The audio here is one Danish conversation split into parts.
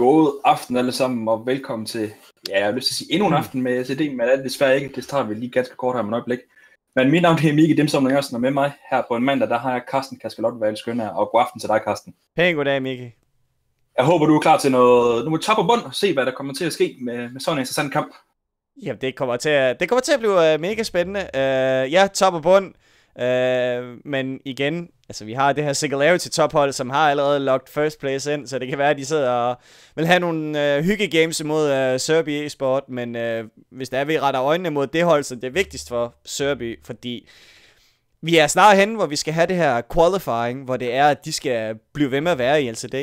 God aften alle sammen, og velkommen til, ja, jeg har lyst til at sige endnu en aften med CD, men det er desværre ikke. Det starter vi lige ganske kort her med et øjeblik. Men mit navn er Mikael Dimsom Jørgensen, og med mig her på en mandag, der har jeg Carsten Kaskalot Valg Skønner, og god aften til dig, Carsten. Pæn goddag, Mikael. Jeg håber, du er klar til noget, nu må top og bund og se, hvad der kommer til at ske med, med sådan en interessant kamp. Ja, det kommer til at, det kommer til at blive uh, mega spændende. Uh, ja, top og bund. Øh, men igen, altså vi har det her Singularity tophold, som har allerede logget first place ind, så det kan være, at de sidder og vil have nogle øh, hygge-games imod øh, Serbi e-sport, men øh, hvis der er, vi retter øjnene mod det hold, så det er vigtigst for Serbi, fordi vi er snart hen, hvor vi skal have det her qualifying, hvor det er, at de skal blive ved med at være i LCD.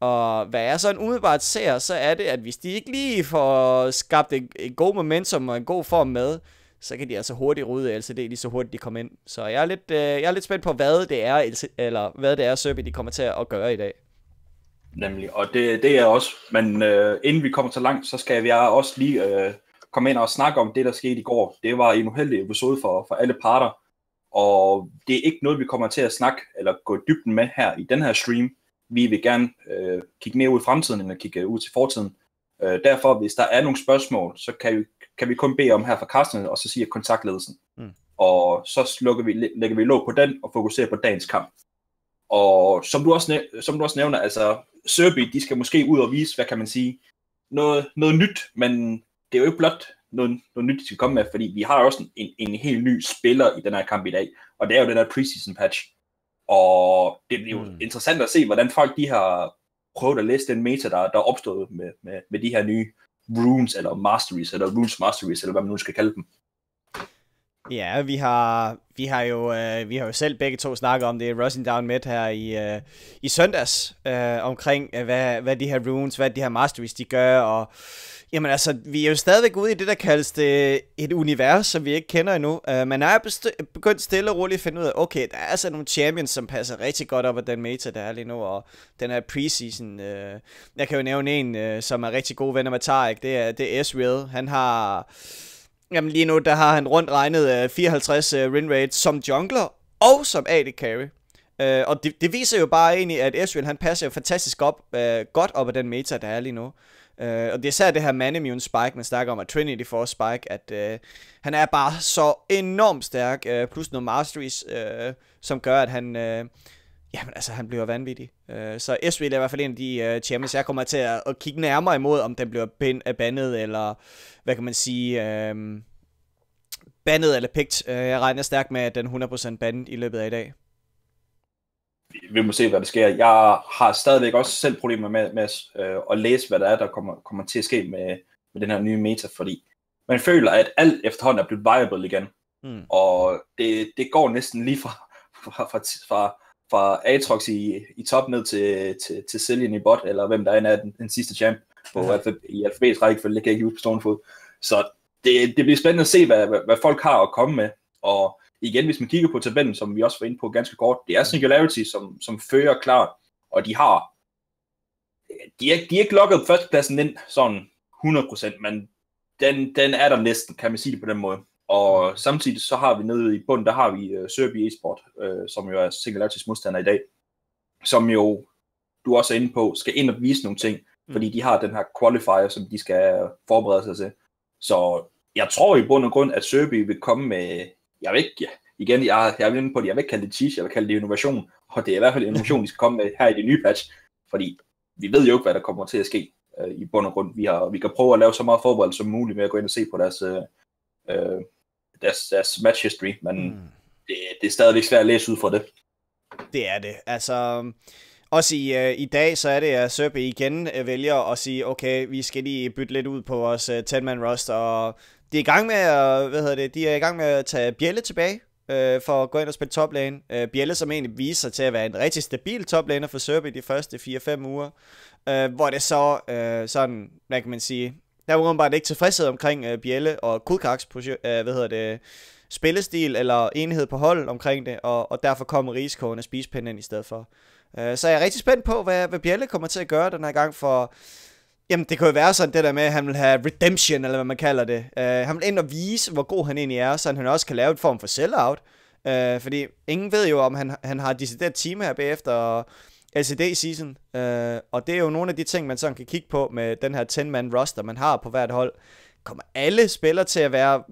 Og hvad jeg sådan umiddelbart ser, så er det, at hvis de ikke lige får skabt en, en god momentum og en god form med, så kan de altså hurtigt rydde LCD lige så hurtigt de kommer ind. Så jeg er lidt, øh, jeg er lidt spændt på, hvad det er, LC, eller hvad det er, Serbi, de kommer til at gøre i dag. Nemlig, og det, det er også, men øh, inden vi kommer så langt, så skal vi også lige øh, komme ind og snakke om det, der skete i går. Det var en uheldig episode for, for alle parter, og det er ikke noget, vi kommer til at snakke eller gå dybden med her i den her stream. Vi vil gerne øh, kigge mere ud i fremtiden, end at kigge ud til fortiden. Øh, derfor, hvis der er nogle spørgsmål, så kan I kan vi kun bede om her fra Carsten, og så sige kontaktledelsen. Mm. Og så lukker vi, lægger vi låg på den, og fokuserer på dagens kamp. Og som du også, som du også nævner, altså Serbi, de skal måske ud og vise, hvad kan man sige, noget, noget nyt, men det er jo ikke blot noget, noget nyt, de skal komme med, fordi vi har også en, en helt ny spiller i den her kamp i dag, og det er jo den her preseason patch. Og det bliver jo mm. interessant at se, hvordan folk de har prøvet at læse den meta, der, der er opstået med, med, med de her nye runes, eller masteries, eller runes masteries, eller hvad man nu skal kalde dem. Ja, vi har, vi har jo øh, vi har jo selv begge to snakket om det Rushing Down Med her i, øh, i søndags øh, omkring øh, hvad, hvad de her runes, hvad de her masteries de gør og Jamen altså, vi er jo stadigvæk ude i det, der kaldes det et univers, som vi ikke kender endnu. Uh, man er begyndt stille og roligt at finde ud af, okay, der er altså nogle champions, som passer rigtig godt op af den meta, der er lige nu, og den her preseason. Uh, jeg kan jo nævne en, uh, som er rigtig god venner med Tarek, det er, det er Ezreal. Han har, jamen lige nu, der har han rundt regnet uh, 54 uh, win rate som jungler og som AD carry. Uh, og det, det viser jo bare egentlig, at Ezreal, han passer jo fantastisk op, uh, godt op af den meta, der er lige nu. Uh, og det er især det her Manimune Spike, man snakker om, at Trinity får Spike, at uh, han er bare så enormt stærk, uh, plus nogle masteries, uh, som gør, at han, uh, jamen altså, han bliver vanvittig. Uh, så Ezreal er i hvert fald en af de uh, champions, jeg kommer til at, at kigge nærmere imod, om den bliver bandet, eller hvad kan man sige, uh, bandet eller pigt. Uh, jeg regner stærkt med, at den 100% bandet i løbet af i dag vi må se, hvad der sker. Jeg har stadigvæk også selv problemer med, med øh, at læse, hvad der er, der kommer, kommer til at ske med, med den her nye meta, fordi man føler, at alt efterhånden er blevet viable igen. Mm. Og det, det går næsten lige fra, fra, fra, fra, fra Aatrox i, i top ned til, til, til Cillian i bot, eller hvem der er den, den sidste champ på ja. alfab, i alfabetisk rækkefølge, det kan jeg ikke huske på stående fod. Så det, det bliver spændende at se, hvad, hvad, hvad folk har at komme med, og igen, hvis man kigger på tabellen, som vi også var inde på ganske kort, det er Singularity, som, som fører klart, og de har, de er, de er ikke lukket førstepladsen ind sådan 100%, men den, den er der næsten, kan man sige det på den måde. Og samtidig så har vi nede i bunden, der har vi uh, Serbi Esport, uh, som jo er Singularity's modstander i dag, som jo, du også er inde på, skal ind og vise nogle ting, mm. fordi de har den her qualifier, som de skal forberede sig til. Så jeg tror i bund og grund, at Serbi vil komme med jeg vil ikke, ja, igen, jeg, jeg er inde på det, jeg vil ikke kalde det cheese, jeg vil kalde det innovation, og det er i hvert fald innovation, vi skal komme med her i det nye patch, fordi vi ved jo ikke, hvad der kommer til at ske øh, i bund og grund. Vi, har, vi kan prøve at lave så meget forberedelse som muligt med at gå ind og se på deres, øh, øh deres, deres match history, men mm. det, det er stadigvæk svært at læse ud fra det. Det er det. Altså, også i, uh, i dag, så er det, at Serbi igen uh, vælger at sige, okay, vi skal lige bytte lidt ud på vores uh, 10-man roster, og de er i gang med at, hvad hedder det, de er i gang med at tage Bjelle tilbage, øh, for at gå ind og spille toplane. Øh, Bjelle, som egentlig viser sig til at være en rigtig stabil toplaner for Serbi de første 4-5 uger, øh, hvor det så øh, sådan, hvad kan man sige, der var bare ikke tilfredshed omkring øh, Bjelle og Kudkaks øh, hvad hedder det, spillestil eller enhed på hold omkring det, og, og derfor kom risikoen af spisepinden i stedet for. Øh, så jeg er rigtig spændt på, hvad, hvad Bjelle kommer til at gøre den her gang, for Jamen, det kunne jo være sådan det der med, at han vil have redemption, eller hvad man kalder det. Uh, han vil ind og vise, hvor god han egentlig er, så han også kan lave et form for sellout. Uh, fordi ingen ved jo, om han, han har decideret team her bagefter, LCD-season, Uh, øh, og det er jo nogle af de ting, man sådan kan kigge på med den her 10-man roster, man har på hvert hold. Kommer alle spillere til at være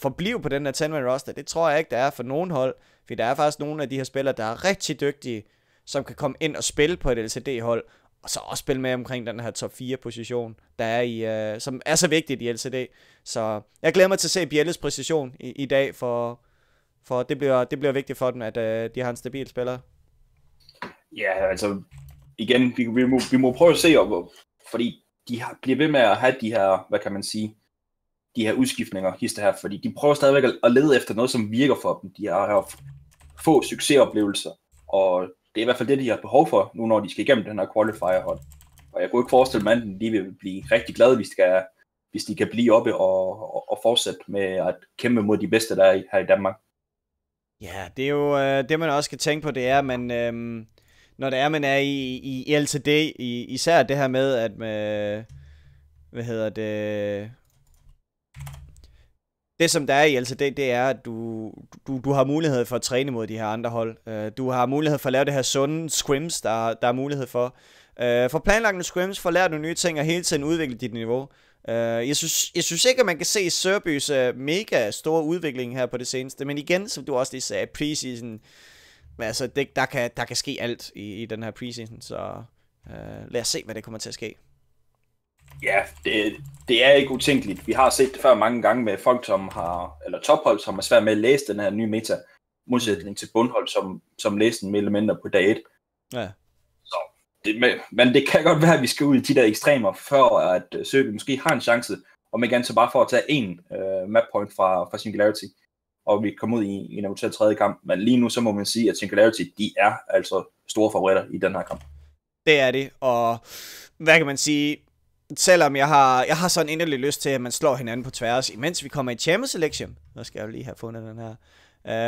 forblive på den her 10-man roster? Det tror jeg ikke, der er for nogen hold, for der er faktisk nogle af de her spillere, der er rigtig dygtige, som kan komme ind og spille på et LCD-hold, og så også spille med omkring den her top 4 position, der er i, øh, som er så vigtigt i LCD. Så jeg glæder mig til at se Bjelles præcision i, i dag, for, for det, bliver, det bliver vigtigt for dem, at øh, de har en stabil spiller. Ja, altså igen, vi, vi, må, vi må prøve at se, op, fordi de har, bliver ved med at have de her, hvad kan man sige, de her udskiftninger, hister her, fordi de prøver stadigvæk at, at lede efter noget, som virker for dem. De har haft få succesoplevelser, og det er i hvert fald det, de har behov for, nu når de skal igennem den her qualifier Og, Og jeg kunne ikke forestille mig, at de vil blive rigtig glade, hvis de kan, hvis de kan blive oppe og, og, og fortsætte med at kæmpe mod de bedste, der er her i Danmark. Ja, det er jo øh, det, man også skal tænke på, det er, at man, øh, når det er, man er i, i, LTD, i, især det her med, at med, øh, hvad hedder det, det som der er i LCD, det er, at du, du, du har mulighed for at træne mod de her andre hold. Uh, du har mulighed for at lave det her sunde scrims, der, der er mulighed for. Uh, for planlagte scrims, for lærer lære nye ting og hele tiden udvikle dit niveau. Uh, jeg, synes, jeg synes ikke, at man kan se Sørbys uh, mega store udvikling her på det seneste, men igen, som du også lige sagde, preseason, altså det, der, kan, der kan ske alt i, i den her preseason, så uh, lad os se, hvad det kommer til at ske. Ja, det, det er ikke utænkeligt. Vi har set det før mange gange med folk, som har, eller tophold, som har svært med at læse den her nye meta, modsætning til bundhold, som, som læste den mere eller mindre på dag 1. Ja. Så det, men det kan godt være, at vi skal ud i de der ekstremer, før at uh, Søby måske har en chance, om ikke andet så bare for at tage en uh, map point fra, fra Singularity, og vi kommer ud i, i en eventuel tredje kamp. Men lige nu så må man sige, at Singularity, de er altså store favoritter i den her kamp. Det er det, og hvad kan man sige, selvom jeg har, jeg har sådan endelig lyst til, at man slår hinanden på tværs, imens vi kommer i Champions Selection, nu skal jeg jo lige have fundet den her,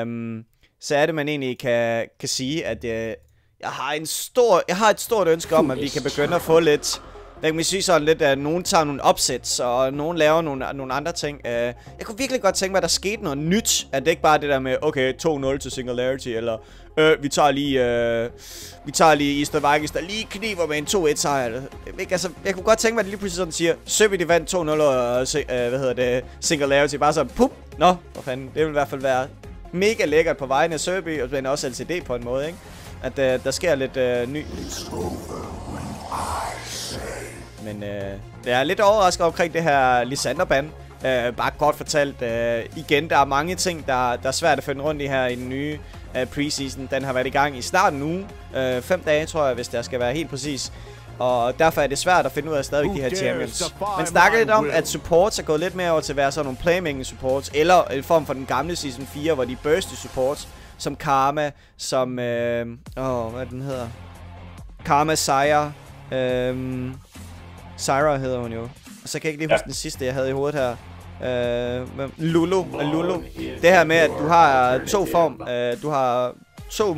øhm, så er det, man egentlig kan, kan sige, at jeg, jeg, har en stor, jeg har et stort ønske om, at vi kan begynde at få lidt, hvad kan man sige sådan lidt, at nogen tager nogle opsæt, og nogen laver nogle, nogle andre ting. Uh, jeg kunne virkelig godt tænke mig, at der skete noget nyt, at det ikke bare det der med, okay, 2-0 til Singularity, eller øh, vi tager lige, øh, vi tager lige Easter Vikings, der lige kniver med en 2-1 sejr. Altså, jeg kunne godt tænke mig, at det lige pludselig sådan siger, Søby de vandt 2-0 og, øh, øh, hvad hedder det, Singularity, bare sådan, pup, nå, for fanden, det vil i hvert fald være mega lækkert på vejen af Søby, og men også LCD på en måde, ikke? At øh, der sker lidt øh, ny... Men øh, jeg er lidt overrasket omkring det her Lisander-band. Øh, bare kort fortalt. Øh, igen, der er mange ting, der, der er svært at finde rundt i her i den nye uh, preseason. Den har været i gang i starten nu. Uh, fem dage, tror jeg, hvis der skal være helt præcis. Og derfor er det svært at finde ud af stadigvæk de her champions. Man snakker lidt om, at supports er gået lidt mere over til at være sådan nogle playmaking supports, eller en form for den gamle season 4, hvor de bursty supports, som Karma, som, øh, åh, hvad den hedder? Karma Sire, øh, Syra hedder hun jo. Og så kan jeg ikke lige huske ja. den sidste, jeg havde i hovedet her. Øh, Lulu, Lulu. Det her med, at du har to form, øh, du har to,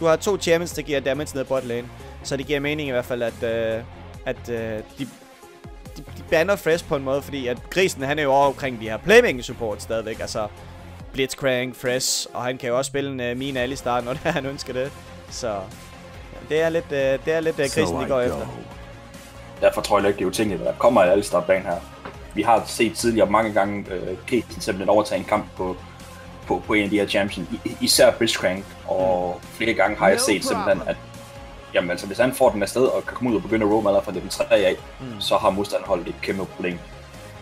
du har to champions, der giver damage ned bot lane. Så det giver mening i hvert fald, at, øh, at øh, de, de, de banner Fresh på en måde, fordi at grisen, han er jo over omkring de her playmaking support stadigvæk, altså Blitzcrank, Fresh, og han kan jo også spille en uh, min i starten, når det er, han ønsker det. Så det er lidt, uh, det er lidt uh, grisen, de går efter. Derfor tror jeg ikke, det er jo tænkt, at der kommer et Alistar ban her vi har set tidligere mange gange øh, Krisen simpelthen overtage en kamp på, på, på en af de her champions, især Blitzcrank, og mm. flere gange har jeg set simpelthen, at jamen, altså, hvis han får den afsted og kan komme ud og begynde at roam allerede fra det 3 af, mm. så har modstanderen holdt et kæmpe problem.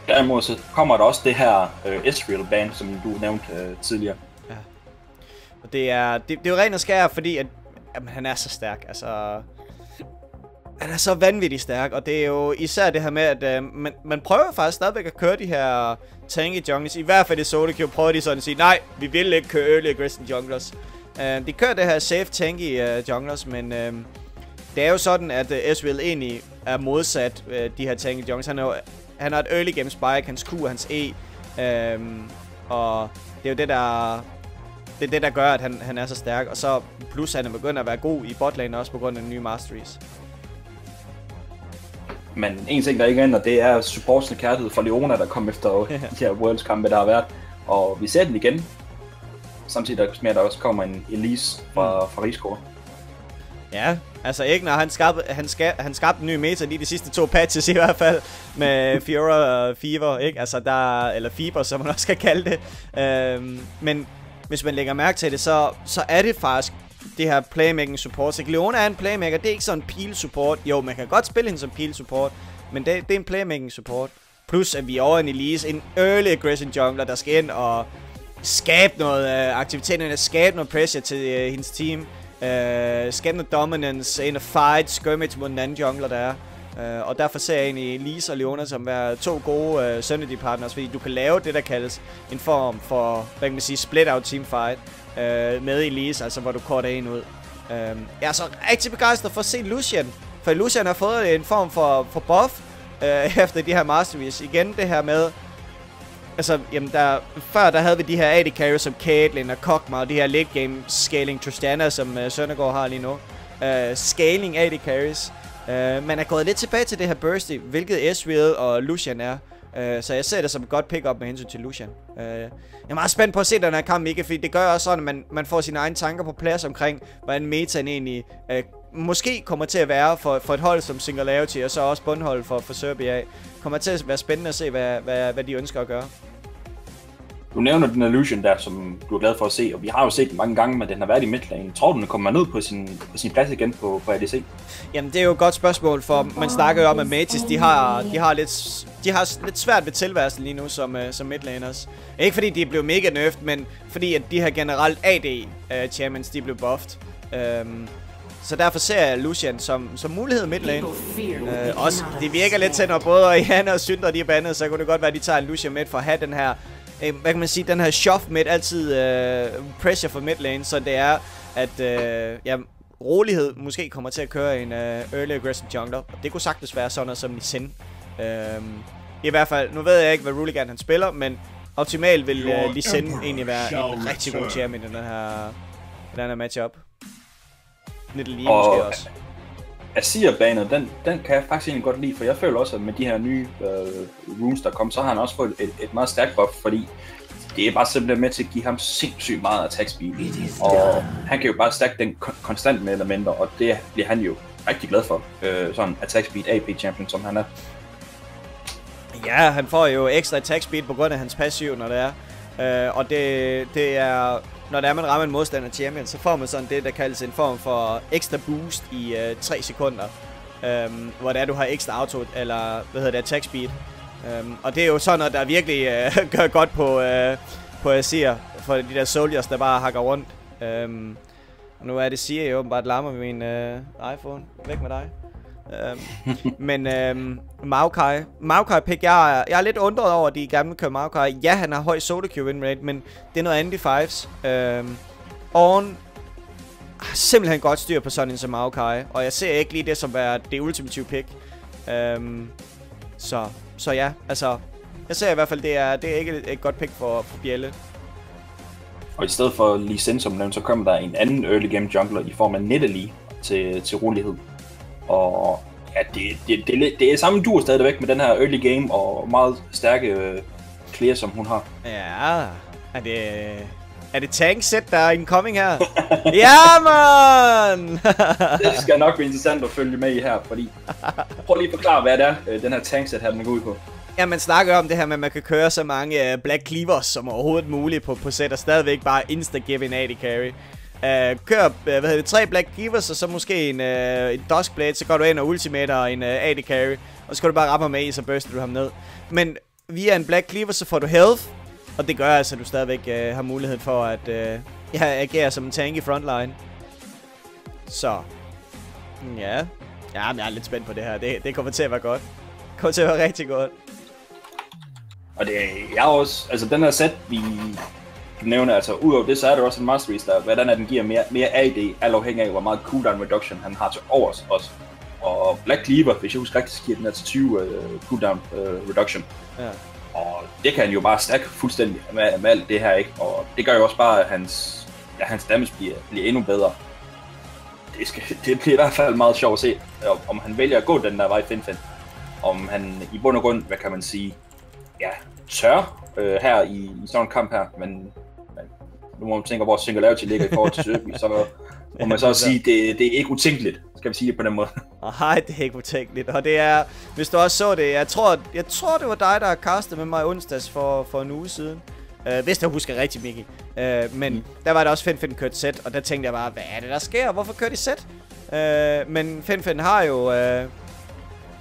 Derimod så kommer der også det her øh, Israel band, som du nævnte øh, tidligere. Ja. Og det er, det, det er jo rent og skær, fordi at, jamen, han er så stærk. Altså, han er så vanvittigt stærk, og det er jo især det her med, at øh, man, man prøver faktisk stadigvæk at køre de her tanky junglers. I hvert fald i solo queue prøver de sådan at sige, nej, vi vil ikke køre early aggression junglers. Øh, de kører det her safe tanky øh, junglers, men øh, det er jo sådan, at øh, Ezreal egentlig er modsat øh, de her tanky junglers. Han, er jo, han har et early game spike, hans Q og hans E, øh, og det er jo det, der det er det, der gør, at han, han er så stærk. Og så plus han er begyndt at være god i botlane også på grund af nye masteries. Men en ting, der ikke ændrer, det er supportsende kærlighed for Leona, der kom efter de her Worlds kampe, der har været. Og vi ser den igen. Samtidig med, at der også kommer en Elise fra, mm. fra Rigskår. Ja, altså ikke når han skabte, han, ska, han skabte en ny meta lige de sidste to patches i hvert fald, med Fiora og Fever, ikke? Altså der, eller Fever, som man også kan kalde det. Øhm, men hvis man lægger mærke til det, så, så er det faktisk det her playmaking support. Så Leona er en playmaker, det er ikke sådan en peel support. Jo, man kan godt spille hende som peel support, men det, det er en playmaking support. Plus at vi er over en Elise, en early aggression jungler, der skal ind og skabe noget øh, uh, aktivitet, skabe noget pressure til uh, hendes team. Uh, skabe noget dominance, en fight, skirmish mod den anden jungler, der er. Uh, og derfor ser jeg egentlig Elise og Leona som være to gode uh, Sunny partners, fordi du kan lave det, der kaldes en form for, hvad kan man sige, split-out teamfight øh, med Elise, altså hvor du korter en ud. Øh, jeg er så rigtig begejstret for at se Lucian, for Lucian har fået en form for, for buff øh, efter de her Masteries. Igen det her med, altså, jamen der, før der havde vi de her AD carries som Caitlyn og Kog'Maw, og de her late game scaling Tristana, som øh, Søndergaard har lige nu. Øh, scaling AD carries. Uh, man er gået lidt tilbage til det her bursty, hvilket Ezreal og Lucian er. Øh, så jeg ser det som et godt pick-up med hensyn til Lucian. Øh, jeg er meget spændt på at se den her kamp, ikke? Fordi det gør også sådan, at man, man får sine egne tanker på plads omkring, hvordan metaen egentlig øh, måske kommer til at være for, for et hold som Singularity, og så også bundhold for, for Serbia. Kommer til at være spændende at se, hvad, hvad, hvad de ønsker at gøre. Du nævner den illusion der, som du er glad for at se, og vi har jo set den mange gange, men den har været i midtlane. Tror du, den kommer ned på sin, på sin plads igen på, på ADC? Jamen, det er jo et godt spørgsmål, for man snakker jo om, at Matis, de har, de har, lidt, de har lidt svært ved tilværelsen lige nu som, uh, som midlaners. Ikke fordi de er blevet mega nerfed, men fordi at de her generelt AD-champions, øh, uh, de er blevet buffed. Um, så derfor ser jeg Lucian som, som mulighed midlane. Uh, øh, også, det virker lidt til, når både Janne og Syndra de er bandet, så kunne det godt være, at de tager en Lucian med for at have den her øh, hvad kan man sige, den her shove med altid øh, pressure for midlane, så det er, at øh, ja, rolighed måske kommer til at køre en øh, early aggressive jungler. Det kunne sagtens være sådan noget som Lee Øh, I hvert fald, nu ved jeg ikke, hvad Ruligan han spiller, men optimalt vil øh, Lee Sin egentlig være en rigtig god champion i den her, den her matchup. Lidt lige måske også. Asir-banen, den, den kan jeg faktisk egentlig godt lide, for jeg føler også, at med de her nye øh, runes, der kom, så har han også fået et, et meget stærkt buff, fordi det er bare simpelthen med til at give ham sindssygt meget attack speed. Og han kan jo bare stærke den konstant med elementer, og det bliver han jo rigtig glad for. Øh, sådan attack speed AP champion, som han er. Ja, han får jo ekstra attack speed på grund af hans passiv, når det er. Øh, og det, det er når der er, man rammer en modstander champion, så får man sådan det, der kaldes en form for ekstra boost i øh, 3 sekunder. Øhm, hvor det er, du har ekstra auto, eller hvad hedder det, attack speed. Øhm, og det er jo sådan noget, der virkelig øh, gør godt på, øh, på Azir, for de der soldiers, der bare hakker rundt. Øhm, og nu er det siger jeg åbenbart larmer med min øh, iPhone. Væk med dig. Øhm, men øhm, Maokai, Maokai pick, jeg er, jeg er lidt undret over, at de gerne vil køre Maokai. Ja, han har høj solo queue win rate, men det er noget andet i fives. Øhm, Orn har simpelthen godt styr på sådan en som Maokai, og jeg ser ikke lige det som være det ultimative pick. Øhm, så, så ja, altså, jeg ser i hvert fald, det er, det er ikke et, et godt pick for, for Bjelle. Og i stedet for Lee Sin, som nævnt, så kommer der en anden early game jungler i form af Nidalee til, til rolighed. Og ja, det, det, det, det er samme dur stadigvæk med den her early game og meget stærke uh, clear, som hun har. Ja, er det... Er det tank set, der er incoming her? ja, man! det skal nok blive interessant at følge med i her, fordi... Prøv lige at forklare, hvad det er, øh, den her tank set her, den går ud på. Ja, man snakker om det her med, at man kan køre så mange uh, Black Cleavers som overhovedet muligt på, på set, og stadigvæk bare insta-give en AD carry. Øh, uh, kør, uh, øh, hvad hedder det, tre Black Givers, og så måske en, uh, en Duskblade, så går du ind og ultimater en uh, AD Carry, og så kan du bare ramme med i, så burster du ham ned. Men via en Black Cleaver, så får du health, og det gør altså, at du stadigvæk uh, har mulighed for at uh, ja, agere som en tank i frontline. Så, mm, ja. Ja, men jeg er lidt spændt på det her. Det, det kommer til at være godt. Det kommer til at være rigtig godt. Og det er også, altså den her set, vi du nævner, altså udover det, så er der også en Masteries, der, hvordan er den giver mere, mere AD, alt afhængig af, hvor meget cooldown reduction han har til overs også. Og Black Cleaver, hvis jeg husker rigtigt, giver den til 20 uh, cooldown uh, reduction. Ja. Og det kan han jo bare stack fuldstændig med, med alt det her, ikke? Og det gør jo også bare, at hans, ja, hans damage bliver, bliver endnu bedre. Det, skal, det bliver i hvert fald meget sjovt at se, om han vælger at gå den der vej Finfin. Om han i bund og grund, hvad kan man sige, ja, tør øh, her i, i sådan en kamp her, men nu må man tænke, hvor Singularity ligger i forhold til Søby, så må man så sige, det, det er ikke utænkeligt, skal vi sige det på den måde. Nej, det er ikke utænkeligt, og det er, hvis du også så det, jeg tror, jeg tror det var dig, der castet med mig onsdags for, for en uge siden. Uh, hvis jeg husker rigtigt, Mikkel. Uh, men mm. der var det også Finfin kørt sæt, og der tænkte jeg bare, hvad er det, der sker? Hvorfor kører de sæt? Uh, men Finfin har jo... Uh,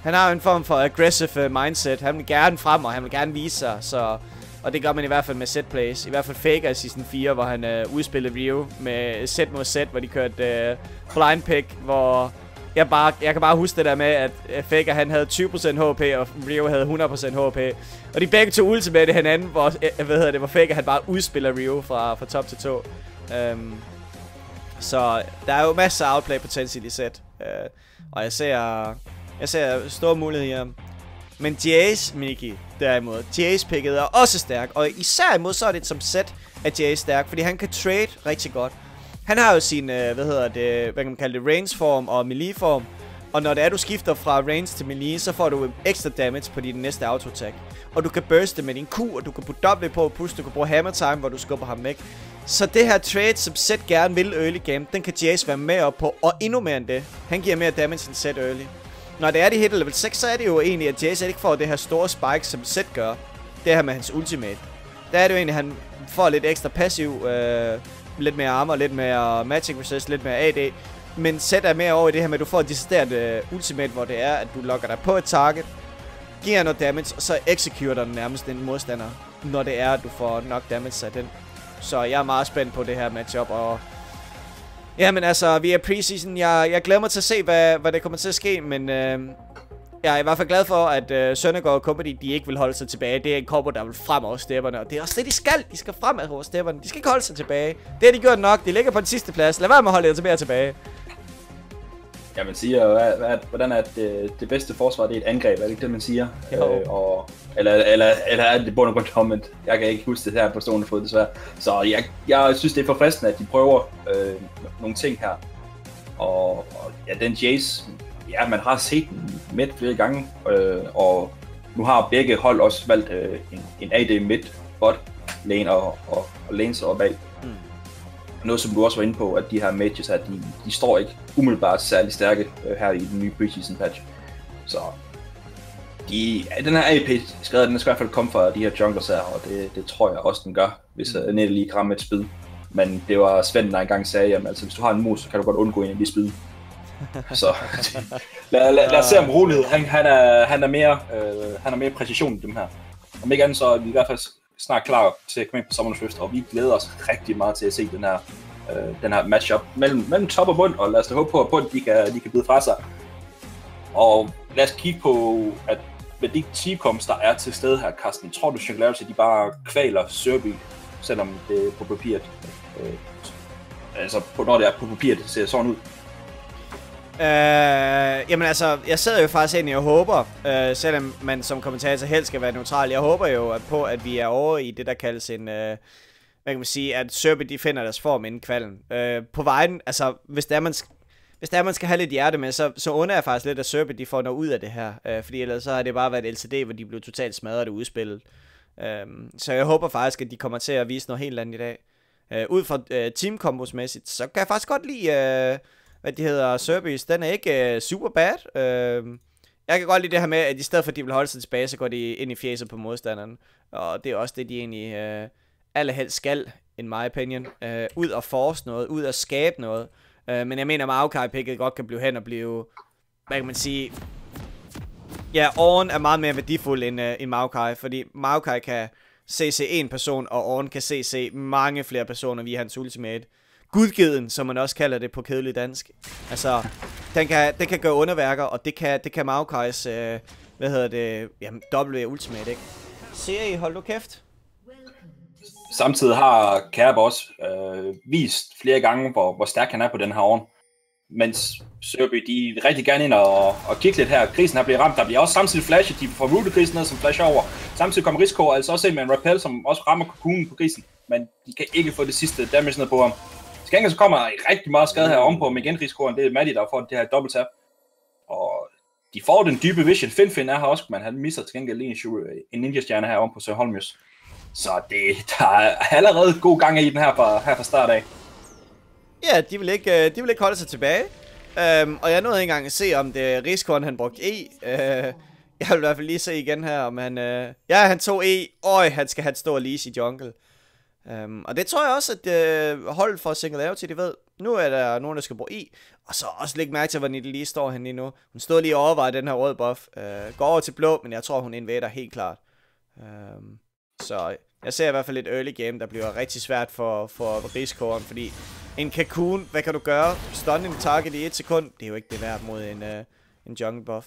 han har jo en form for aggressive mindset. Han vil gerne frem, og han vil gerne vise sig, så... Og det gør man i hvert fald med set plays. I hvert fald Faker i season 4, hvor han øh, udspillede Rio med set mod set, hvor de kørte øh, blind pick, hvor jeg, bare, jeg kan bare huske det der med, at Faker han havde 20% HP, og Rio havde 100% HP. Og de begge to ultimate hinanden, hvor, øh, øh, hvad hedder det, hvor Faker han bare udspiller Rio fra, fra top til to. Um, øhm, så der er jo masser af outplay potential i set. Uh, og jeg ser, jeg ser store muligheder. Men Jace, Miki, derimod, Jace picket er også stærk. Og især imod så er det som set, at Jace stærk, fordi han kan trade rigtig godt. Han har jo sin, øh, hvad hedder det, hvad kan man kalde det, range form og melee form. Og når det er, du skifter fra range til melee, så får du ekstra damage på din næste auto attack. Og du kan burste med din Q, og du kan putte W på, plus du kan bruge hammer time, hvor du skubber ham væk. Så det her trade, som Zed gerne vil early game, den kan Jace være med op på, og endnu mere end det. Han giver mere damage end Zed early. Når det er, de hitter level 6, så er det jo egentlig, at Jace ikke får det her store spike, som Zed gør. Det her med hans ultimate. Der er det jo egentlig, at han får lidt ekstra passiv øh, lidt mere armor, lidt mere magic resist, lidt mere AD. Men Zed er mere over i det her med, at du får et decideret øh, ultimate, hvor det er, at du lokker dig på et target, giver noget damage, og så executer den nærmest den modstander, når det er, at du får nok damage af den. Så jeg er meget spændt på det her matchup, og... Jamen altså, vi er preseason. Jeg, jeg glæder mig til at se, hvad, hvad det kommer til at ske, men... Øh, jeg er i hvert fald glad for, at uh, Søndergaard og Company, de ikke vil holde sig tilbage. Det er en kombo, der vil frem over stepperne. Og det er også det, de skal. De skal frem over stepperne. De skal ikke holde sig tilbage. Det har de gjort nok. De ligger på den sidste plads. Lad være med at holde jer mere tilbage. Ja, man siger jo, at, hvordan er det, det bedste forsvar, det er et angreb, er det ikke det, man siger? Jo. Øh, og, eller, eller, eller er det bund og grund omvendt? Jeg kan ikke huske det her på stående fod, desværre. Så jeg, jeg synes, det er forfriskende, at de prøver øh, nogle ting her. Og, og ja, den Jace, ja, man har set den midt flere gange, øh, og nu har begge hold også valgt øh, en, en AD midt, bot, lane og, og, og lane sig bag. Mm. Noget som du også var inde på, at de her matches her, de, de står ikke umiddelbart særlig stærke øh, her i den nye preseason patch. Så de, ja, den her AP skrevet, den skal i hvert fald komme fra de her junglers her, og det, det tror jeg også, den gør, hvis mm. uh, Nette lige kan et spid. Men det var Svend, der engang sagde, at altså, hvis du har en mus, så kan du godt undgå en af de spid. Så lad, lad, lad os se om rolighed. Han, han, er, han, er mere, øh, han er mere præcision i dem her. Om ikke andet, så er vi i hvert fald snart klar til at komme ind på sommerens fest, og vi glæder os rigtig meget til at se den her, øh, den her matchup mellem, mellem top og bund, og lad os da håbe på, at bund de kan, de kan bide fra sig. Og lad os kigge på, at med de teamcoms, der er til stede her, Carsten, tror du, Singularity, de bare kvaler Sørby, selvom det er på papiret, øh, altså på, når det er på papiret, det ser sådan ud? Øh, jamen altså, jeg sidder jo faktisk ind og håber, øh, selvom man som kommentator helst skal være neutral, jeg håber jo at på, at vi er over i det, der kaldes en... Øh, hvad kan man sige, at Serbi de finder deres form inden kvalden. Øh, på vejen, altså, hvis der man, hvis der man skal have lidt hjerte med, så, så under jeg faktisk lidt, at Serbi de får noget ud af det her. Øh, fordi ellers så har det bare været et LCD, hvor de blev totalt smadret og udspillet. Øh, så jeg håber faktisk, at de kommer til at vise noget helt andet i dag. Øh, ud fra øh, teamkombosmæssigt, så kan jeg faktisk godt lide... Øh, hvad de hedder, Service, den er ikke øh, super bad. Øh, jeg kan godt lide det her med, at i stedet for, at de vil holde sig tilbage, så går de ind i fjeset på modstanderen. Og det er også det, de egentlig øh, allerhelst skal, in my opinion. Øh, ud og force noget, ud og skabe noget. Øh, men jeg mener, at Maokai-picket godt kan blive hen og blive, hvad kan man sige... Ja, Orn er meget mere værdifuld end, øh, end Maokai, fordi Maokai kan CC en person, og Orn kan CC mange flere personer via hans ultimate gudgeden, som man også kalder det på kedelig dansk. Altså, den kan, den kan gøre underværker, og det kan, det kan Maokai's, øh, hvad hedder det, jamen, W Ultimate, ikke? Serie, hold nu kæft. Samtidig har Kærb også øh, vist flere gange, hvor, hvor stærk han er på den her Orn. Mens Sørby, de rigtig gerne ind og, og kigge lidt her. Grisen har blevet ramt. Der bliver også samtidig flashet. De får rootet grisen ned, som flasher over. Samtidig kommer Risiko altså også ind med en rappel, som også rammer kokunen på grisen. Men de kan ikke få det sidste damage ned på ham gengæld så kommer rigtig meget skade her om på med igen risikoen. Det er Maddie, der får det her dobbelt tap. Og de får den dybe vision. Finn Finn er her også, men han misser til gengæld lige en, en ninja-stjerne her om på Sir Holmius. Så det, der er allerede god gang i den her fra, her fra start af. Ja, de vil ikke, øh, de vil ikke holde sig tilbage. Øhm, og jeg nåede ikke engang at se, om det er Rigskorn, han brugte E. Øh, jeg vil i hvert fald lige se igen her, om han... Øh, Ja, han tog E. Øj, han skal have et stort leash i jungle. Øhm, og det tror jeg også, at øh, holdet for Singularity, de ved, nu er der nogen, der skal bruge E. Og så også lægge mærke til, hvor Nitte lige står han lige nu. Hun stod lige og overvejer den her røde buff. Øh, går over til blå, men jeg tror, hun invader helt klart. Øhm, så jeg ser i hvert fald et early game, der bliver rigtig svært for, for Rigskoren, fordi en Cocoon, hvad kan du gøre? Stun en target i et sekund, det er jo ikke det værd mod en, uh, en jungle buff.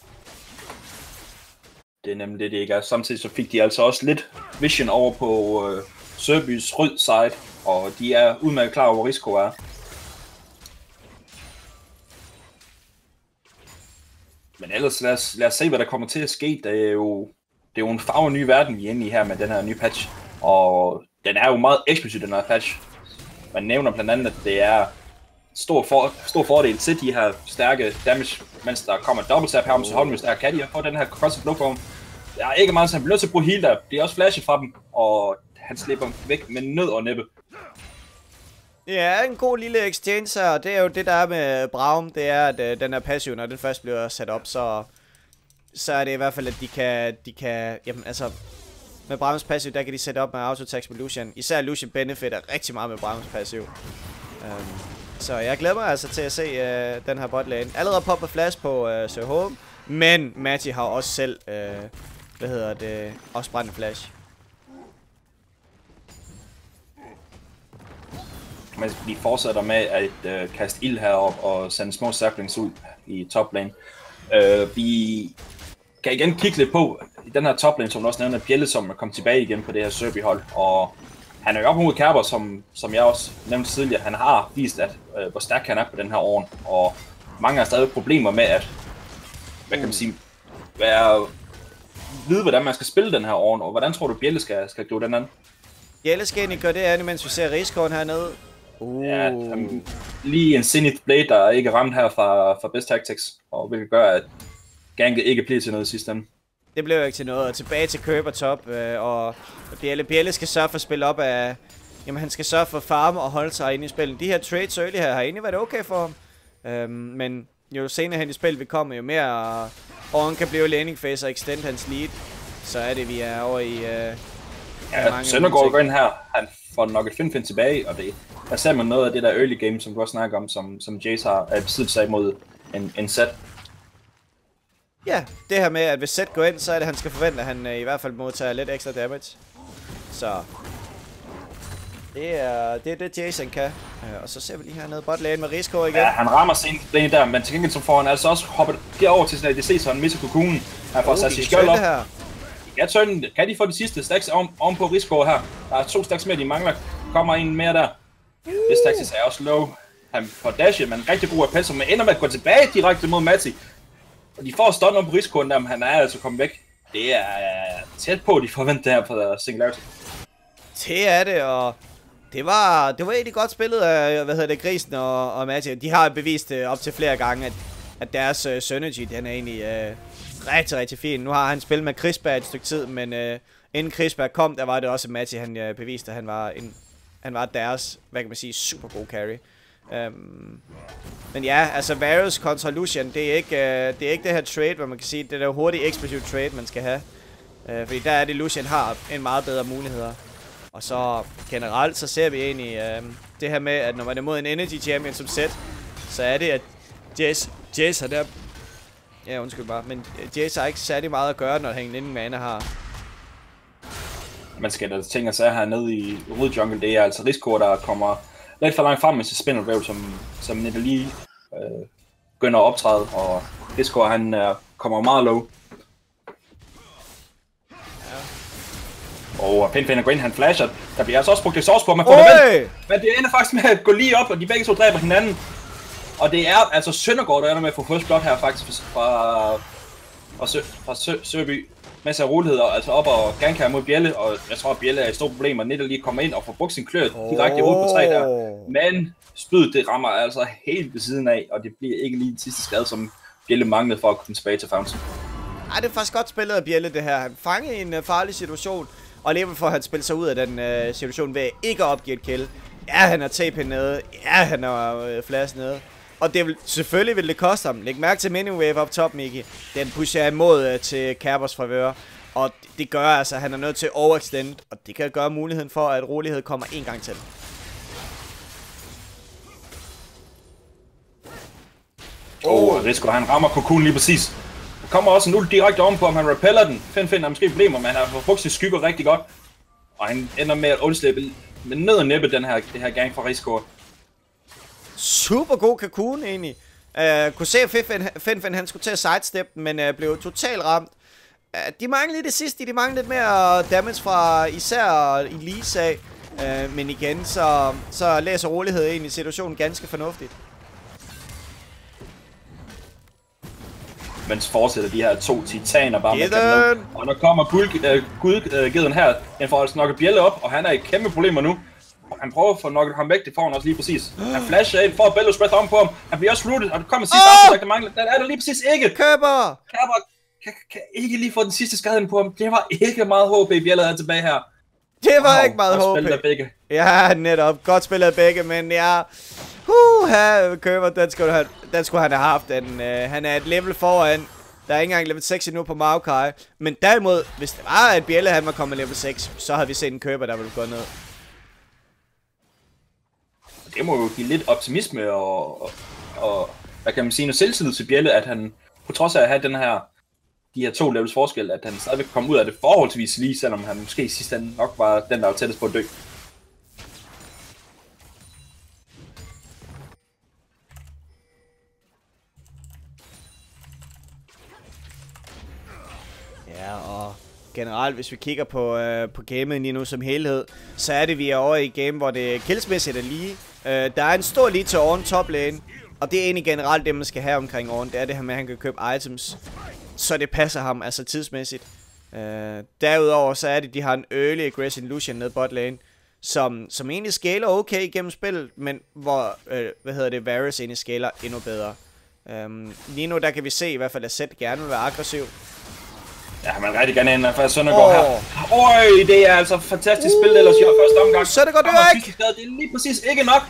Det er nemlig det, det ikke er. Samtidig så fik de altså også lidt vision over på uh, Sørbys rød side, og de er udmærket klar over, hvor risiko er. Men ellers lad os, lad os se, hvad der kommer til at ske. Det er jo, det er jo en farve ny verden, vi er inde i her med den her nye patch. Og den er jo meget eksplosiv, den her patch. Man nævner blandt andet, at det er stor, for, stor fordel til de her stærke damage, mens der kommer double tap her om så hvis der kan de få den her cross flow form. Der er ikke meget, så han bliver nødt til at bruge heal der. Det er også flashet fra dem, og han slipper væk med nød og næppe. Ja, en god lille exchange her, det er jo det, der er med Braum, det er, at øh, den er passiv, når den først bliver sat op, så, så er det i hvert fald, at de kan, de kan, jamen altså, med Braums passiv, der kan de sætte op med auto-attacks med Lucian. Især Lucian benefitter rigtig meget med Braums passiv. Um, så jeg glæder mig altså til at se uh, den her botlane. Allerede popper flash på uh, Sir Home, men Matti har også selv, uh, hvad hedder det, også brændt flash. Men vi fortsætter med at uh, kaste ild herop og sende små saplings ud i top lane. Uh, vi kan igen kigge lidt på i den her toplane, som du også nævner, Bjelle, som er kommet tilbage igen på det her Serbi-hold, og han er jo op mod Kerber, som, som jeg også nævnte tidligere, han har vist, at, øh, hvor stærk han er på den her år, og mange har stadig problemer med at, hvad kan man sige, være, vide, hvordan man skal spille den her år, og hvordan tror du, Bjelle skal, skal gribe den anden? Bjelle skal egentlig gøre det andet, mens vi ser Rigskåren hernede. Uh. Ja, um, lige en Zenith Blade, der ikke er ramt her fra, fra Best Tactics, og hvilket gør, at ganket ikke bliver til noget sidste ende. Det blev jo ikke til noget. Og tilbage til Køber top, øh, og, Bjelle. Bjelle skal sørge for at spille op af... Jamen, han skal sørge for farme og holde sig inde i spillet. De her trades early her har egentlig været okay for ham. Øhm, men jo senere hen i spillet vi kommer, jo mere og han kan blive landing phase og extend hans lead, så er det, vi er over i... Øh, ja, Søndergaard går ind her. Han får nok et fin tilbage, og det der ser man noget af det der early game, som du også snakker om, som, som Jace har besiddelse sig imod en, en set. Ja, det her med, at hvis Zed går ind, så er det, han skal forvente, at han øh, i hvert fald modtager lidt ekstra damage. Så det er det, er det Jason kan. Uh, og så ser vi lige hernede bot lane med Risko igen. Ja, han rammer sent lane der, men til gengæld så får han altså også hoppet derover til sin ADC, så han misser kokunen. Han får oh, sat sit skjold op. Her. Ja, tønden. Kan de få de sidste stacks om, om på Risko her? Der er to stacks mere, de mangler. Kommer en mere der. Uh. Det stacks er også low. Han får dashet, men rigtig god af men ender med at gå tilbage direkte mod Matti. Og de får stånd op på risikoen, der, men han er altså kommet væk. Det er tæt på, de forventer her på Singularity. Det er det, og det var, det var egentlig godt spillet af, hvad hedder det, Grisen og, og Matti. De har bevist øh, op til flere gange, at, at deres uh, synergy, den er egentlig uh, rigtig, rigtig fin. Nu har han spillet med Krisberg et stykke tid, men uh, inden Krisberg kom, der var det også Matti, han uh, beviste, at han var, en, han var deres, hvad kan man sige, super god carry. Øhm, men ja, altså Varus kontra Lucian, det er, ikke, øh, det er ikke det her trade, hvor man kan sige, det er der hurtige eksplosiv trade, man skal have. Øh, fordi der er det, Lucian har en meget bedre muligheder. Og så generelt, så ser vi egentlig øh, det her med, at når man er mod en Energy Champion som set, så er det, at Jace, Jace har der... Ja, undskyld bare, men Jace har ikke særlig meget at gøre, når han ingen mana har. Man skal da tænke sig hernede i Rød Jungle, det er altså risiko, der kommer lidt for langt frem med sit spinner wave, som, som lige øh, begynder at optræde, og Discord han øh, kommer meget low. Og Pin Pin og Green han flasher. Der bliver altså også brugt sauce på, man får det Men det ender faktisk med at gå lige op, og de begge to dræber hinanden. Og det er altså Søndergaard, der ender med at få first blood her faktisk fra, fra, Sø, fra Sø, Søby masser af roligheder, altså op og ganker mod Bjelle, og jeg tror, at Bjelle er et stort problem, og Nitter lige kommer ind og får brugt sin klør oh. direkte ud på tre der. Men spydet, det rammer altså helt ved siden af, og det bliver ikke lige den sidste skade, som Bjelle manglede for at komme tilbage til Fountain. Ej, det er faktisk godt spillet af Bjelle, det her. Han fangede en uh, farlig situation, Og alligevel får han spillet sig ud af den øh, situation ved ikke at opgive et kill. Ja, han har tape nede. Ja, han har øh, flash nede. Og det vil, selvfølgelig vil det koste ham. Læg mærke til Miniwave op top, Miki. Den pusher imod uh, til Kerbers favør. Og det, gør altså, at han er nødt til at overextend. Og det kan gøre muligheden for, at rolighed kommer en gang til. Åh, oh, skulle han rammer kokun lige præcis. Der kommer også en ult direkte ovenpå, om han repeller den. Finn Finn har måske problemer, men han har brugt sin skygger rigtig godt. Og han ender med at undslippe med ned og næppe den her, det her gang fra Risko. Super god Cocoon egentlig. Uh, kunne se, at Finfin han skulle til at sidestep, men uh, blev totalt ramt. Uh, de manglede det sidste, de manglede lidt mere damage fra især Elise af. Men igen, så, så læser rolighed egentlig situationen ganske fornuftigt. mens fortsætter de her to titaner bare med ned. Og når kommer gud, uh, gud geden her, han får altså nokket Bjelle op, og han er i kæmpe problemer nu. Han prøver at få nokket ham væk, det får han også lige præcis. Han flasher ind, får Bellows Breath om på ham. Han bliver også rooted, og det kommer sidste oh! afsnit, der mangler. Den er der lige præcis ikke. Køber! Køber kan, kan, ikke lige få den sidste skade på ham. Det var ikke meget HP, Bjelle er tilbage her. Det var wow, ikke meget HP. begge. Ja, netop. Godt spillet af begge, men ja... Uh, her, Køber, den skulle, have, den skulle han have haft. Den, uh, han er et level foran. Der er ikke engang level 6 endnu på Maokai. Men derimod, hvis det var, at Bjelle han var kommet level 6, så havde vi set en køber, der ville gå ned. Det må jo give lidt optimisme og, og, og hvad kan man sige, noget selvtillid til Bjelle, at han på trods af at have den her de her to levels forskel, at han stadigvæk kom ud af det forholdsvis lige, selvom han måske i sidste ende nok var den, der var tættest på at dø. Ja, og generelt, hvis vi kigger på, øh, på gamet lige nu som helhed, så er det, vi er over i game, hvor det killsmæssigt er lige. Øh, der er en stor lead til Orn top lane, og det er egentlig generelt det, man skal have omkring Orn. Det er det her med, at han kan købe items, så det passer ham, altså tidsmæssigt. Øh, derudover så er det, de har en early aggression Lucian nede bot lane, som, som egentlig skaler okay igennem spillet, men hvor, øh, hvad hedder det, Varus egentlig skaler endnu bedre. Um, lige nu der kan vi se i hvert fald, at Zed gerne vil være aggressiv. Ja, man rigtig gerne ind for Søndergaard oh. her. Øj, det er altså fantastisk uh, spil, ellers i første omgang. Søndergaard, det er ikke! Det er lige præcis ikke nok.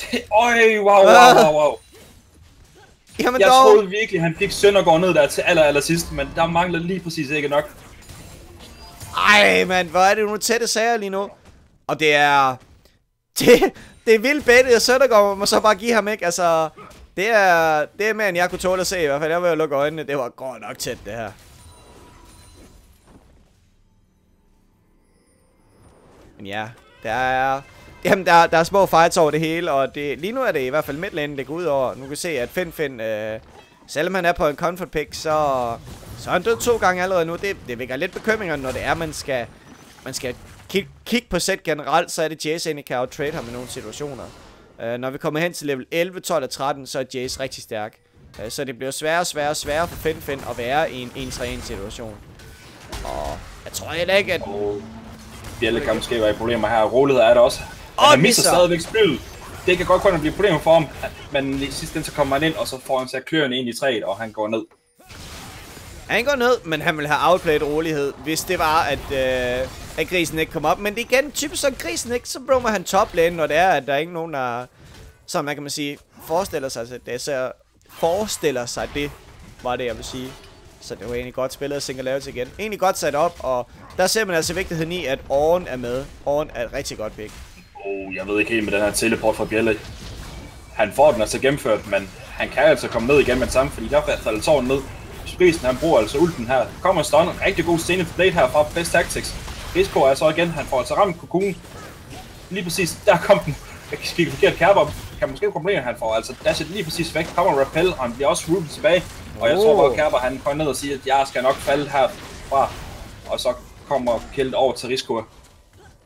Det, øj, wow, wow, wow, wow. Jamen jeg dog. troede virkelig, han fik Søndergaard ned der til aller, aller sidst, men der mangler lige præcis ikke nok. Ej, mand, hvor er det nogle tætte sager lige nu. Og det er... Det, det er vildt bedre, at Søndergaard må så bare give ham, ikke? Altså, det er, det er mere, end jeg kunne tåle at se i hvert fald. Jeg vil jo lukke øjnene. Det var godt nok tæt, det her. Men ja, der er... Jamen, der, der er små fights over det hele, og det, lige nu er det i hvert fald midtlane, det går ud over. Nu kan se, at Finn Finn, øh, selvom han er på en comfort pick, så, så er han død to gange allerede nu. Det, det vækker lidt bekymringer, når det er, man skal, man skal kigge kig på set generelt, så er det Jace egentlig kan trade ham i nogle situationer. Øh, når vi kommer hen til level 11, 12 og 13, så er Jace rigtig stærk. Øh, så det bliver sværere og sværere og sværere for Finn Finn at være i en 1-3-1 situation. Og jeg tror heller ikke, at... Være i problemer her. Rolighed er det også. Og han misser stadigvæk spillet. Det kan godt kunne blive problemer for ham, men i sidste ende så kommer han ind, og så får han sig kløerne ind i træet, og han går ned. Han går ned, men han vil have outplayed rolighed, hvis det var, at, øh, at grisen ikke kom op. Men det igen typisk så grisen ikke, så bruger han top lane, når det er, at der er ikke nogen, der, som man kan man sige, forestiller sig det. Så forestiller sig det, var det, jeg vil sige. Så det var egentlig godt spillet af Single Layout igen. Egentlig godt sat op, og der ser man altså vigtigheden i, at Orn er med. Orn er et rigtig godt pick. Oh, jeg ved ikke helt med den her teleport fra Bjelle. Han får den altså gennemført, men han kan altså komme ned igen med det samme, fordi der falder tårn ned. Spisen, han bruger altså ulten her. Kommer stun, rigtig god scene for Blade her fra Best Tactics. Risiko er så igen, han får altså ramt Cocoon. Lige præcis, der kom den. Jeg kan kigge forkert Kerber, kan måske komme han får altså dashet lige præcis væk, kommer Rappel, og han bliver også rooted tilbage. Og jeg tror bare, Kerber han kommer ned og siger, at jeg skal nok falde herfra. Og så kommer Kjeld over til Risiko.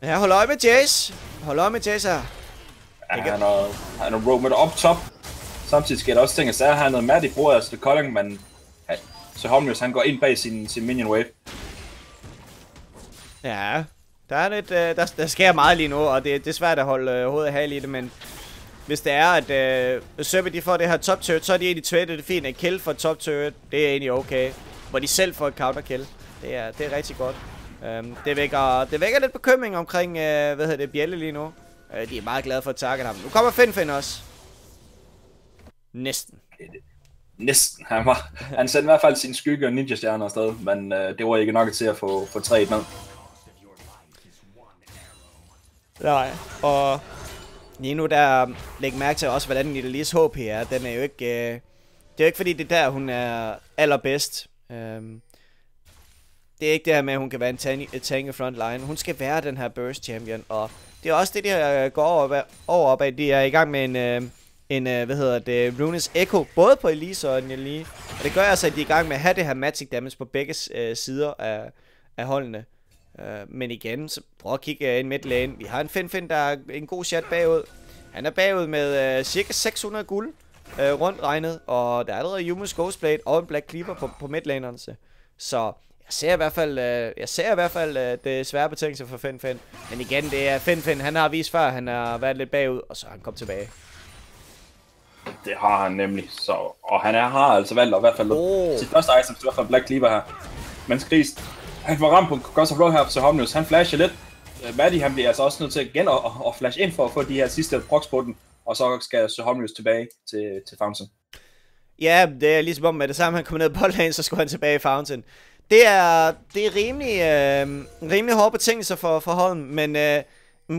Ja, hold øje med Jace. Hold øje med Jace her. Ja, han er, han er roamet op top. Samtidig skal der også tænke, at han noget Maddie bruger altså det Culling, men ja, så Homnius han går ind bag sin, sin minion wave. Ja, der er lidt, uh, der, der sker meget lige nu, og det, det er svært at holde uh, hovedet af i det, men hvis det er, at uh, Serbi de får det her top turret, så er de egentlig traded det fint. En kill for top turret, det er egentlig okay. Hvor de selv får et counter kill. Det er, det er rigtig godt. Øhm, det, vækker, det vækker lidt bekymring omkring, øh, hvad hedder det, Bjelle lige nu. Øh, de er meget glade for at takke ham. Nu kommer Finn Finn også. Næsten. Næsten. Han, var, han sendte i hvert fald sin skygge og ninja-stjerner afsted, men øh, det var ikke nok til at få, få træet ned. Nej, og lige nu der læg mærke til også, hvordan Nidalis HP er. Den er jo ikke... Øh, det er jo ikke fordi, det er der, hun er allerbedst. Øhm, det er ikke det her med, at hun kan være en tank, tank frontline. Hun skal være den her burst champion, og det er også det, der øh, går over, over op af. De er i gang med en, øh, en øh, hvad hedder det, Runes Echo, både på Elise og Nidalee. Og det gør altså, at de er i gang med at have det her magic damage på begge øh, sider af, af holdene. Øh, men igen, så prøv at kigge øh, ind midt lane. Vi har en Finn Finn, der er en god chat bagud. Han er bagud med cirka 600 guld rundt regnet. Og der er allerede Yumus Ghostblade og en Black Cleaver på, på midlanerne. Så jeg ser i hvert fald, uh, jeg ser i hvert fald uh, det er svære betingelser for Finn Finn. Men igen, det er Finn Finn. Han har vist før, han har været lidt bagud, og så er han kommet tilbage. Det har han nemlig. Så, og han er, har altså valgt at i hvert fald oh. sit første item, i hvert fald Black Cleaver her. Men Skris han får ramt på Gods of Blood her for Homnius. Han flasher lidt. Øh, Maddie han bliver altså også nødt til igen at, at, flash ind for at få de her sidste procs på den. Og så skal Sohomnius tilbage til, til Fountain. Ja, det er ligesom om med det samme, han kommer ned på lane, så skulle han tilbage i Fountain. Det er, det er rimelig, øh, rimelig hårde betingelser for, for Holm, men øh,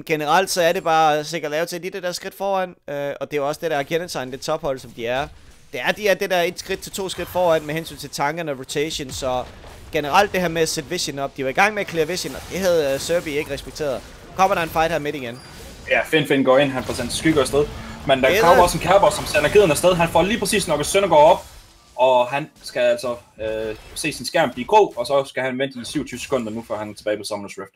generelt så er det bare sikkert lave til lige det der skridt foran, øh, og det er også det, der er kendetegnet det tophold, som de er. Det er de er det der et skridt til to skridt foran med hensyn til tankerne og rotation, så generelt det her med at sætte vision op. De var i gang med at clear vision, og det havde uh, Serbi ikke respekteret. Kommer der en fight her midt igen? Ja, Finn Finn går ind, han får sendt skygger afsted. Men der kommer også en Kerber, som sender geden afsted. Han får lige præcis nok Sønder går op, og han skal altså øh, se sin skærm blive grå, og så skal han vente i 27 sekunder nu, før han er tilbage på Summoners Rift.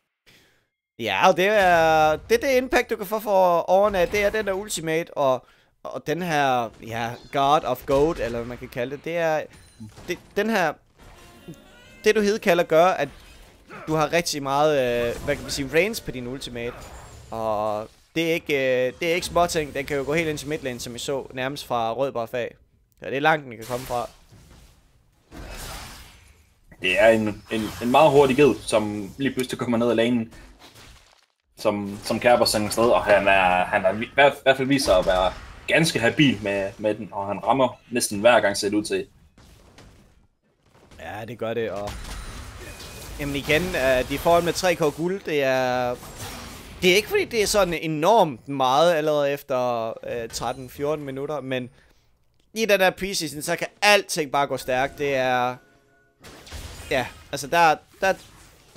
Ja, og det er det, er det impact, du kan få for årene, det er den der ultimate, og, og den her, ja, God of Goat, eller hvad man kan kalde det, det er, det, den her det du hed kalder gør, at du har rigtig meget, øh, hvad kan man sige, range på din ultimate. Og det er ikke, øh, det er ikke småting. Den kan jo gå helt ind til midlane, som vi så nærmest fra rød bare fag. Ja, det er langt, den kan komme fra. Det er en, en, en meget hurtig ged, som lige pludselig kommer ned ad lanen. Som, som Kerber sender sted, og han er, han er i hvert, hvert fald viser at være ganske habil med, med den, og han rammer næsten hver gang set ud til. Ja, det gør det, og... Jamen igen, uh, de får med 3k guld, det er... Det er ikke fordi, det er sådan enormt meget allerede efter uh, 13-14 minutter, men i den der preseason, så kan alting bare gå stærkt. Det er... Ja, altså der, der,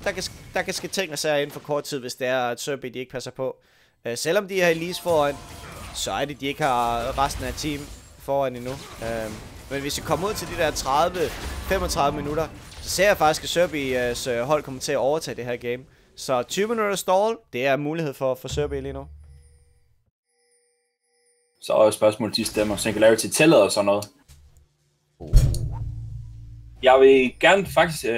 der, kan, der kan ske ting og sager inden for kort tid, hvis det er, at Serbi de ikke passer på. Uh, selvom de har Elise foran, så er det, de ikke har resten af team foran endnu. Uh, men hvis vi kommer ud til de der 30-35 minutter, så ser jeg faktisk, at Serbi's uh, øh, hold kommer til at overtage det her game. Så 20 minutter stall, det er mulighed for, for Serbia lige nu. Så er spørgsmålet til stemmer. Singularity tillader og sådan noget. Uh. Jeg vil gerne faktisk uh,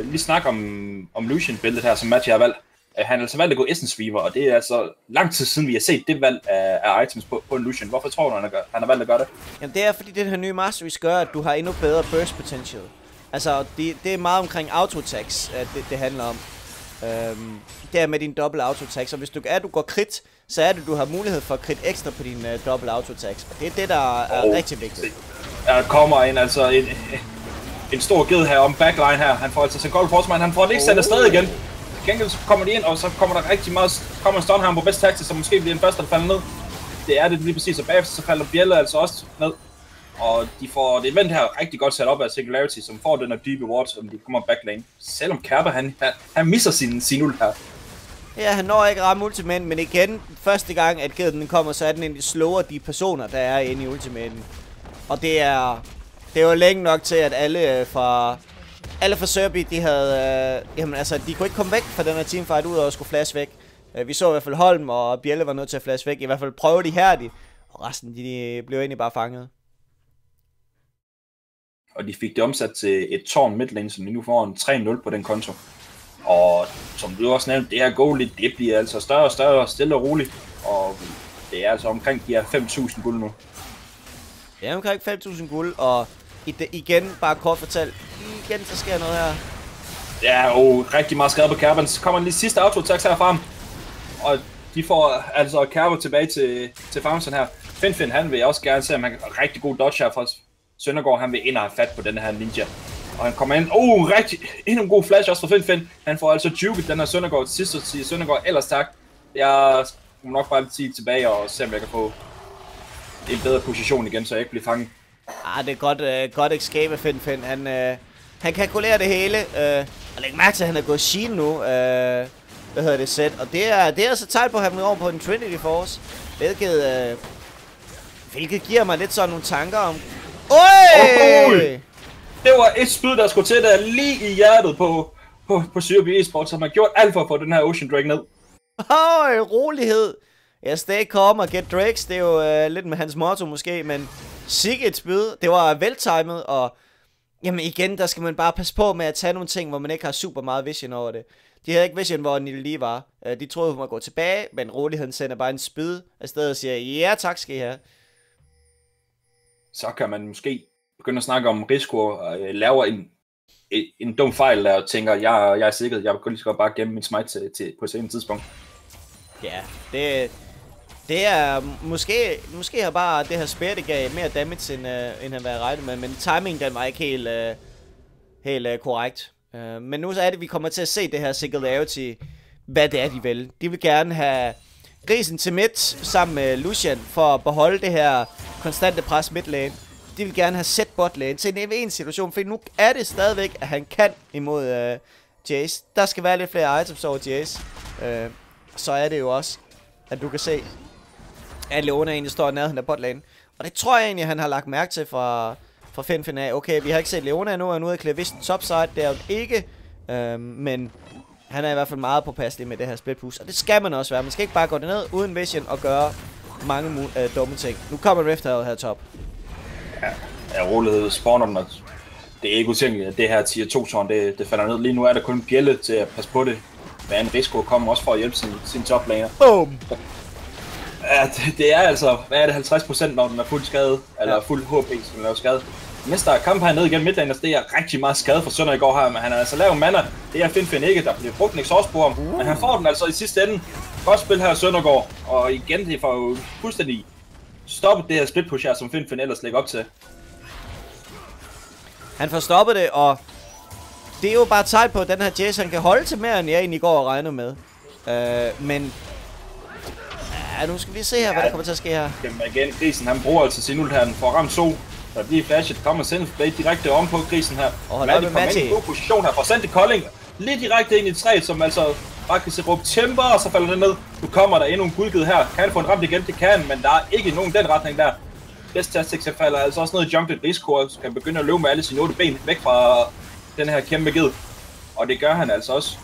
uh, lige snakke om, om Lucian-billedet her, som Match har valgt. Uh, han har altså valgt at gå Essence Weaver, og det er altså lang tid siden, vi har set det valg af, af items på, på en Lucian. Hvorfor tror du, han har, han har valgt at gøre det? Jamen det er fordi, det her nye Masteries gør, at du har endnu bedre burst potential. Altså, det, det er meget omkring auto-attacks, det, det handler om. Øhm, det er med din dobbelt auto-attacks, og hvis du, er, du går crit, så er det, du har mulighed for crit ekstra på din uh, dobbelt auto-attacks. Og det er det, der er oh, rigtig vigtigt. Der kommer en, altså en, en stor ged her om backline her. Han får altså sin gold forsmand, han får det ikke oh. sendt afsted igen gengæld så kommer de ind, og så kommer der rigtig meget, kommer en stunhammer på bedst tactic, som måske bliver den første, der falder ned. Det er det lige præcis, og bagefter så falder Bjelle altså også ned. Og de får det event her rigtig godt sat op af Singularity, som får den her dybe ward, som de kommer backlane. Selvom Kerber, han, han, han misser sin, sin ult her. Ja, han når ikke ramme ultimaten, men igen, første gang, at kæden kommer, så er den egentlig slower de personer, der er inde i ultimaten. Og det er, det er jo længe nok til, at alle øh, fra alle fra Serbi, de havde, øh, jamen altså, de kunne ikke komme væk fra den her teamfight, ud og skulle flash væk. Øh, vi så i hvert fald Holm og Bjelle var nødt til at flash væk, i hvert fald prøve de her, og resten, de, de blev egentlig bare fanget. Og de fik det omsat til et tårn midlane, som de nu får en 3-0 på den konto. Og som du også nævnte, det her goalie, det bliver altså større og større, stille og roligt. Og det er altså omkring de her 5.000 guld nu. Det er omkring 5.000 guld, og igen, bare kort fortalt, igen, så sker noget her. Ja, og rigtig meget skade på Kerben. Så kommer lige sidste auto-attacks her frem. Og de får altså Kerber tilbage til, til Farmsen her. Finfin, han vil også gerne se, om han kan rigtig god dodge her fra Søndergaard. Han vil ind og have fat på den her ninja. Og han kommer ind. Oh, rigtig. Endnu en god flash også fra Finfin. Han får altså juket den her Søndergaard til sidst, og siger Søndergaard ellers tak. Jeg må nok bare sige tilbage og se, om jeg kan få en bedre position igen, så jeg ikke bliver fanget. Ah, det er godt, uh, godt escape af Finn Finn. Han, uh, han kalkulerer det hele. Uh, og læg mærke til, at han er gået Sheen nu. Uh, hvad hedder det sæt. Og det er, det er altså tegn på, at han er over på en Trinity Force. Hvilket, uh, hvilket giver mig lidt sådan nogle tanker om... Oj! Det var et spyd, der skulle til der lige i hjertet på, på, på Syrby Esports, som har gjort alt for at få den her Ocean Drake ned. Øj, rolighed. Ja, stay calm og get drakes. Det er jo uh, lidt med hans motto måske, men sikke et spyd. Det var veltimet, og jamen igen, der skal man bare passe på med at tage nogle ting, hvor man ikke har super meget vision over det. De havde ikke vision, hvor Nille lige var. Uh, de troede, hun var gå tilbage, men roligheden sender bare en spyd afsted og siger, ja tak skal I have. Så kan man måske begynder at snakke om risiko og øh, laver en, øh, en, dum fejl der og tænker, jeg, jeg er sikker, jeg kan lige så godt bare gemme min smite til, til, på et senere tidspunkt. Ja, det, det er måske, måske har bare det her spære, det øh, gav mere damage, end, uh, end han var regnet med, men timing den var ikke helt, uh, helt uh, korrekt. Uh, men nu så er det, vi kommer til at se det her Singularity, hvad det er, de vil. De vil gerne have grisen til midt sammen med Lucian for at beholde det her konstante pres midlane. De vil gerne have set botlane til en en situation, for nu er det stadigvæk, at han kan imod uh, Jace. Der skal være lidt flere items over Jace. Uh, så er det jo også, at du kan se, at Leona egentlig står i nærheden af botlane. Og det tror jeg egentlig, han har lagt mærke til fra, fra Finfin af. Okay, vi har ikke set Leona endnu, han er ude af clear vision topside, det er jo ikke. Øhm, men han er i hvert fald meget påpasselig med det her split push. Og det skal man også være. Man skal ikke bare gå ned uden vision og gøre mange øh, dumme ting. Nu kommer Rift her top. Ja, ja rolighed spawner den. Det er ikke utænkeligt, at det her tier 2 tårn, det, det falder ned. Lige nu er der kun Bjelle til at passe på det. Men Risiko kommer også for at hjælpe sin, sin toplaner. Boom! Ja, det, det, er altså, hvad er det, 50% når den er fuld skade, eller ja. fuld HP, som laver skade. Mister kamp her ned igen midtlaner, det er rigtig meget skade for Sønder i går her, men han er altså lavet mana. Det er Finn Finn ikke, der bliver brugt en exhaust på ham, uh. men han får den altså i sidste ende. Godt spil her Søndergaard, og igen, det får jo fuldstændig stoppet det her split push her, som Finn Finn ellers lægger op til. Han får stoppet det, og det er jo bare tegn på, at den her Jason kan holde til mere, end jeg egentlig går og regner med. Uh, men Ja, nu skal vi se her, ja, hvad der kommer til at ske her. Jamen igen, grisen han bruger altså sin ult her, den får ramt so. Der bliver flashet, kommer sendt direkte om på grisen her. Og han er med Matti. i god position her, får sendt Kolding. Lige direkte ind i træet, som altså Faktisk kan se råbe timber, og så falder den ned. Nu kommer der endnu en guldged her. Kan han få en ramt igen? Det kan men der er ikke nogen den retning der. Best Tactics falder altså også ned i Jungle Risiko, og kan begynde at løbe med alle sine otte ben væk fra den her kæmpe ged. Og det gør han altså også.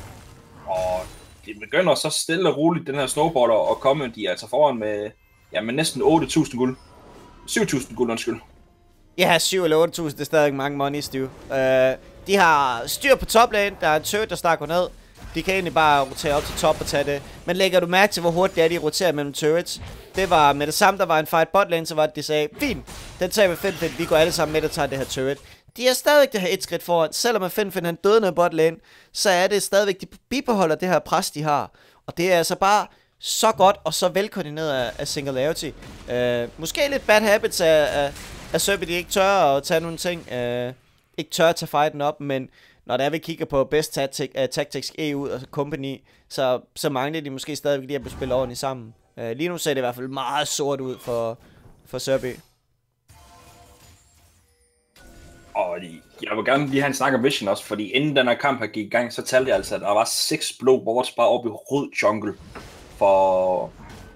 Og det begynder så stille og roligt, den her snowboarder, at komme, de er altså foran med, ja, med næsten 8.000 guld. 7.000 guld, undskyld. Ja, 7 eller 8.000, det er stadig mange money, Stu. Uh, øh, de har styr på toplane, der er en der snakker ned. De kan egentlig bare rotere op til top og tage det. Men lægger du mærke til, hvor hurtigt det er, de roterer mellem turrets? Det var med det samme, der var en fight botlane, så var det, de sagde, fint, den tager vi fedt, fedt, vi går alle sammen med og tager det her turret. De er stadigvæk det her et skridt foran. Selvom Finn, Finn han døde ned botlane, så er det stadigvæk, de bibeholder det her pres, de har. Og det er altså bare så godt og så velkoordineret af, af Singularity. Uh, måske lidt bad habits af, af, af Serbi, de ikke tør at tage nogle ting. Uh, ikke tør at tage fighten op, men når der er vi kigger på Best Tactic, uh, Tactics EU og Company, så, så mangler de måske stadigvæk lige at spille ordentligt sammen. Uh, lige nu ser det i hvert fald meget sort ud for, for Serbi. Og jeg vil gerne lige have en snak om Vision også, fordi inden den her kamp her gik i gang, så talte jeg altså, at der var seks blå boards bare oppe i rød jungle for,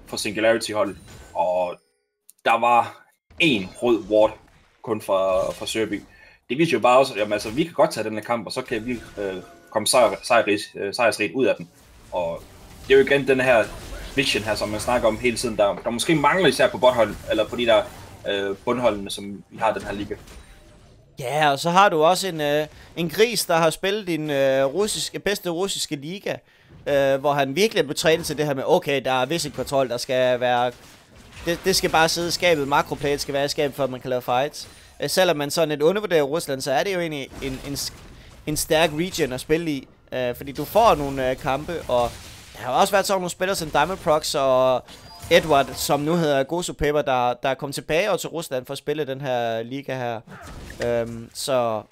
for Singularity hold. Og der var en rød ward kun for, for Sørby. Det viser jo bare også, at altså, vi kan godt tage den her kamp, og så kan vi øh, komme sejr, sejrigt, øh, sejrsrigt ud af den. Og det er jo igen den her vision her, som man snakker om hele tiden, der, der måske mangler især på bothold, eller på de der øh, bundholdene, som vi har den her liga. Ja, og så har du også en, øh, en gris, der har spillet din øh, russiske, bedste russiske liga, øh, hvor han virkelig er trænet til det her med, okay, der er visse kontrol, der skal være... Det, det skal bare sidde i skabet, makroplanet skal være i skabet, for at man kan lave fights. Øh, selvom man sådan et undervurderer Rusland, så er det jo egentlig en, en, en stærk region at spille i. Øh, fordi du får nogle øh, kampe, og der har også været sådan nogle spillere som Diamond Prox og Edward, som nu hedder Gozo Paper, der, der er kommet tilbage og til Rusland for at spille den her liga her. Øhm, så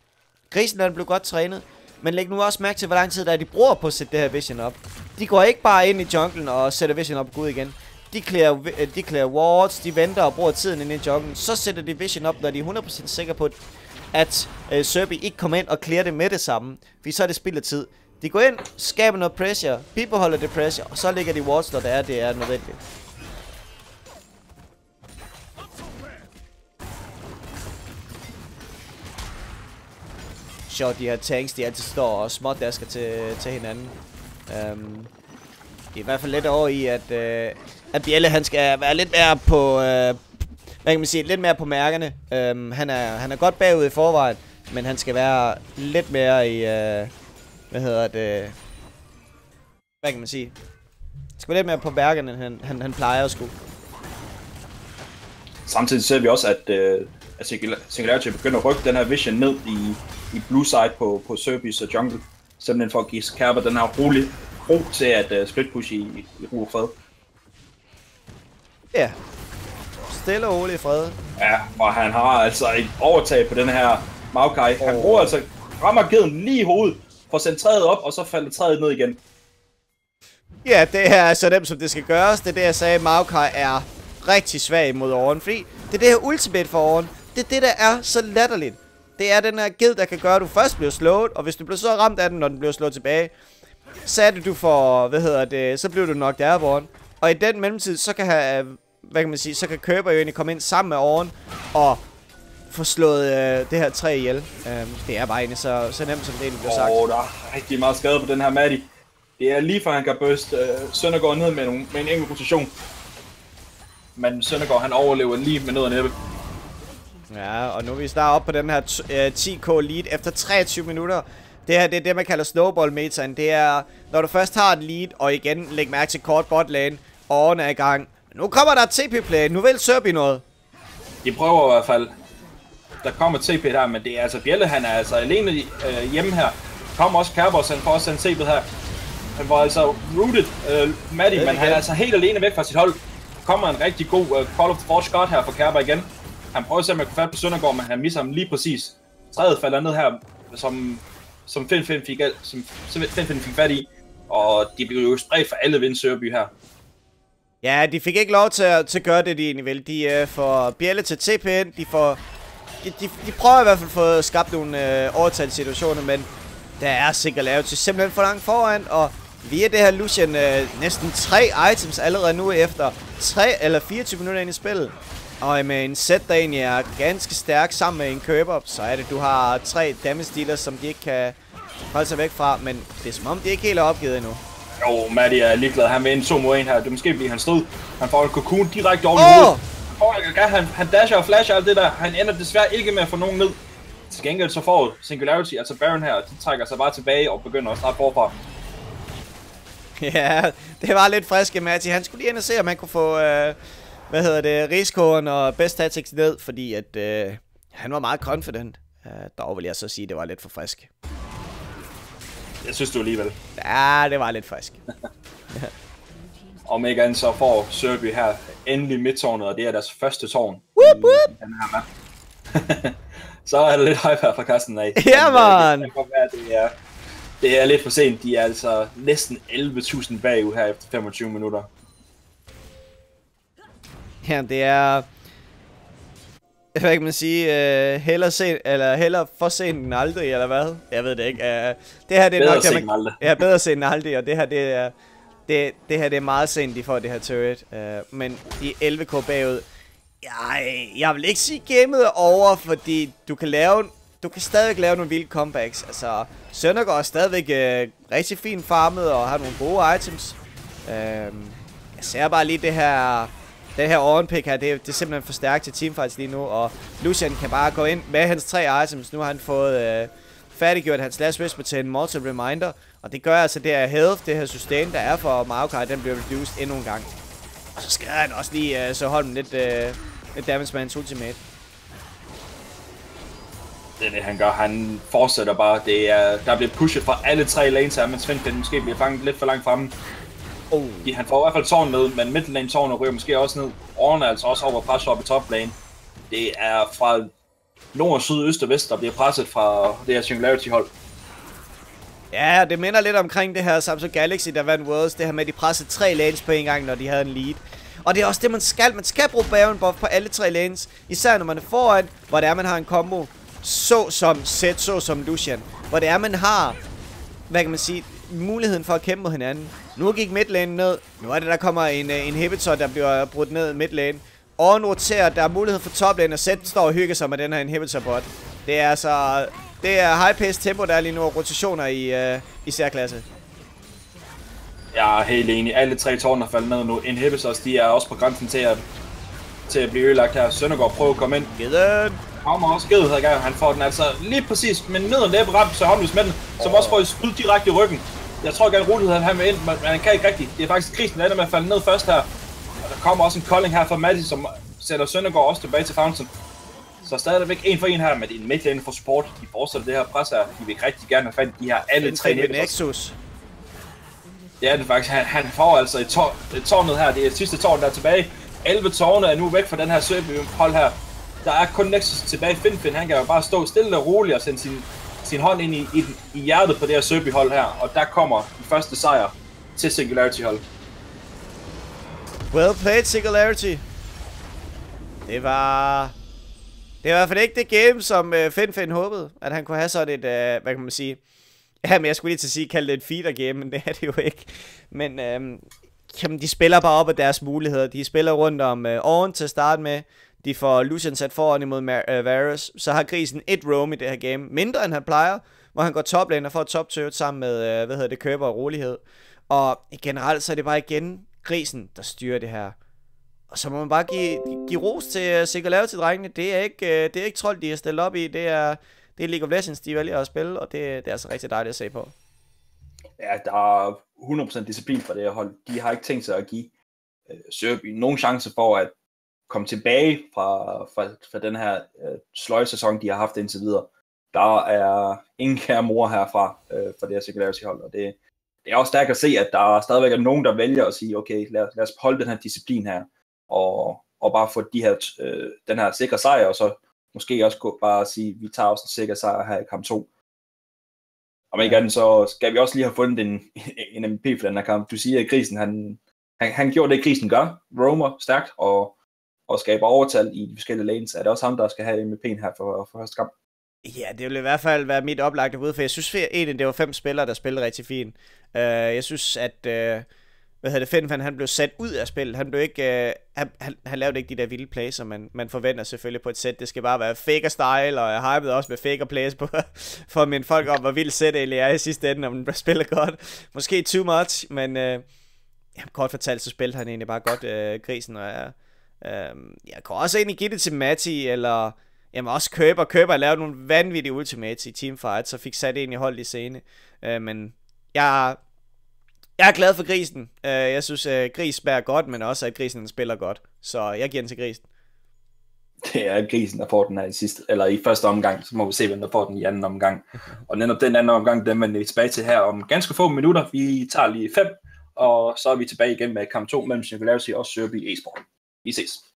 Grisen den blev godt trænet. Men læg nu også mærke til, hvor lang tid der er, de bruger på at sætte det her vision op. De går ikke bare ind i junglen og sætter vision op og går ud igen. De clear, øh, de clear wards, de venter og bruger tiden ind i junglen. Så sætter de vision op, når de er 100% sikre på, at øh, Serbi ikke kommer ind og clear det med det samme. Fordi så er det spild af tid. De går ind, skaber noget pressure, bibeholder det pressure, og så ligger de wards, når det er, det er nødvendigt. Sjovt, de her tanks, de altid står og smådasker til, til hinanden. Øhm, um, det er i hvert fald lidt over i, at, uh, at Bjelle, han skal være lidt mere på, øh, hvad kan man sige, lidt mere på mærkerne. Øhm, han, er, han er godt bagud i forvejen, men han skal være lidt mere i, øh, hvad hedder det, hvad kan man sige, han skal være lidt mere på mærkerne, end han, han, han plejer at skulle. Samtidig ser vi også, at, øh, at Singularity begynder at rykke den her vision ned i, i blue side på, på Service og jungle. Simpelthen for at give Kerber den her rolig, ro til at uh, split push i, i ro og fred. Ja. Stille og rolig fred. Ja, og han har altså et overtag på den her Maokai. Oh. Han bruger altså, rammer geden lige i hovedet, får sendt træet op, og så falder træet ned igen. Ja, det er så nemt, som det skal gøres. Det er det, jeg sagde. Maokai er rigtig svag mod Oren, fordi det er det her ultimate for Oren. Det er det, der er så latterligt. Det er den her ged, der kan gøre, at du først bliver slået, og hvis du bliver så ramt af den, når den bliver slået tilbage, så er det, du får, hvad hedder det, så bliver du nok der, Oren. Og i den mellemtid, så kan have, hvad kan man sige, så kan Køber jo egentlig komme ind sammen med Oren, og få slået øh, det her træ ihjel. Um, det er bare egentlig så, så nemt, som det egentlig bliver sagt. Åh, oh, der er rigtig meget skade på den her Maddie. Det er lige før han kan børste øh, Søndergaard ned med, nogle, med en enkelt rotation. Men Søndergaard han overlever lige med noget næppe. Ja, og nu er vi snart op på den her 10k lead efter 23 minutter. Det her det er det, man kalder snowball metaen. Det er, når du først har et lead, og igen, læg mærke til kort bot lane, og er i gang. Nu kommer der TP-play. Nu vil Serbi noget. De prøver i hvert fald. Der kommer TP der, men det er altså Bjelle, han er altså alene øh, hjemme her. Kommer også Kerbos, han får også sendt TP'et her. Han var altså rooted, øh, Maddie, men han er altså helt alene væk fra sit hold. Kommer en rigtig god uh, Call of the Forge God her for Kerber igen. Han prøver at om jeg kan fat på Søndergaard, men han misser ham lige præcis. Træet falder ned her, som, som Finn Finn fik, som Finn Finn fik fat i. Og de blev jo spredt for alle vind Sørby her. Ja, de fik ikke lov til at, til at gøre det, de egentlig vil. De øh, får Bjelle til TP'en, de får... De, de, de prøver i hvert fald at få skabt nogle uh, overtalssituationer, men der er sikkert lavet til simpelthen for langt foran, og via det her Lucian øh, næsten tre items allerede nu efter 3 eller 24 minutter ind i spillet. Og med en set, der egentlig er ganske stærk sammen med en køber, så er det, du har tre damage dealers, som de ikke kan holde sig væk fra. Men det er som om, de ikke helt er opgivet endnu. Jo, Maddie er ligeglad. Han vil ind 2 mod 1 her. Det måske bliver han stød. Han får en cocoon direkte over oh! hovedet. Han, han dasher og flasher alt det der. Han ender desværre ikke med at få nogen ned. Til gengæld så får Singularity, altså Baron her, de trækker sig bare tilbage og begynder at starte forfra. Ja, det var lidt friske, Matti. Han skulle lige ind og se, om han kunne få, øh, hvad hedder det, risikoen og best tactics ned, fordi at øh, han var meget confident. Uh, dog vil jeg så sige, at det var lidt for frisk. Jeg synes du alligevel. Ja, det var lidt frisk. Om ikke andet så får Sørby her endelig midtårnet, og det er deres første tårn. Whoop, whoop. I den her map. så er det lidt hype her fra Carsten af. Ja, man! Det, det, det, er, det er lidt for sent. De er altså næsten 11.000 bagud her efter 25 minutter. Ja, det er... Hvad kan man sige? Uh, hellere, sen, eller hellere for sent end aldrig, eller hvad? Jeg ved det ikke. Uh, det her det er bedre nok... Sent man, ja, bedre sent end aldrig, og det her det er... Det, det her det er meget sent, de får det her turret. Uh, men de 11k bagud... Jeg, jeg vil ikke sige gamet over, fordi du kan lave... Du kan stadigvæk lave nogle vilde comebacks. Altså, Søndergaard er stadigvæk uh, rigtig fint farmet og har nogle gode items. Uh, jeg ser bare lige det her den her ovenpick pick her, det er, det er simpelthen for stærkt til teamfights lige nu, og Lucian kan bare gå ind med hans tre items. Nu har han fået øh, færdiggjort hans last whisper til en mortal reminder, og det gør altså, det her health, det her sustain, der er for Maokai, den bliver reduced endnu en gang. Og så skader han også lige øh, så holde lidt, øh, lidt damage med hans ultimate. Det er det, han gør. Han fortsætter bare. Det er, der bliver pushet fra alle tre lanes her, men Finn måske bliver fanget lidt for langt fremme. Oh. Han får i hvert fald tårn ned, men midlane tårnet ryger måske også ned. Orn er altså også over presset op i top lane. Det er fra nord, syd, øst og vest, der bliver presset fra det her Singularity hold. Ja, det minder lidt omkring det her Samsung Galaxy, der vandt Worlds. Det her med, at de pressede tre lanes på en gang, når de havde en lead. Og det er også det, man skal. Man skal bruge Baron Buff på alle tre lanes. Især når man er foran, hvor det er, man har en combo. Så som Zed, så som Lucian. Hvor det er, man har, hvad kan man sige, muligheden for at kæmpe mod hinanden. Nu gik midlane ned. Nu er det, der kommer en uh, inhibitor, der bliver brudt ned midlane. Og noterer, at der er mulighed for toplane, og Zed står og hygger sig med den her inhibitor bot. Det er altså... Det er high-paced tempo, der er lige nu, og rotationer i, uh, i særklasse. Jeg er helt enig. Alle tre tårne er faldet ned nu. Inhibitors, de er også på grænsen til at, til at blive ødelagt her. Søndergaard prøver at komme ind. Geden! Kommer også givet her gang. Han får den altså lige præcis med ned og næppe ramt så håndløs med den, som også får et skud direkte i ryggen. Jeg tror gerne, Rudi havde han med ind, men han kan ikke rigtigt. Det er faktisk krisen, der ender med at falde ned først her. Og der kommer også en calling her fra Matti, som sætter Søndergaard også tilbage til Fountain. Så stadigvæk en for en her med din midtlane for support. De fortsætter det her pres her. De vil rigtig gerne have fat de her alle tre Nexus. Det er det faktisk. Han, han får altså et, tår, et tårnet her. Det er sidste tårn, der er tilbage. 11 tårne er nu væk fra den her hold her. Der er kun Nexus tilbage. Finn Finn, han kan jo bare stå stille og roligt og sende sin, sin hånd ind i, i, i hjertet på det her Søby hold her. Og der kommer den første sejr til Singularity hold. Well played, Singularity. Det var... Det var i hvert fald ikke det game, som øh, uh, Finn Finn håbede, at han kunne have sådan et, uh, hvad kan man sige, Ja, men jeg skulle lige til at sige, kalde det et feeder game, men det er det jo ikke. Men øhm, jamen, de spiller bare op af deres muligheder. De spiller rundt om øh, Orn til at starte med. De får Lucian sat foran imod Mar- øh, uh, Varus. Så har Grisen et roam i det her game. Mindre end han plejer. Hvor han går toplane og får top sammen med, uh, hvad hedder det, køber og rolighed. Og generelt så er det bare igen Grisen, der styrer det her. Og så må man bare give, give ros til uh, Sikker til drengene. Det er ikke, uh, det er ikke trold, de har stillet op i. Det er, det er League of Legends, de vælger at spille, og det, det er altså rigtig dejligt at se på. Ja, der er 100% disciplin for det her hold. De har ikke tænkt sig at give øh, Sørby nogen chance for at komme tilbage fra, fra, fra den her øh, sløjsæson, de har haft indtil videre. Der er ingen kære mor herfra øh, for det her Singularity hold, og det, det er også stærkt at se, at der stadigvæk er nogen, der vælger at sige, okay, lad, lad os holde den her disciplin her, og, og bare få de her, øh, den her sikre sejr, og så måske også gå bare sige, vi tager også en sikker sejr her i kamp 2. Om ikke andet, så skal vi også lige have fundet en, en MVP for den her kamp. Du siger, at Grisen, han, han, han gjorde det, Grisen gør. Romer stærkt og, og skaber overtal i de forskellige lanes. Er det også ham, der skal have MVP'en her for, for første kamp? Ja, det vil i hvert fald være mit oplagte bud, for jeg synes egentlig, det var fem spillere, der spillede rigtig fint. Uh, jeg synes, at uh, hvad hedder det, Fenfan, han blev sat ud af spillet. Han blev ikke, uh, han, han, han, lavede ikke de der vilde plays, som man, man forventer selvfølgelig på et sæt. Det skal bare være faker style, og jeg hypede også med faker plays på, for at minde folk om, hvor vildt sæt egentlig er i sidste ende, om man spiller godt. Måske too much, men uh, jamen, kort fortalt, så spillede han egentlig bare godt uh, grisen, og jeg, øh, jeg kan også egentlig give det til Matti, eller Jamen også Køber. Køber lavet nogle vanvittige ultimates i teamfight, så fik sat egentlig hold i scene. Øh, men jeg, jeg er glad for grisen. Uh, jeg synes, uh, gris bærer godt, men også, at grisen spiller godt. Så jeg giver den til grisen. Det er grisen, der får den her i, sidste, eller i første omgang. Så må vi se, hvem der får den i anden omgang. Og netop den anden omgang, den vender vi tilbage til her om ganske få minutter. Vi tager lige fem, og så er vi tilbage igen med kamp 2 mellem Singularity og Sørby Esport. Vi ses.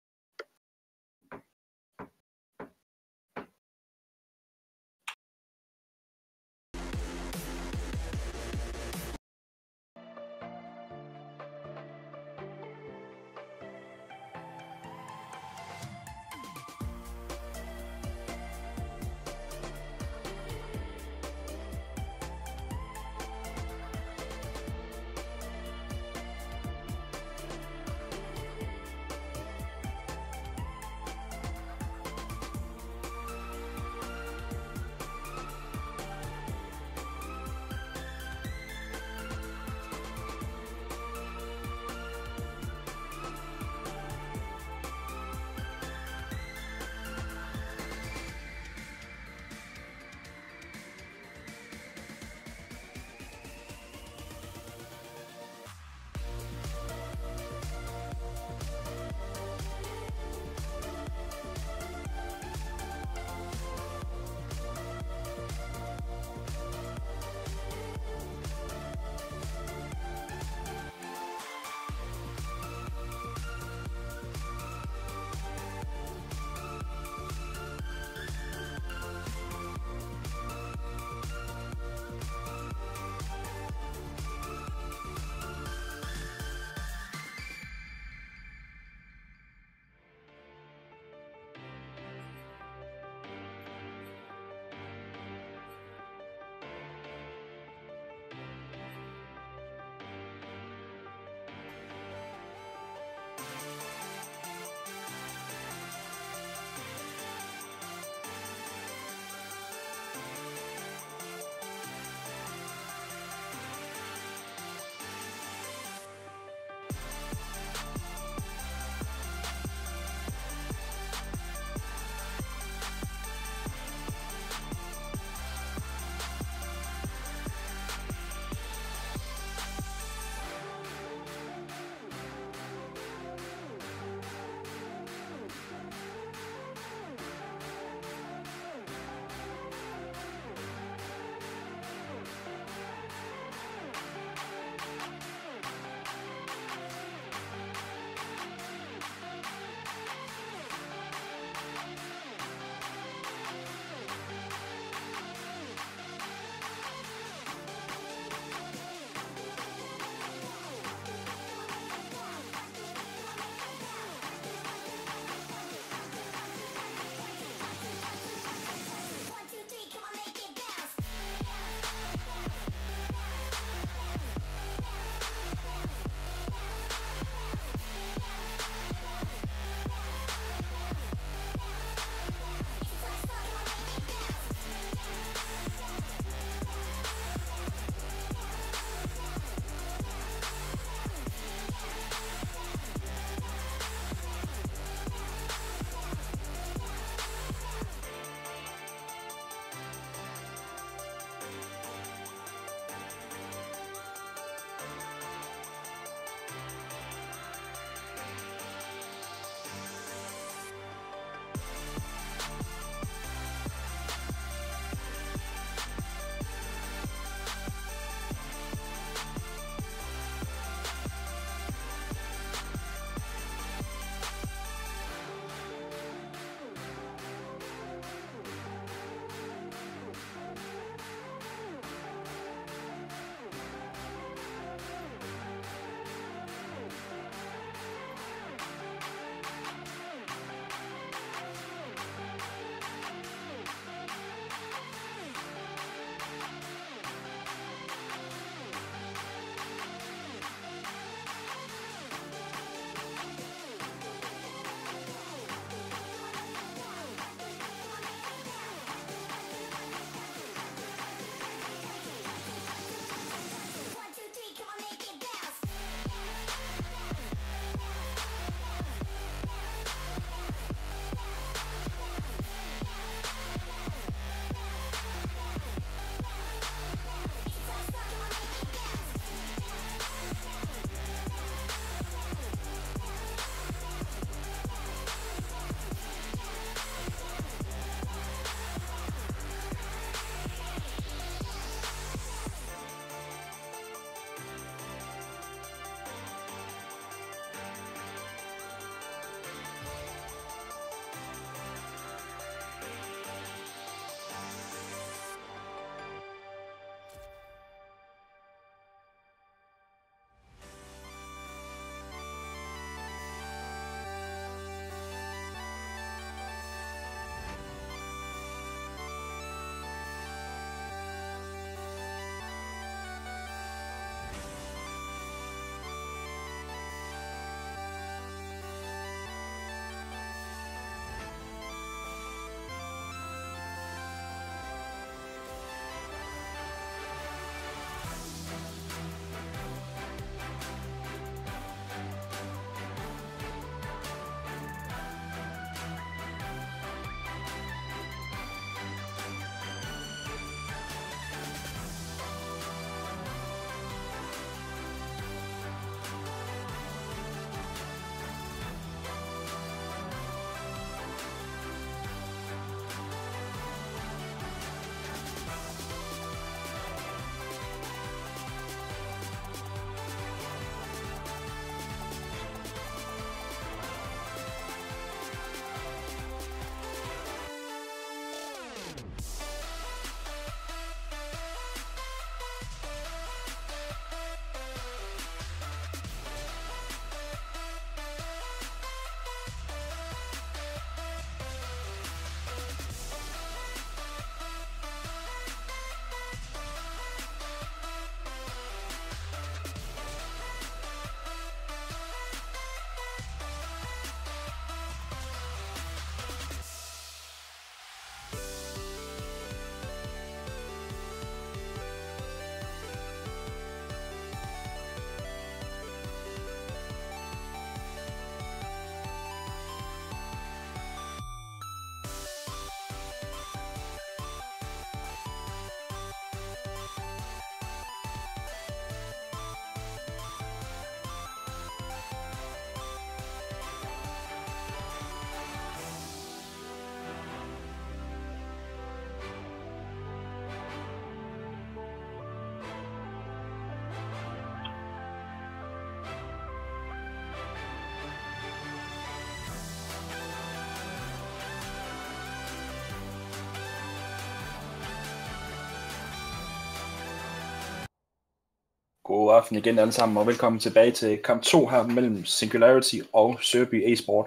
God aften igen alle sammen, og velkommen tilbage til kamp 2 her mellem Singularity og Serbi A-Sport.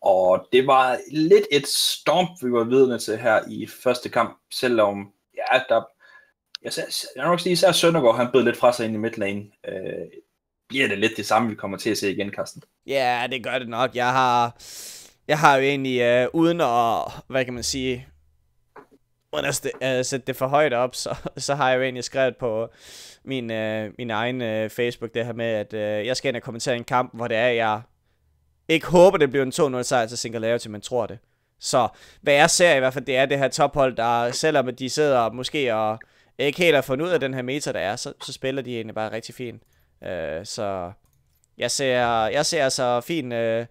Og det var lidt et stomp, vi var vidne til her i første kamp, selvom, ja, der, jeg, jeg nok sige, især Søndergaard, han bød lidt fra sig ind i midlane. Øh, bliver det lidt det samme, vi kommer til at se igen, Carsten? Ja, det gør det nok. Jeg har, jeg har jo egentlig, øh, uden at, hvad kan man sige, uden at uh, sætte det for højt op, så, så har jeg jo egentlig skrevet på min, uh, min egen uh, Facebook det her med, at uh, jeg skal ind og kommentere en kamp, hvor det er, jeg ikke håber, det bliver en 2-0 sejr til Singularity, men tror det. Så hvad jeg ser i hvert fald, det er det her tophold, der selvom de sidder måske og ikke helt har fundet ud af den her meta, der er, så, så spiller de egentlig bare rigtig fint. Uh, så jeg ser, jeg ser altså fin, uh,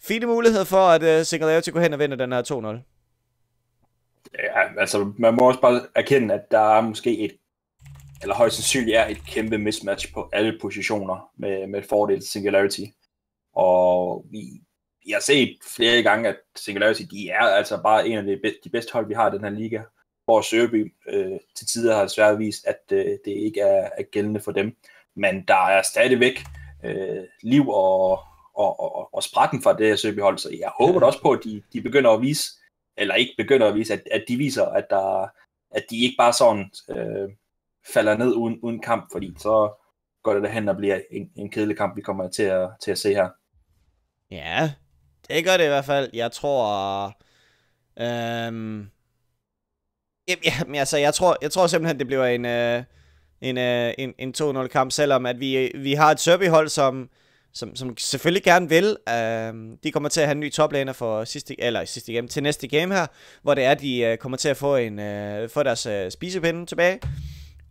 fine mulighed for, at uh, Singularity går hen og vinder den her 2-0. Ja, altså man må også bare erkende, at der er måske et, eller højst sandsynligt er et kæmpe mismatch på alle positioner med, med fordel til Singularity. Og vi, vi har set flere gange, at Singularity, de er altså bare en af de, bedste, de bedste hold, vi har i den her liga. Hvor Sørby øh, til tider har svært vist, at øh, det ikke er, er gældende for dem. Men der er stadigvæk øh, liv og, og, og, og spratten fra det her Sørby-hold, så jeg håber da også på, at de, de begynder at vise, eller ikke begynder at vise, at, at de viser, at, der, at de ikke bare sådan øh, falder ned uden, uden kamp, fordi så går det derhen og bliver en, en kedelig kamp, vi kommer til at, til at se her. Ja, det gør det i hvert fald. Jeg tror... Øhm, jamen, altså, jeg tror, jeg tror simpelthen, det bliver en, øh, en, øh, en, en 2-0 kamp, selvom at vi, vi har et Serbi-hold, som, som, som selvfølgelig gerne vil. Øh, de kommer til at have en ny toplaner for sidste, eller sidste game, til næste game her, hvor det er, de øh, kommer til at få, en, øh, få deres øh, spisepinde tilbage.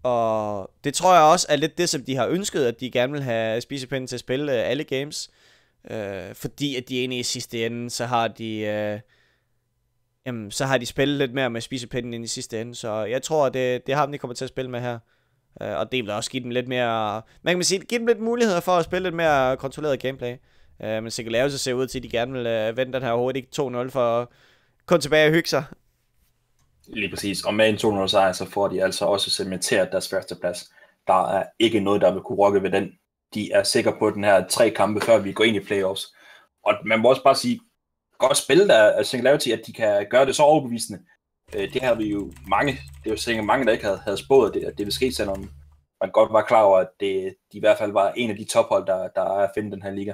Og det tror jeg også er lidt det, som de har ønsket, at de gerne vil have spisepinden til at spille øh, alle games. Øh, fordi at de egentlig i sidste ende, så har de... Øh, jamen, så har de spillet lidt mere med spisepinden ind i sidste ende. Så jeg tror, det, det har de kommer til at spille med her. Øh, og det vil også give dem lidt mere... Man kan man sige, give dem lidt muligheder for at spille lidt mere kontrolleret gameplay. Øh, men Singularity ser ud til, at de gerne vil øh, vende den her hurtigt 2-0 for at komme tilbage og hygge sig. Lige præcis. Og med en 2-0 sejr, så får de altså også cementeret deres første plads. Der er ikke noget, der vil kunne rokke ved den. De er sikre på den her tre kampe, før vi går ind i playoffs. Og man må også bare sige, godt spil der af Singularity, at de kan gøre det så overbevisende. Øh, det har vi jo mange, det er jo sikkert mange, der ikke havde, havde spået, det, at det ville ske, selvom man godt var klar over, at det, de i hvert fald var en af de tophold, der, der er at finde den her liga.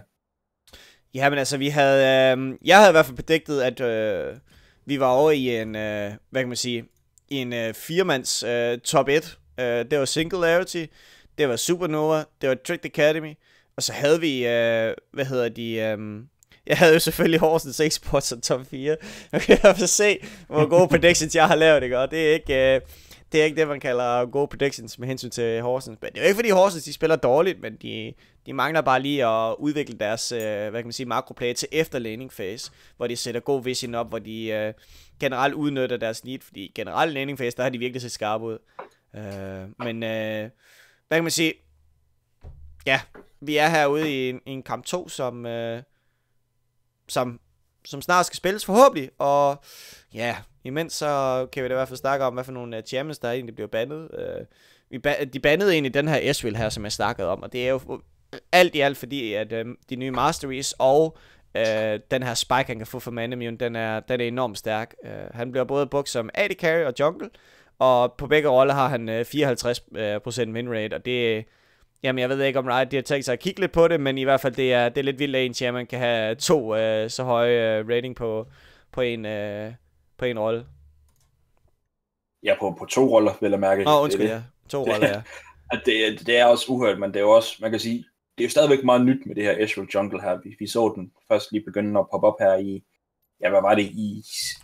Ja, men altså, vi havde, øh, jeg havde i hvert fald bedægtet, at øh, vi var over i en, øh, hvad kan man sige, i en øh, firemands øh, top 1. Øh, det var Singularity, det var Supernova, det var Trick Academy, og så havde vi, øh, hvad hedder de, øh, jeg havde jo selvfølgelig Horsens Export som top 4. Jeg kan se, hvor gode predictions jeg har lavet, ikke? og det er ikke... Øh, det er ikke det, man kalder gode predictions med hensyn til Horsens. Men det er jo ikke, fordi Horsens de spiller dårligt, men de, de mangler bare lige at udvikle deres, øh, hvad kan man sige, makroplay til efter landing phase, hvor de sætter god vision op, hvor de øh, generelt udnytter deres need, fordi generelt laning phase, der har de virkelig set skarpe ud. Øh, men, øh, hvad kan man sige, ja, vi er herude i en, i en kamp 2, som, øh, som, som snart skal spilles forhåbentlig, og ja, imens så kan vi da i hvert fald snakke om, hvad for nogle øh, champions, der egentlig bliver bandet. Øh, vi ba- de bandede egentlig den her Esville her, som jeg snakkede om, og det er jo alt i alt fordi, at øh, de nye Masteries og øh, den her spike, han kan få fra Manamune, den er, den er enormt stærk. Øh, han bliver både brugt som AD Carry og Jungle, og på begge roller har han øh, 54% øh, win rate, og det, Jamen, jeg ved ikke, om Riot de har tænkt sig at kigge lidt på det, men i hvert fald, det er, det er lidt vildt, at en chairman kan have to øh, så høje øh, rating på, på en, øh, på en rolle. Ja, på, på to roller, vil jeg mærke. Åh, oh, undskyld, det, ja. To roller, ja. At det, det er også uhørt, men det er jo også, man kan sige, det er jo stadigvæk meget nyt med det her Ezreal Jungle her. Vi, vi så den først lige begynde at poppe op her i, ja, hvad var det, i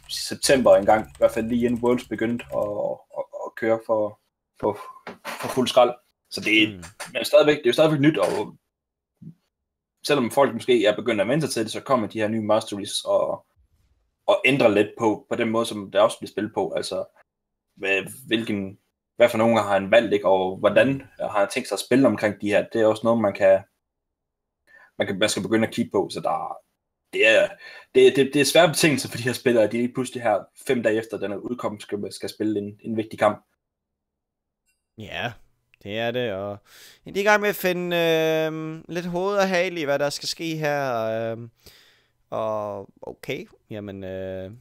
september engang, i hvert fald lige inden Worlds begyndte at, at, at køre for, for, for fuld skrald. Så det, mm. er stadigvæk, det er jo stadigvæk nyt, og selvom folk måske er begyndt at vente sig til det, så kommer de her nye masteries og, og ændrer lidt på, på den måde, som det også bliver spillet på. Altså, hvad, hvilken, hvad for nogen har han valgt, ikke? og hvordan har han tænkt sig at spille omkring de her. Det er også noget, man kan, man, kan, man skal begynde at kigge på, så der, det er, det, det, det er svære betingelser for de her spillere, at de lige pludselig her fem dage efter den er udkommet, skal, skal spille en, en vigtig kamp. Ja, det er det, og jeg er i gang med at finde øh, lidt hoved og hale i, hvad der skal ske her. Øh, og okay, jamen, øh,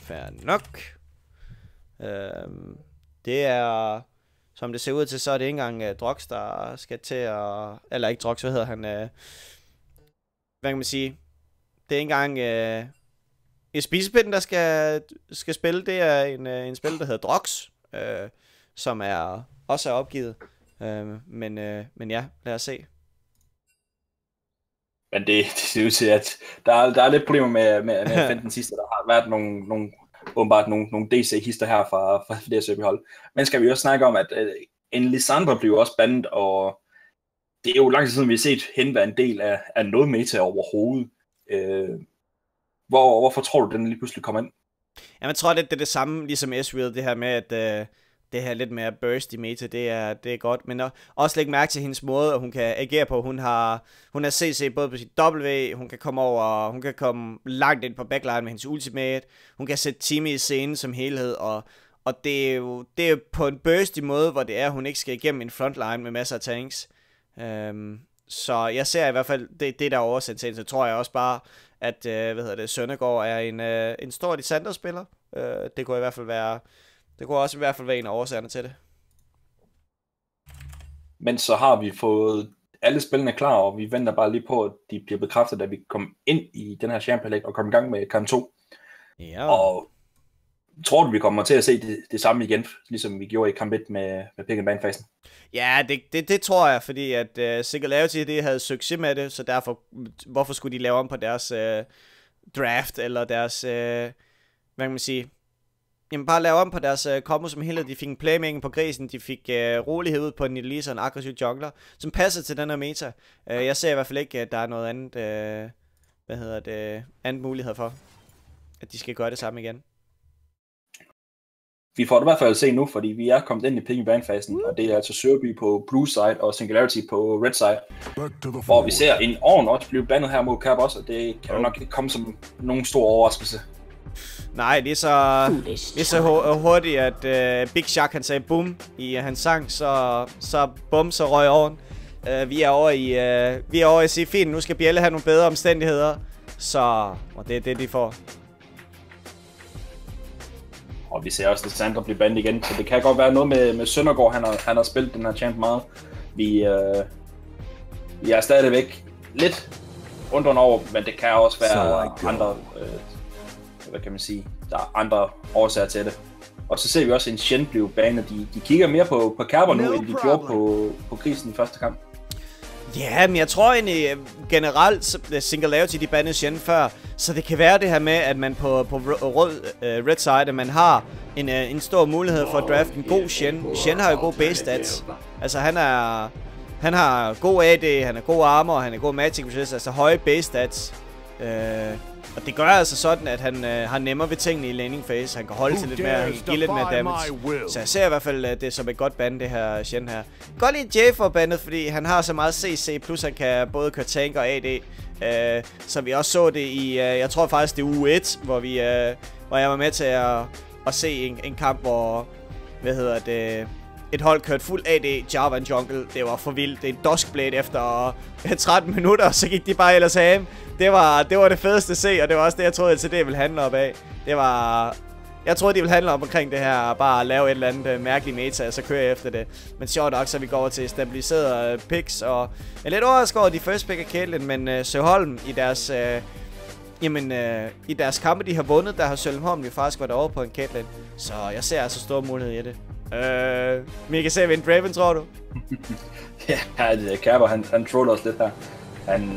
fair nok. Øh, det er, som det ser ud til, så er det ikke engang øh, uh, Drox, der skal til at... Eller ikke Drox, hvad hedder han? Øh, hvad kan man sige? Det er ikke engang... Øh, en spisepind, der skal, skal spille, det er en, øh, en spil, der hedder Drox, øh, som er også er opgivet. Uh, men, uh, men ja, lad os se. Men det, det ser ud til, at der er, der er lidt problemer med, med, med at finde den sidste. Der har været nogle, nogle åbenbart nogle, nogle DC-hister her fra, fra det hold. Men skal vi også snakke om, at uh, en Lisandra blev også bandet, og det er jo lang tid siden, vi har set hende være en del af, af noget meta overhovedet. Uh, hvor, hvorfor tror du, den lige pludselig kom ind? Jamen, jeg tror, det, det er det samme, ligesom Ezreal, det her med, at uh, det her lidt mere burst i meta, det er, det er godt, men også lægge mærke til hendes måde, at hun kan agere på. Hun har, hun har CC både på sit W, hun kan komme over, hun kan komme langt ind på backline med hendes ultimate, hun kan sætte Timmy i scenen som helhed, og, og det er jo det er på en bursty måde, hvor det er, hun ikke skal igennem en frontline med masser af tanks. Øhm, så jeg ser i hvert fald, det, det der oversendt til, så tror jeg også bare, at, øh, hvad hedder det, Søndergaard er en, øh, en stor Sander-spiller. Øh, det kunne i hvert fald være, det kunne også i hvert fald være en af årsagerne til det. Men så har vi fået alle spillene klar, og vi venter bare lige på, at de bliver bekræftet, at vi kommer ind i den her Champions League og kommer i gang med kamp 2. Ja. Og tror du, vi kommer til at se det, det samme igen, ligesom vi gjorde i kamp 1 med, med pick and fasen Ja, det, det, det tror jeg, fordi at uh, Singularity det havde succes med det, så derfor, hvorfor skulle de lave om på deres uh, draft, eller deres, uh, hvad kan man sige, Jamen bare lave om på deres uh, kombo som helhed. De fik en playmaking på grisen, de fik uh, rolighed ud på en Elise og en aggressiv jungler, som passer til den her meta. Uh, jeg ser i hvert fald ikke, at der er noget andet, uh, hvad hedder det, andet mulighed for, at de skal gøre det samme igen. Vi får det i hvert fald at se nu, fordi vi er kommet ind i ping bang fasen og det er altså Sørby på blue side og Singularity på red side, hvor vi ser en Orn også blive bandet her mod Cap også, og det kan jo nok ikke komme som nogen stor overraskelse. Nej, det er så, det er så hurtigt, at uh, Big Shark han sagde boom i uh, hans sang, så, så bum, så røg oven. Uh, vi er over i, uh, vi er over i sige, fint, nu skal Bjelle have nogle bedre omstændigheder. Så, og det er det, de får. Og vi ser også, at Sandra bliver bandet igen, så det kan godt være noget med, med Søndergaard, han har, han har spillet den her champ meget. Vi, uh, vi er stadigvæk lidt undrende over, men det kan også være andre uh, hvad kan man sige, der er andre årsager til det. Og så ser vi også en Shen blive banet. De, de kigger mere på, på Kerber nu, end de gjorde på, på krisen i første kamp. Ja, men jeg tror egentlig øh, generelt, Singularity de bandede Shen før, så det kan være det her med, at man på, på rød, uh, red side, at man har en, uh, en stor mulighed for at drafte en god Shen. Shen har jo god base stats. Altså han er, han har god AD, han er god armor, han er god magic resist, altså høje base stats. Uh, og det gør altså sådan, at han øh, har nemmere ved tingene i landing phase. Han kan holde til lidt mere, han kan give lidt mere damage. Så jeg ser i hvert fald at det som et godt band, det her Shen her. Godt lide Jay for bandet, fordi han har så meget CC, plus han kan både køre tank og AD. Øh, så vi også så det i, øh, jeg tror faktisk det er uge 1, hvor, vi, øh, hvor jeg var med til at, at se en, en kamp, hvor, hvad hedder det, et hold kørte fuld AD, Jarvan Jungle. Det var for vildt. Det er en Duskblade efter øh, 13 minutter, så gik de bare ellers af. det var, det var det fedeste at se, og det var også det, jeg troede, at det ville handle op af. Det var... Jeg troede, de ville handle om omkring det her, bare at lave et eller andet uh, mærkeligt meta, og så køre efter det. Men sjovt nok, så vi går over til stabiliserede uh, picks, og jeg er lidt overrasket over de first pick af Caitlyn, men uh, Søholm i deres... Uh, Jamen, øh, i deres kampe, de har vundet, der har Sølvholm jo faktisk været over på en Caitlyn. Så jeg ser altså stor mulighed i det. Uh, Mika ser vi en Draven, tror du? ja, det er Kerber, han, han troller os lidt her. Han,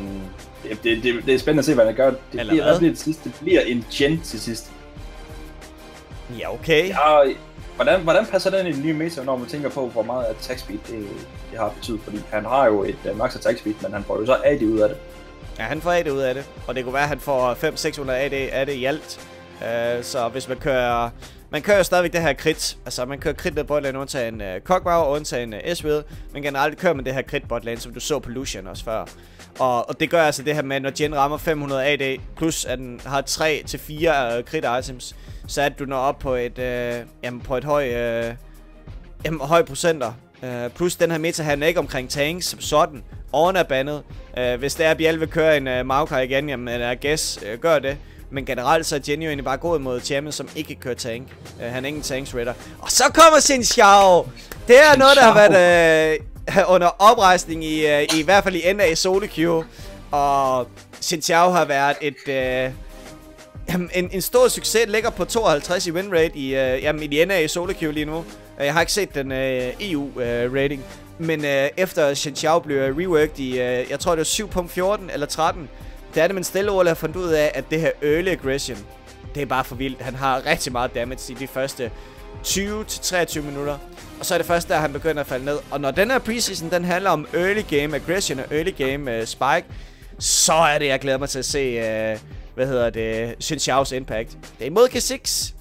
det, det, det, det er spændende at se, hvad han gør. Det Eller bliver, hvad? bliver det sidste? Det bliver en gen til sidst. Ja, okay. Ja, hvordan, hvordan passer den i den nye meta, når man tænker på, hvor meget attack speed det, det har betydet? Fordi han har jo et uh, max attack speed, men han får jo så AD ud af det. Ja, han får AD ud af det. Og det kunne være, at han får 500-600 AD af det i alt. Uh, så hvis man kører... Man kører jo stadigvæk det her crit. Altså, man kører crit ned botlane, undtagen øh, uh, og undtagen øh, uh, Ezreal. Men generelt kører man det her crit botlane, som du så på Lucian også før. Og, og det gør altså det her med, når Jen rammer 500 AD, plus at den har 3 til 4 uh, øh, crit items, så at du når op på et, uh, jamen på et høj, uh, jamen, høj procenter. Uh, plus den her meta handler ikke omkring tanks som sådan. Oven er bandet. Uh, hvis det er, at Biel vil køre en uh, Maokai igen, jamen eller Gæs, uh, gør det. Men generelt så er Genio egentlig bare gået mod champion, som ikke kører tank. Uh, han er ingen tanks redder. Og så kommer Sin Xiao! Det er noget, der har været uh, under oprejsning i, uh, i, i hvert fald i NA solo queue. Og Xin Xiao har været et... Uh, en, en stor succes ligger på 52 i win rate i, uh, jamen, i de NA solo queue lige nu. Uh, jeg har ikke set den uh, EU uh, rating. Men uh, efter Xin Xiao blev reworked i, uh, jeg tror det var 7.14 eller 13, der er det, men stille og har fundet ud af, at det her early aggression, det er bare for vildt. Han har rigtig meget damage i de første 20-23 minutter. Og så er det først, der han begynder at falde ned. Og når den her preseason, den handler om early game aggression og early game uh, spike, så er det, jeg glæder mig til at se, uh, hvad hedder det, Xinxiao's impact. Det er imod K6.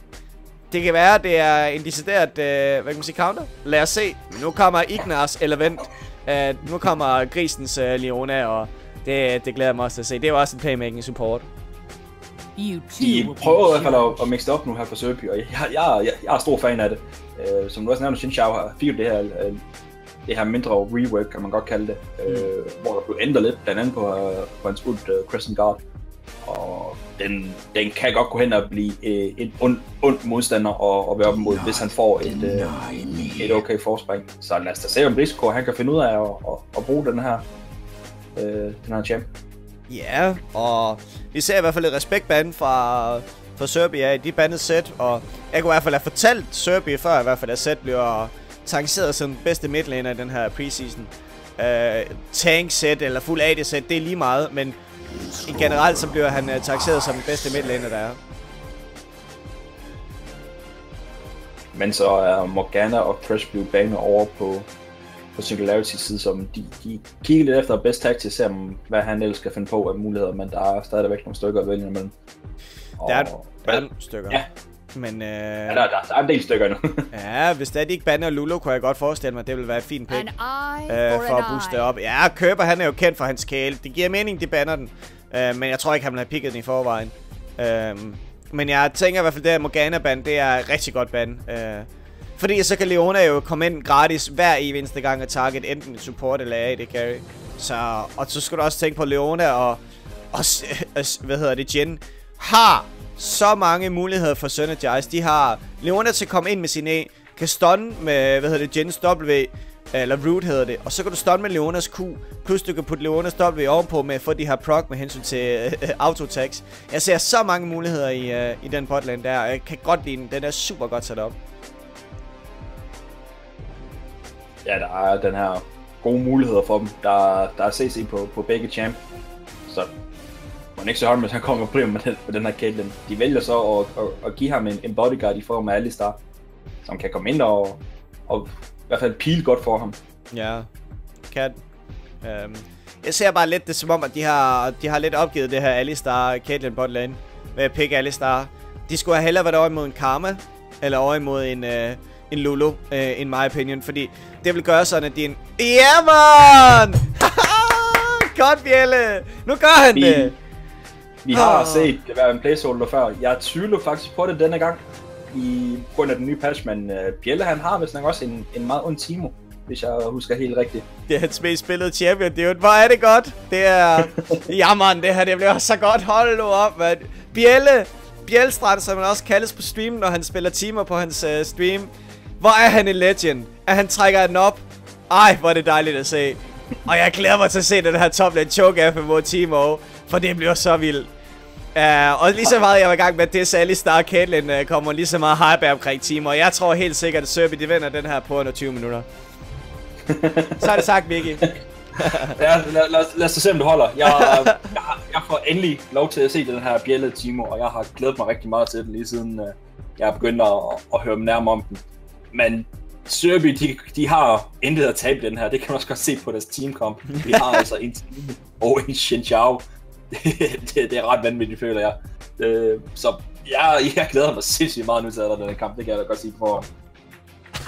Det kan være, det er en decideret, uh, hvad kan man sige, counter. Lad os se. Nu kommer Ignars eller vent. Uh, nu kommer grisens uh, Leona, og det, det glæder jeg mig også til at se. Det er jo også en playmaking support. De prøver i hvert fald at, at mixe det op nu her for Serby, og jeg, jeg, jeg, jeg er stor fan af det. Uh, som du også nævnte, Xin Xiao har fik det her, uh, det her mindre rework, kan man godt kalde det, uh, mm. hvor der blev ændret lidt, blandt andet på, uh, på hans ult uh, Crescent Guard. Og den, den kan godt gå hen og blive uh, en ond, ond modstander og, og være op imod, hvis han får et, uh, et okay forspring. Så lad os da se, om Risiko han kan finde ud af at, at, at bruge den her, uh, den her champ. Ja, og vi ser i hvert fald et respektband fra, fra Serbia i de bandet sæt, og jeg kunne i hvert fald have fortalt Serbia før, i hvert fald at sæt bliver tankeret som bedste midlaner i den her preseason. Uh, tank set eller fuld AD set, det er lige meget, men generelt så bliver han uh, tankeret som den bedste midlaner, der er. Men så er Morgana og Crush blevet banet over på, på Singularity side, som de, de kigger lidt efter best tag til at se, om, hvad han ellers skal finde på af muligheder, men der er stadigvæk nogle stykker at vælge imellem. Og, der er, der er stykker. Ja. Men, øh, ja, der, der, der er en del stykker nu. ja, hvis det ikke banner Lulu, kunne jeg godt forestille mig, at det ville være et fint pick øh, for at booste op. Ja, Køber han er jo kendt for hans scale. Det giver mening, de banner den. Øh, men jeg tror ikke, han vil have picket den i forvejen. Øh, men jeg tænker i hvert fald, det her Morgana-band, det er rigtig godt band. Øh, fordi så kan Leona jo komme ind gratis hver eneste gang og target enten support eller AD carry. Så, og så skal du også tænke på Leona og, og hvad hedder det, Jen har så mange muligheder for Synergize. De har Leona til at komme ind med sin E, kan stun med, hvad hedder det, Jens W, eller Root hedder det, og så kan du stun med Leonas Q, plus du kan putte Leonas W ovenpå med at få de her proc med hensyn til uh, autotags. Jeg ser så mange muligheder i, uh, i den botlane der, og jeg kan godt lide den. Den er super godt sat op. Ja, der er den her gode muligheder for dem. Der, der er CC på, på begge champ, så man ikke så holde hvis han kommer problemer med den, med den her Caitlyn. De vælger så at, at, at give ham en, en bodyguard i form af Alistar, som kan komme ind og, og i hvert fald pile godt for ham. Ja, kan. Um, jeg ser bare lidt det som om, at de har, de har lidt opgivet det her Alistar Caitlyn botlane med at pick Alistar. De skulle have hellere været over imod en Karma, eller over imod en, øh, en Lulu, uh, in my opinion, fordi det vil gøre sådan, at en... Ja, man! Godt, Bjelle! Nu gør han det! Vi har oh. set det være en placeholder før. Jeg tvivler faktisk på det denne gang, i grund af den nye patch, men uh, Bjelle han har vist nok også en, en meget ond Timo, hvis jeg husker helt rigtigt. Det er hans mest spillede champion, det er jo, hvor er det godt. Det er, jamen det her, det bliver så godt, hold nu op, man. Bjelle, Bjelstrand, som han også kaldes på stream, når han spiller timer på hans uh, stream. Hvor er han en legend? At han trækker den op. Ej, hvor er det dejligt at se. Og jeg glæder mig til at se den her top lane choke af mod Timo, for det bliver så vildt. Uh, og lige så meget jeg var i gang med, det Sally Star Caitlyn uh, kommer lige så meget hype omkring Timo. Og jeg tror helt sikkert, at Serbi de vinder den her på under 20 minutter. så er det sagt, Vicky. ja, lad, lad, lad os se, om det holder. Jeg, jeg, jeg får endelig lov til at se den her bjællede Timo, og jeg har glædet mig rigtig meget til den lige siden uh, jeg er begyndt at, at høre nærmere om den. Men Serbi, de, de har intet at tabe den her. Det kan man også godt se på deres teamkamp. De har altså en team og en Xinjiao. det, det, er ret vanvittigt, føler jeg. Øh, så jeg, jeg glæder mig sindssygt meget nu til at den her kamp. Det kan jeg da godt sige på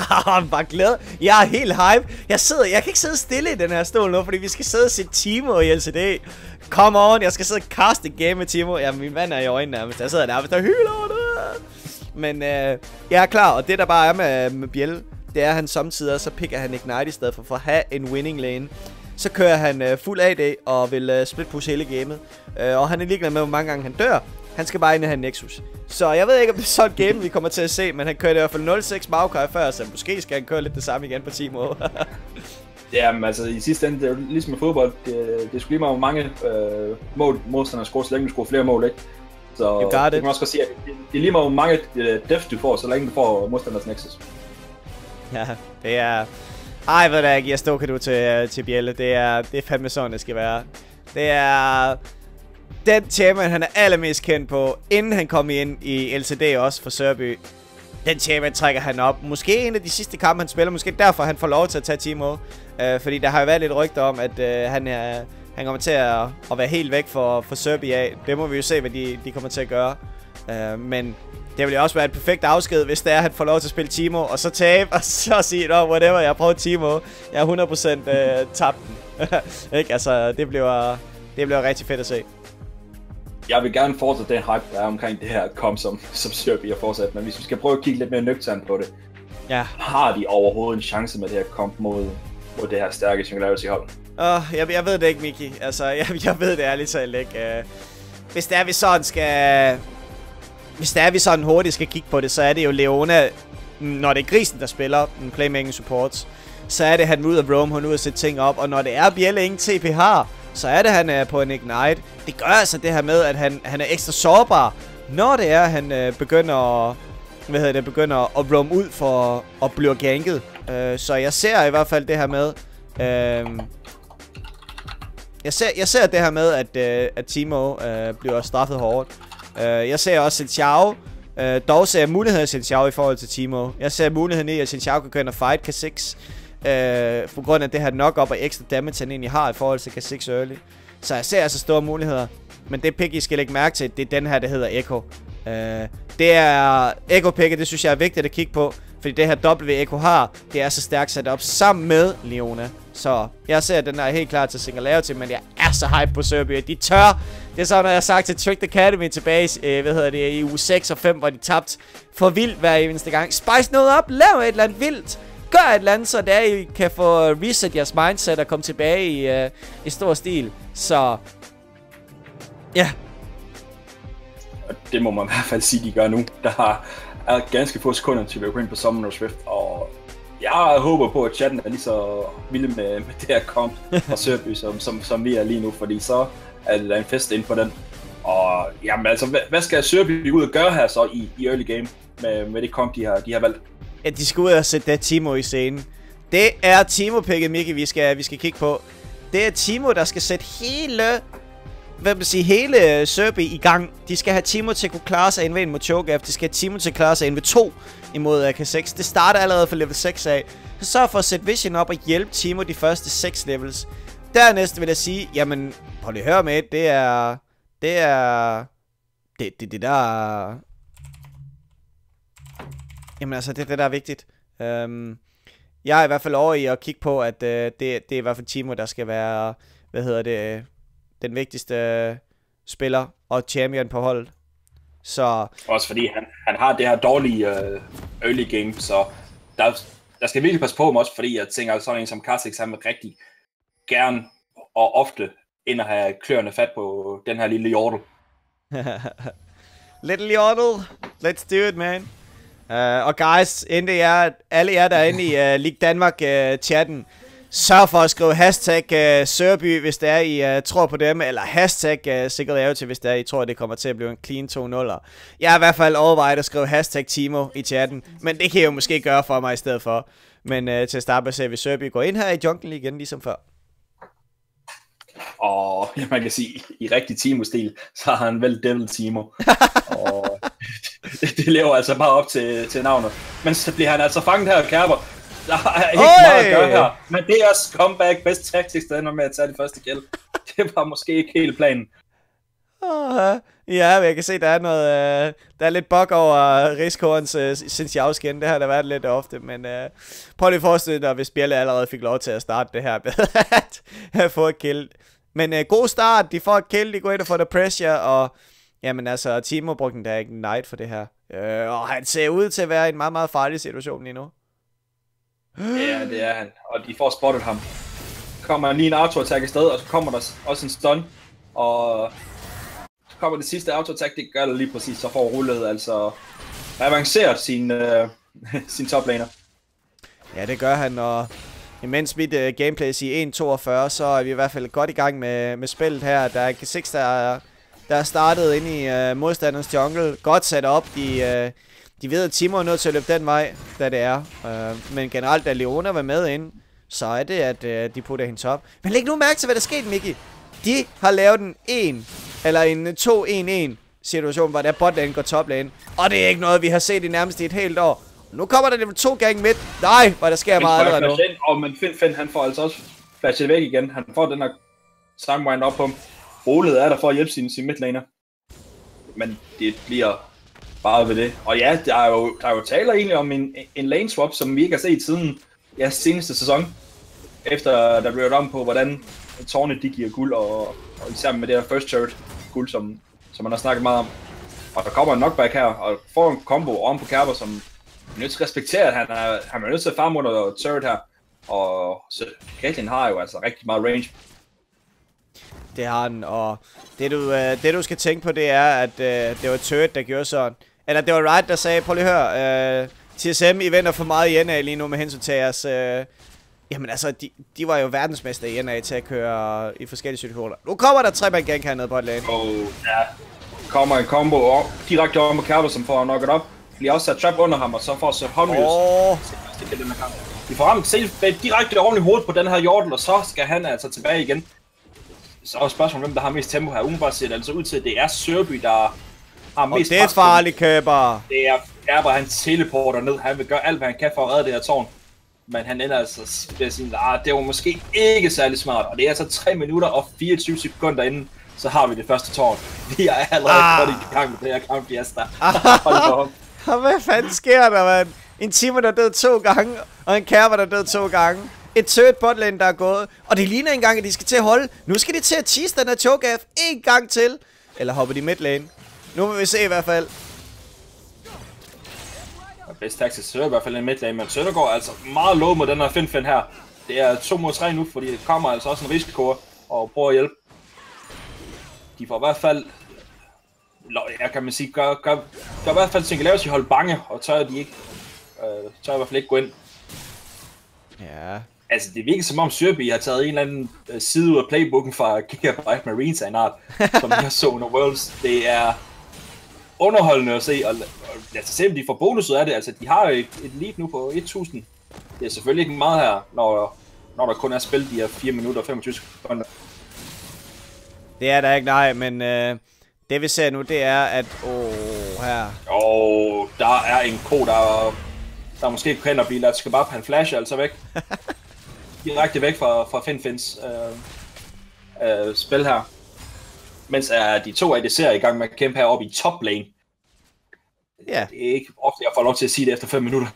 Bare glæder. Jeg er helt hype. Jeg sidder, jeg kan ikke sidde stille i den her stol nu, fordi vi skal sidde og se Timo i LCD. Come on, jeg skal sidde og kaste game med Timo. Ja, min mand er i øjnene nærmest. Jeg sidder nærmest og hyler over det. Men øh, jeg er klar, og det der bare er med, med Biel, det er, at han samtidig så picker han Ignite i stedet for, for at have en winning lane. Så kører han øh, fuld AD og vil øh, split push hele gamet. Øh, og han er ligeglad med, hvor mange gange han dør. Han skal bare ind og have Nexus. Så jeg ved ikke, om det er sådan game, vi kommer til at se, men han kørte i hvert fald 0-6 Maokai før, så måske skal han køre lidt det samme igen på 10 måder. Jamen altså i sidste ende, det er jo ligesom med fodbold, det, det skulle lige meget, hvor mange øh, mål modstanderne scorer, så længe du scorer flere mål, ikke? Så you got det it. kan man også godt sige, at det, er lige meget, hvor mange øh, def du får, så længe du får modstanders nexus. Ja, det er... Ej, hvad der giver stor du til, øh, til Bjelle. Det er, det er fandme sådan, det skal være. Det er den champion, han er allermest kendt på, inden han kom ind i LCD også for Sørby. Den champion trækker han op. Måske en af de sidste kampe, han spiller. Måske derfor, han får lov til at tage Timo. Uh, fordi der har jo været lidt rygter om, at uh, han, er, han kommer til at, at være helt væk for, for Sørby af. Det må vi jo se, hvad de, de kommer til at gøre. Uh, men det vil jo også være et perfekt afsked, hvis det er, at han får lov til at spille Timo, og så tabe, og så sige, no, whatever, jeg har prøvet Timo. Jeg har 100% uh, tabt den. ikke? Altså, det bliver, det bliver rigtig fedt at se jeg vil gerne fortsætte den hype, der er omkring det her kom som, som Serbia fortsat, men hvis vi skal prøve at kigge lidt mere nøgternt på det, ja. har de overhovedet en chance med det her komp mod, mod det her stærke Singularity hold? Jeg, jeg ved det ikke, Miki. Altså, jeg, jeg ved det ærligt talt ikke. Uh, hvis det er, vi sådan skal... Hvis det er, vi sådan hurtigt skal kigge på det, så er det jo Leona, når det er Grisen, der spiller en playmaking support, så er det, han ud af roam, han ud at sætte ting op, og når det er Bjelle ingen TP har, så er det, han er på en Ignite. Det gør altså det her med, at han, han er ekstra sårbar, når det er, han øh, begynder at, hvad hedder det, begynder at roam ud for at blive ganket. Øh, så jeg ser i hvert fald det her med, øh, jeg ser, jeg ser det her med, at, øh, at Timo øh, bliver straffet hårdt. Øh, jeg ser også Xiao. Øh, dog ser jeg muligheden af Xiao i forhold til Timo. Jeg ser muligheden i, at Xiao kan gå ind og fight K6. Øh, på grund af det her knock-up og ekstra damage, han egentlig har i forhold til K6 early. Så jeg ser altså store muligheder. Men det pick, I skal lægge mærke til, det er den her, der hedder Echo. Øh, det er Echo picket, det synes jeg er vigtigt at kigge på. Fordi det her W Echo har, det er så stærkt sat op sammen med Leona. Så jeg ser, at den er helt klar til Singularity, men jeg er så hype på Serbia. De tør. Det er sådan, når jeg har sagt til Tricked Academy tilbage øh, hvad hedder det, i uge 6 og 5, hvor de tabte for vildt hver eneste gang. Spice noget op, lav et eller andet vildt gør et eller andet, så der I kan få reset jeres mindset og komme tilbage i, øh, i stor stil. Så, ja. Det må man i hvert fald sige, de gør nu. Der har er ganske få sekunder til at gå ind på Summoner Swift, og jeg håber på, at chatten er lige så vild med, med det her komp fra Sørby, som, som, som vi er lige nu, fordi så er det da en fest ind på den. Og jamen altså, hvad, hvad skal Sørby ud og gøre her så i, i early game med, med det komp, de har, de har valgt? at de skal ud og sætte det Timo i scenen. Det er Timo-picket, Mickey, vi skal, vi skal kigge på. Det er Timo, der skal sætte hele hvad man sige, hele øh, Serbi i gang. De skal have Timo til at kunne klare sig ind mod Cho'Gath. De skal have Timo til at klare sig ind ved 2 imod øh, AK6. Det starter allerede fra level 6 af. Så sørg for at sætte Vision op og hjælpe Timo de første 6 levels. Dernæst vil jeg sige, jamen, prøv lige at høre med, det er... Det er... Det, det, det der Jamen altså, det er det, der er vigtigt. Um, jeg er i hvert fald over i at kigge på, at uh, det, det er i hvert fald Timo, der skal være, hvad hedder det, den vigtigste spiller og champion på holdet. Så... Også fordi han, han har det her dårlige uh, early game, så der, der skal virkelig passe på ham også, fordi jeg tænker, at sådan en som Karsik, han vil rigtig gerne og ofte ind og have kløerne fat på den her lille jordel. Little Yordle, let's do it, man. Uh, og guys, inden jer, alle jer, der er inde i uh, League Danmark-chatten, uh, sørg for at skrive hashtag uh, Sørby, hvis det er, I uh, tror på dem, eller hashtag uh, Sikkert til, hvis det er, I tror, det kommer til at blive en clean 2-0'er. Jeg har i hvert fald overvejet at skrive hashtag Timo i chatten, men det kan I jo måske gøre for mig i stedet for. Men uh, til at starte med, så vi Sørby går ind her i jungle igen, ligesom før. Og ja, man kan sige, i rigtig Timo-stil, så har han vel Devil Timo. og det, det lever altså bare op til, til navnet. Men så bliver han altså fanget her af Kærber. Der er ikke Oi! meget at gøre her. Men det er comeback, best tactics, der ender med at tage det første kill. Det var måske ikke helt planen. Uh, ja, jeg kan se, der er noget, uh, der er lidt bug over uh, sinds skin. Det har der været lidt ofte, men uh, prøv lige at forestille dig, hvis Bjelle allerede fik lov til at starte det her med at få et kill. Men uh, god start, de får et kill, de går ind og får the pressure, og Jamen altså, Timo brugte en dag ikke night for det her. Øh, og han ser ud til at være i en meget, meget farlig situation lige nu. Ja, det er han. Og de får spottet ham. Kommer lige en auto-attack i sted, og så kommer der også en stun. Og så kommer det sidste auto-attack, det gør det lige præcis, så får rullet altså avanceret sin, øh, sin toplaner. Ja, det gør han, og imens mit uh, gameplay siger 1.42, så er vi i hvert fald godt i gang med, med spillet her. Der er K6, der er, der er startet ind i uh, modstanderens jungle. Godt sat op. De, uh, øh, de ved, at Timo er nødt til at løbe den vej, da det er. Uh, men generelt, da Leona var med ind, så er det, at uh, de putter hende op. Men læg nu mærke til, hvad der skete, Miki. De har lavet en 1, eller en 2-1-1 situation, hvor der botlane går toplane. Og det er ikke noget, vi har set i nærmest i et helt år. Nu kommer der level 2 gang midt. Nej, hvor der sker meget allerede nu. Ind, og men Finn, Finn, han får altså også flashet væk igen. Han får den her Sunwind op på ham. Bolet er der for at hjælpe sin, sin midlaner. Men det bliver bare ved det. Og ja, der er jo, der er jo taler egentlig om en, en lane swap, som vi ikke har set siden ja, seneste sæson. Efter der blev om på, hvordan tårne de giver guld, og, og især med det her first turret guld, som, som man har snakket meget om. Og der kommer en knockback her, og får en combo om på Kerber, som er nødt til at respektere, at han er, han er nødt til at farme under turret her. Og så Caitlyn har jo altså rigtig meget range. Det har han, og det du, øh, det du skal tænke på, det er, at øh, det var turret, der gjorde sådan. Eller det var Wright, der sagde, prøv lige at høre, øh, TSM, I venter for meget i NA lige nu med hensyn til jeres... Øh, jamen altså, de, de var jo verdensmester i NA til at køre i forskellige situationer. Nu kommer der tre man gank hernede på et lane. Og ja, kommer en combo og direkte over med Kerber, som får knocket op bliver også sat trap under ham, og så får så Homius. Oh. Vi får ham selv direkte oven i hovedet på den her Jordel, og så skal han altså tilbage igen. Så er spørgsmålet, hvem der har mest tempo her. Umiddelbart ser det altså ud til, at det er Sørby, der mest Og det er farligt, Køber. Det er Kerber, han teleporter ned. Han vil gøre alt, hvad han kan for at redde det her tårn. Men han ender altså ved at sige, ah, det var måske ikke særlig smart. Og det er altså 3 minutter og 24 sekunder inden, så har vi det første tårn. Vi er allerede ah. godt i gang med det her kamp, Fiesta. Hold og hvad fanden sker der, mand? En Timo, der er død to gange, og en Kerber, der er død to gange. Et third botlane, der er gået. Og det ligner engang, at de skal til at holde. Nu skal de til at tease den her choke en gang til. Eller hopper de midlane. Nu må vi se i hvert fald. Og bedst taxi så i hvert fald en midlane, men Søndergaard er altså meget low mod den her fin fin her. Det er 2 mod 3 nu, fordi det kommer altså også en risiko og prøver at hjælpe. De får i hvert fald jeg kan man sige, gør, gør, gør i hvert fald Singularis hold bange, og tør de ikke, øh, tør i hvert fald ikke gå ind. Ja. Altså, det virker som om Sørby har taget en eller anden øh, side ud af playbooken fra Gigabyte Marines af en art, som jeg så under Worlds. Det er underholdende at se, og, og altså, selvom de får bonus ud af det, altså, de har jo et, et lead nu på 1000. Det er selvfølgelig ikke meget her, når, når der kun er spillet de her 4 minutter og 25 sekunder. Det er der ikke, nej, men øh, det vi ser nu, det er, at... Åh, oh, her... Åh, oh, der er en ko, der, der måske kan at blive skal bare han flash altså væk. Direkte væk fra, fra Finfins øh, øh, spil her. Mens er de to ADC'er er i gang med at kæmpe heroppe i top lane. Ja. Det er ikke ofte, jeg får lov til at sige det efter 5 minutter.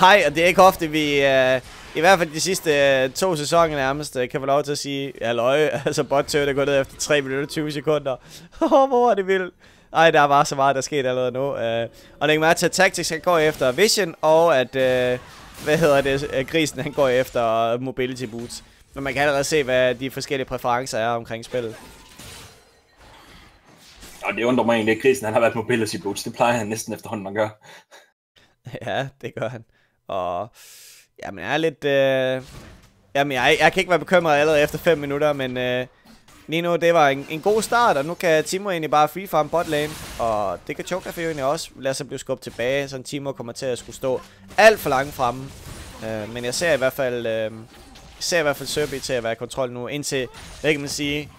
Hej, og det er ikke ofte, vi... Øh, I hvert fald de sidste øh, to sæsoner nærmest, øh, kan få lov til at sige, ja løg, altså bot der går ned efter 3 minutter 20 sekunder. Hvor er det vildt. Ej, der er bare så meget, der er sket allerede nu. Øh, og læg mærke til, at Tactics skal gå efter Vision, og at, øh, hvad hedder det, øh, grisen han går efter Mobility Boots. Men man kan allerede se, hvad de forskellige præferencer er omkring spillet. Og det undrer mig egentlig, at grisen han har været på Billis i Boots. Det plejer han næsten efterhånden at gøre. ja, det gør han. Og jamen, jeg er lidt... Øh, jamen, jeg, jeg kan ikke være bekymret allerede efter 5 minutter, men øh, lige nu, det var en, en god start, og nu kan Timo egentlig bare free farm bot lane, og det kan Choker jo egentlig også. lade sig blive skubbet tilbage, så Timo kommer til at skulle stå alt for langt fremme. Øh, men jeg ser i hvert fald... Øh, jeg ser i hvert fald Serbi til at være i kontrol nu, indtil, hvad kan man sige...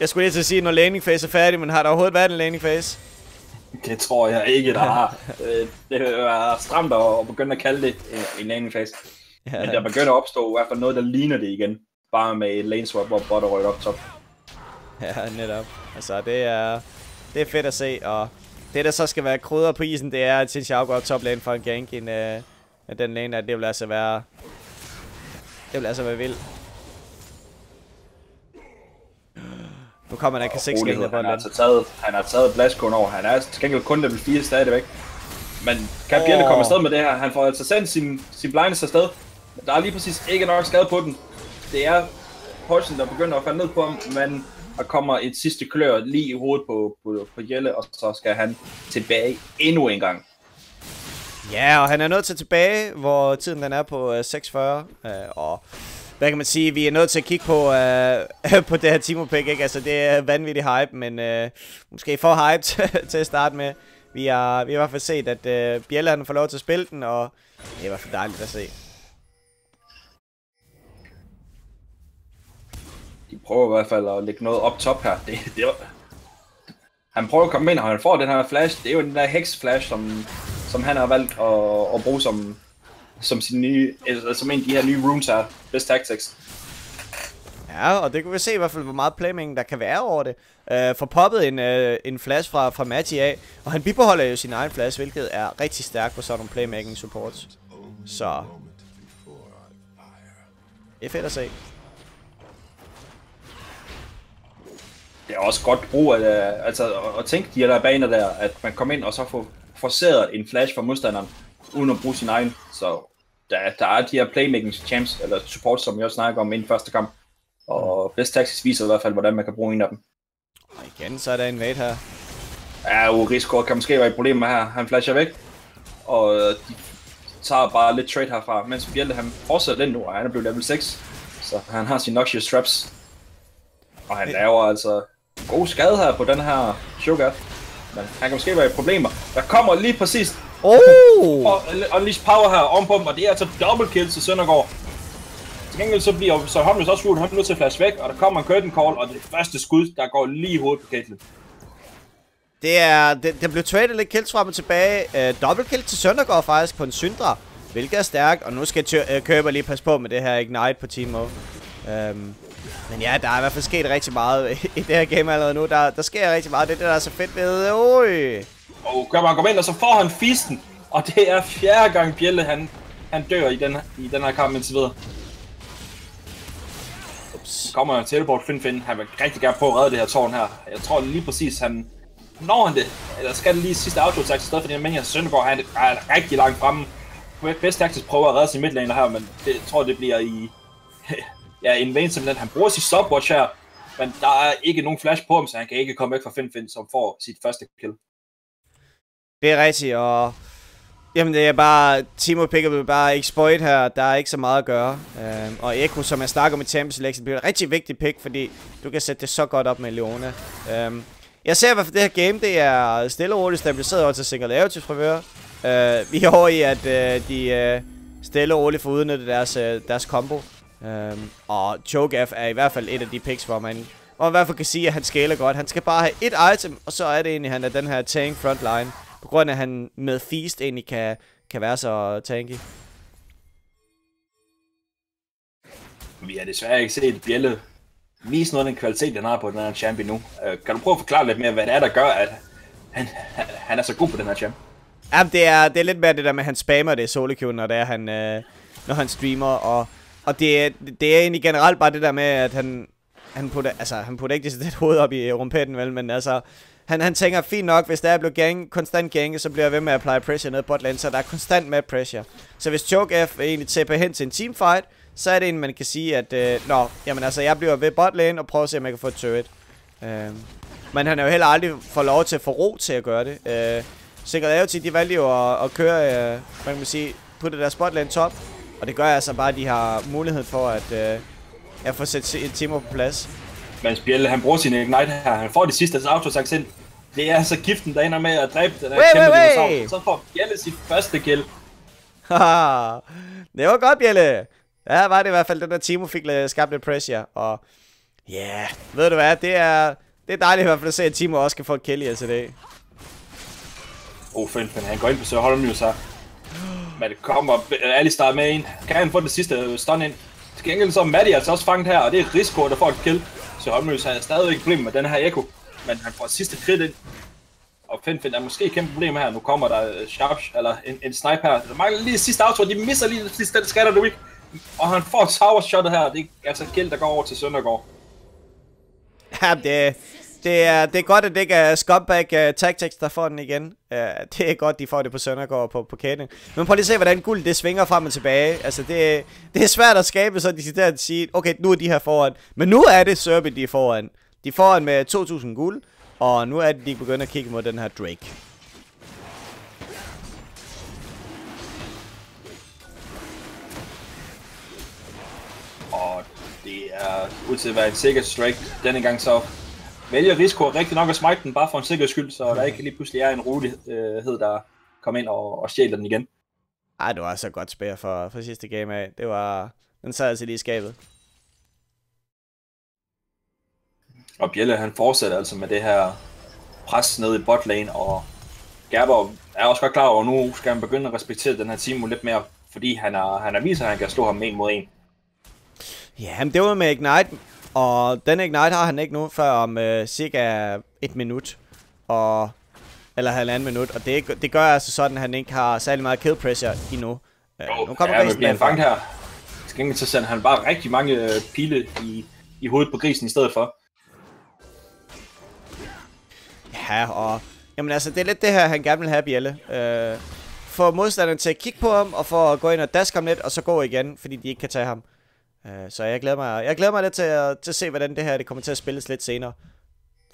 Jeg skulle lige til at sige, når landing phase er færdig, men har der overhovedet været en landing phase? Det tror jeg ikke, der har. Øh, det er stramt at begynde at kalde det en landing phase. Ja. Men der begynder at opstå i hvert fald noget, der ligner det igen. Bare med et lane swap, hvor bot rykker op top. Ja, netop. Altså, det er, det er fedt at se, og det, der så skal være krydder på isen, det er, at Xin går top lane for en gank en, uh, den lane, at det vil altså være... Det vil altså være vildt. Nu kommer der ikke 6 gængder på han har, taget, han har taget Blaskone over. Han er til gengæld kun level 4 stadigvæk. Men kan oh. Bjelle komme afsted med det her? Han får altså sendt sin, sin blindness afsted. Der er lige præcis ikke nok skade på den. Det er Poison, der begynder at falde ned på ham, men der kommer et sidste klør lige i hovedet på, på, på Jelle, og så skal han tilbage endnu en gang. Ja, og han er nødt til tilbage, hvor tiden den er på uh, 6.40, uh, og hvad kan man sige, vi er nødt til at kigge på, uh, på det her Timo pick, ikke? Altså, det er vanvittig hype, men uh, måske for hype til at starte med. Vi har, vi har i hvert fald set, at uh, Bjelle han får lov til at spille den, og det er i hvert fald dejligt at se. De prøver i hvert fald at lægge noget op top her. Det, det var... Han prøver at komme ind, og han får den her flash. Det er jo den der hex flash, som, som han har valgt at, at bruge som, som, sin nye, altså, som en af de her nye runes her. Best Tactics. Ja, og det kan vi se i hvert fald, hvor meget playmaking der kan være over det. Uh, får poppet en, uh, en flash fra, fra Magi af, og han bibeholder jo sin egen flash, hvilket er rigtig stærkt på sådan nogle playmaking supports. Så... Er fedt at se. Det er også godt brug af, altså, at tænke de her baner der, at man kommer ind og så får forceret en flash fra modstanderen, uden at bruge sin egen. Så der, der er de her playmaking champs, eller support, som jeg også snakker om inden første kamp. Og Best Tactics viser i hvert fald, hvordan man kan bruge en af dem. Og igen, så er der en vait her. Ja, Urisko kan måske være et problem med her. Han flasher væk, og de tager bare lidt trade herfra, mens Bjelte han fortsætter den nu, og han er blevet level 6. Så han har sin Noxious Traps. Og han laver altså god skade her på den her Sugar. Men han kan måske være i problemer. Der kommer lige præcis Oh! og Unleash Power her ovenpå dem, og det er altså double kill til Søndergaard. Til gengæld så bliver så Holmes også root, han bliver nødt til at flash væk, og der kommer en curtain call, og det første skud, der går lige i hovedet på Caitlyn. Det er, det, der blev traded lidt kills frem og tilbage. Uh, double kill til Søndergaard faktisk på en Syndra, hvilket er stærkt. Og nu skal uh, Køber lige passe på med det her Ignite på Timo. Um, men ja, der er i hvert fald sket rigtig meget i det her game allerede nu. Der, der sker rigtig meget. Det er det, der er så fedt ved. Oj. Og kommer ind, og så får han fisten. Og det er fjerde gang Bjelle, han, han dør i den, i den her kamp indtil videre. Ups. kommer teleport Finn Finn. Han vil rigtig gerne prøve at redde det her tårn her. Jeg tror lige præcis, han... Når han det, eller skal det lige sidste auto i stedet for men jeg Søndergaard han er rigtig langt fremme. Best Tactics prøver at redde sin midlaner her, men det, jeg tror, det bliver i... ja, en vane simpelthen. Han bruger sit stopwatch her, men der er ikke nogen flash på ham, så han kan ikke komme væk fra Finn Finn, som får sit første kill. Det er rigtigt, og... Jamen det er bare, Timo Pickup vil bare exploit her, der er ikke så meget at gøre. Øhm, og Eko, som jeg snakker om i Champions Selection, bliver et rigtig vigtigt pick, fordi du kan sætte det så godt op med Leona. Øhm, jeg ser i hvert fald det her game, det er stille og roligt stabiliseret over til Single til frivør. Øh, vi er over i, at øh, de øh, stille og roligt får udnyttet deres, øh, deres combo. Øhm, og Cho'Gath er i hvert fald et af de picks, hvor man, hvor man i hvert fald kan sige, at han skaler godt. Han skal bare have et item, og så er det egentlig, han er den her tank frontline. På grund af, at han med Feast egentlig kan, kan være så tanky. Vi har desværre ikke set Bjelle vise noget af den kvalitet, han har på den her champion nu. Uh, kan du prøve at forklare lidt mere, hvad det er, der gør, at han, han er så god på den her champ? Jamen, det er, det er lidt mere det der med, at han spammer det solo når, det er, han, øh, når han streamer. Og, og det, er, det er egentlig generelt bare det der med, at han, han putter, altså, han putter ikke det hoved op i rumpetten, vel, men altså, han, han tænker, fint nok, hvis der er blevet gang, konstant gange, så bliver jeg ved med at apply pressure ned på botlane, så der er konstant med pressure. Så hvis Cho'Gath egentlig tæpper hen til en teamfight, så er det en, man kan sige, at, øh, nå, jamen altså, jeg bliver ved botlane og prøver at se, om jeg kan få et turret. Øh, men han har jo heller aldrig fået lov til at få ro til at gøre det. Øh, Sikkert til, de valgte jo at, at køre, øh, man kan sige, putte deres botlane top. Og det gør altså bare, at de har mulighed for at, øh, at få sat et timer på plads. Men Bjelle, han bruger sin Ignite her. Han får det sidste autosaks ind. Det er altså giften, der ender med at dræbe den her kæmpe dinosaur. Så får Bjelle sit første kill. det var godt, Bjelle. Ja, var det i hvert fald, den der Timo fik skabt lidt pressure. Og ja, yeah, ved du hvad, det er, det er dejligt i hvert fald at se, at Timo også kan få et kill i LCD. Oh, fedt, men han går ind på Sir Holmjus her. Men det kommer Alistar med en. Kan han få det sidste stun ind? Til gengæld så er Maddie altså også fanget her, og det er Risko, der får et kill. Så Holmjus har stadigvæk problem med den her Echo men han får sidste kridt ind. Og Finfin er måske et kæmpe problem her. Nu kommer der uh, sharp, eller en, en snipe her. Der mangler lige sidste auto, de misser lige sidste, den skatter du ikke. Og han får tower shot her, det er altså gæld, der går over til Søndergaard. Ja, det, det er, det er godt, at det ikke er Scumbag uh, Tactics, der får den igen. Uh, det er godt, de får det på Søndergaard på, på kæden. Men prøv lige at se, hvordan guld det svinger frem og tilbage. Altså, det, det er svært at skabe så de at sige, okay, nu er de her foran. Men nu er det Serbi, de er foran. De er foran med 2.000 guld, og nu er det, de begynder at kigge mod den her Drake. Og det er ud til at være en sikker strike. Denne gang så vælger Risiko rigtig nok at smite den, bare for en sikkerheds skyld, så der ikke lige pludselig er en rolighed, der kommer ind og, og stjæler den igen. Ej, det var så godt spær for, for sidste game af. Det var... Den sad altså lige i skabet. Og Bjelle, han fortsætter altså med det her pres ned i botlane, og Gerber er også godt klar over, at nu skal han begynde at respektere den her Timo lidt mere, fordi han har, han har vist, at han kan slå ham en mod en. Ja, men det var med Ignite, og den Ignite har han ikke nu før om øh, cirka et minut. Og, eller halvanden minut. Og det, det gør altså sådan, at han ikke har særlig meget kill pressure endnu. Øh, nu kommer ja, men bliver fanget her. Til gengæld så sender han bare rigtig mange øh, pile i, i hovedet på grisen i stedet for have, og jamen altså, det er lidt det her, han gerne vil have, Bjelle. Øh, få modstanderen til at kigge på ham, og få at gå ind og daske ham lidt, og så gå igen, fordi de ikke kan tage ham. Øh, så jeg glæder mig, jeg glæder mig lidt til at, til at se, hvordan det her det kommer til at spilles lidt senere.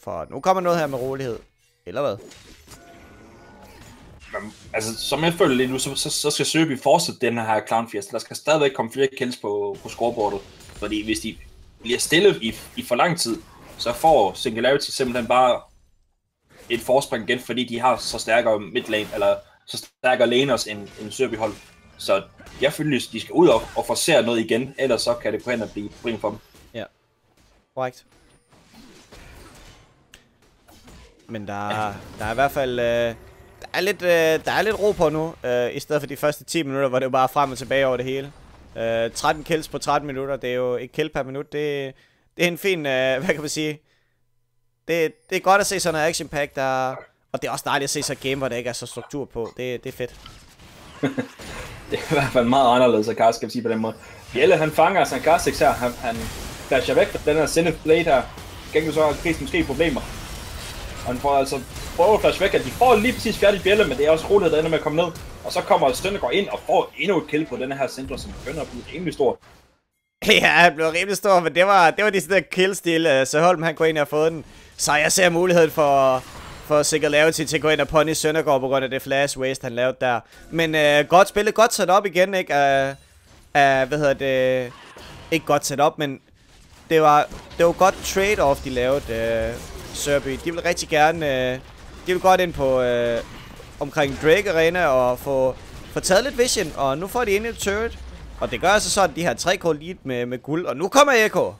For nu kommer noget her med rolighed. Eller hvad? Altså, som jeg føler lige nu, så, så, så skal Søby fortsætte den her Clown Fiesta. Der skal stadigvæk komme flere kills på, på scoreboardet. Fordi hvis de bliver stille i, i for lang tid, så får Singularity simpelthen bare et forspring igen, fordi de har så stærkere midlane, eller så stærkere laners end, end Søby hold. Så jeg føler, de skal ud og, og forsere noget igen, ellers så kan det gå hen og blive problem for dem. Ja, korrekt. Men der, ja. der er i hvert fald... Øh, der er, lidt, øh, der er lidt ro på nu, øh, i stedet for de første 10 minutter, hvor det var bare frem og tilbage over det hele. Øh, 13 kills på 13 minutter, det er jo et kill per minut. Det, det er en fin, øh, hvad kan man sige... Det, det er godt at se sådan en action pack, der... Og det er også dejligt at se så game, hvor der ikke er så struktur på. Det, det er fedt. det er i hvert fald meget anderledes at Karsk, kan sige på den måde. Bjelle, han fanger altså Karstix her, han, han flasher væk fra den her Zenith Blade her. Gængel så har Chris måske problemer. Og han får altså prøver at flash væk, at de får lige præcis færdig Bjelle, men det er også roligt, der ender med at komme ned. Og så kommer Støndergaard ind og får endnu et kill på den her center, som begynder at blive rimelig stor. Ja, han blev rimelig stor, men det var, det var de sådan der kill så Holm han går ind og har fået den. Så jeg ser muligheden for, for Singularity til at gå ind og pony Søndergaard på grund af det flash waste, han lavede der. Men øh, godt spillet, godt sat op igen, ikke? Uh, uh, hvad hedder det? Ikke godt sat op, men det var, det var godt trade-off, de lavede, uh, Sørby. De vil rigtig gerne, uh, de vil godt ind på, uh, omkring Drake Arena og få, få taget lidt vision, og nu får de ind i turret. Og det gør altså sådan, at de har 3K lead med, med guld, og nu kommer Eko.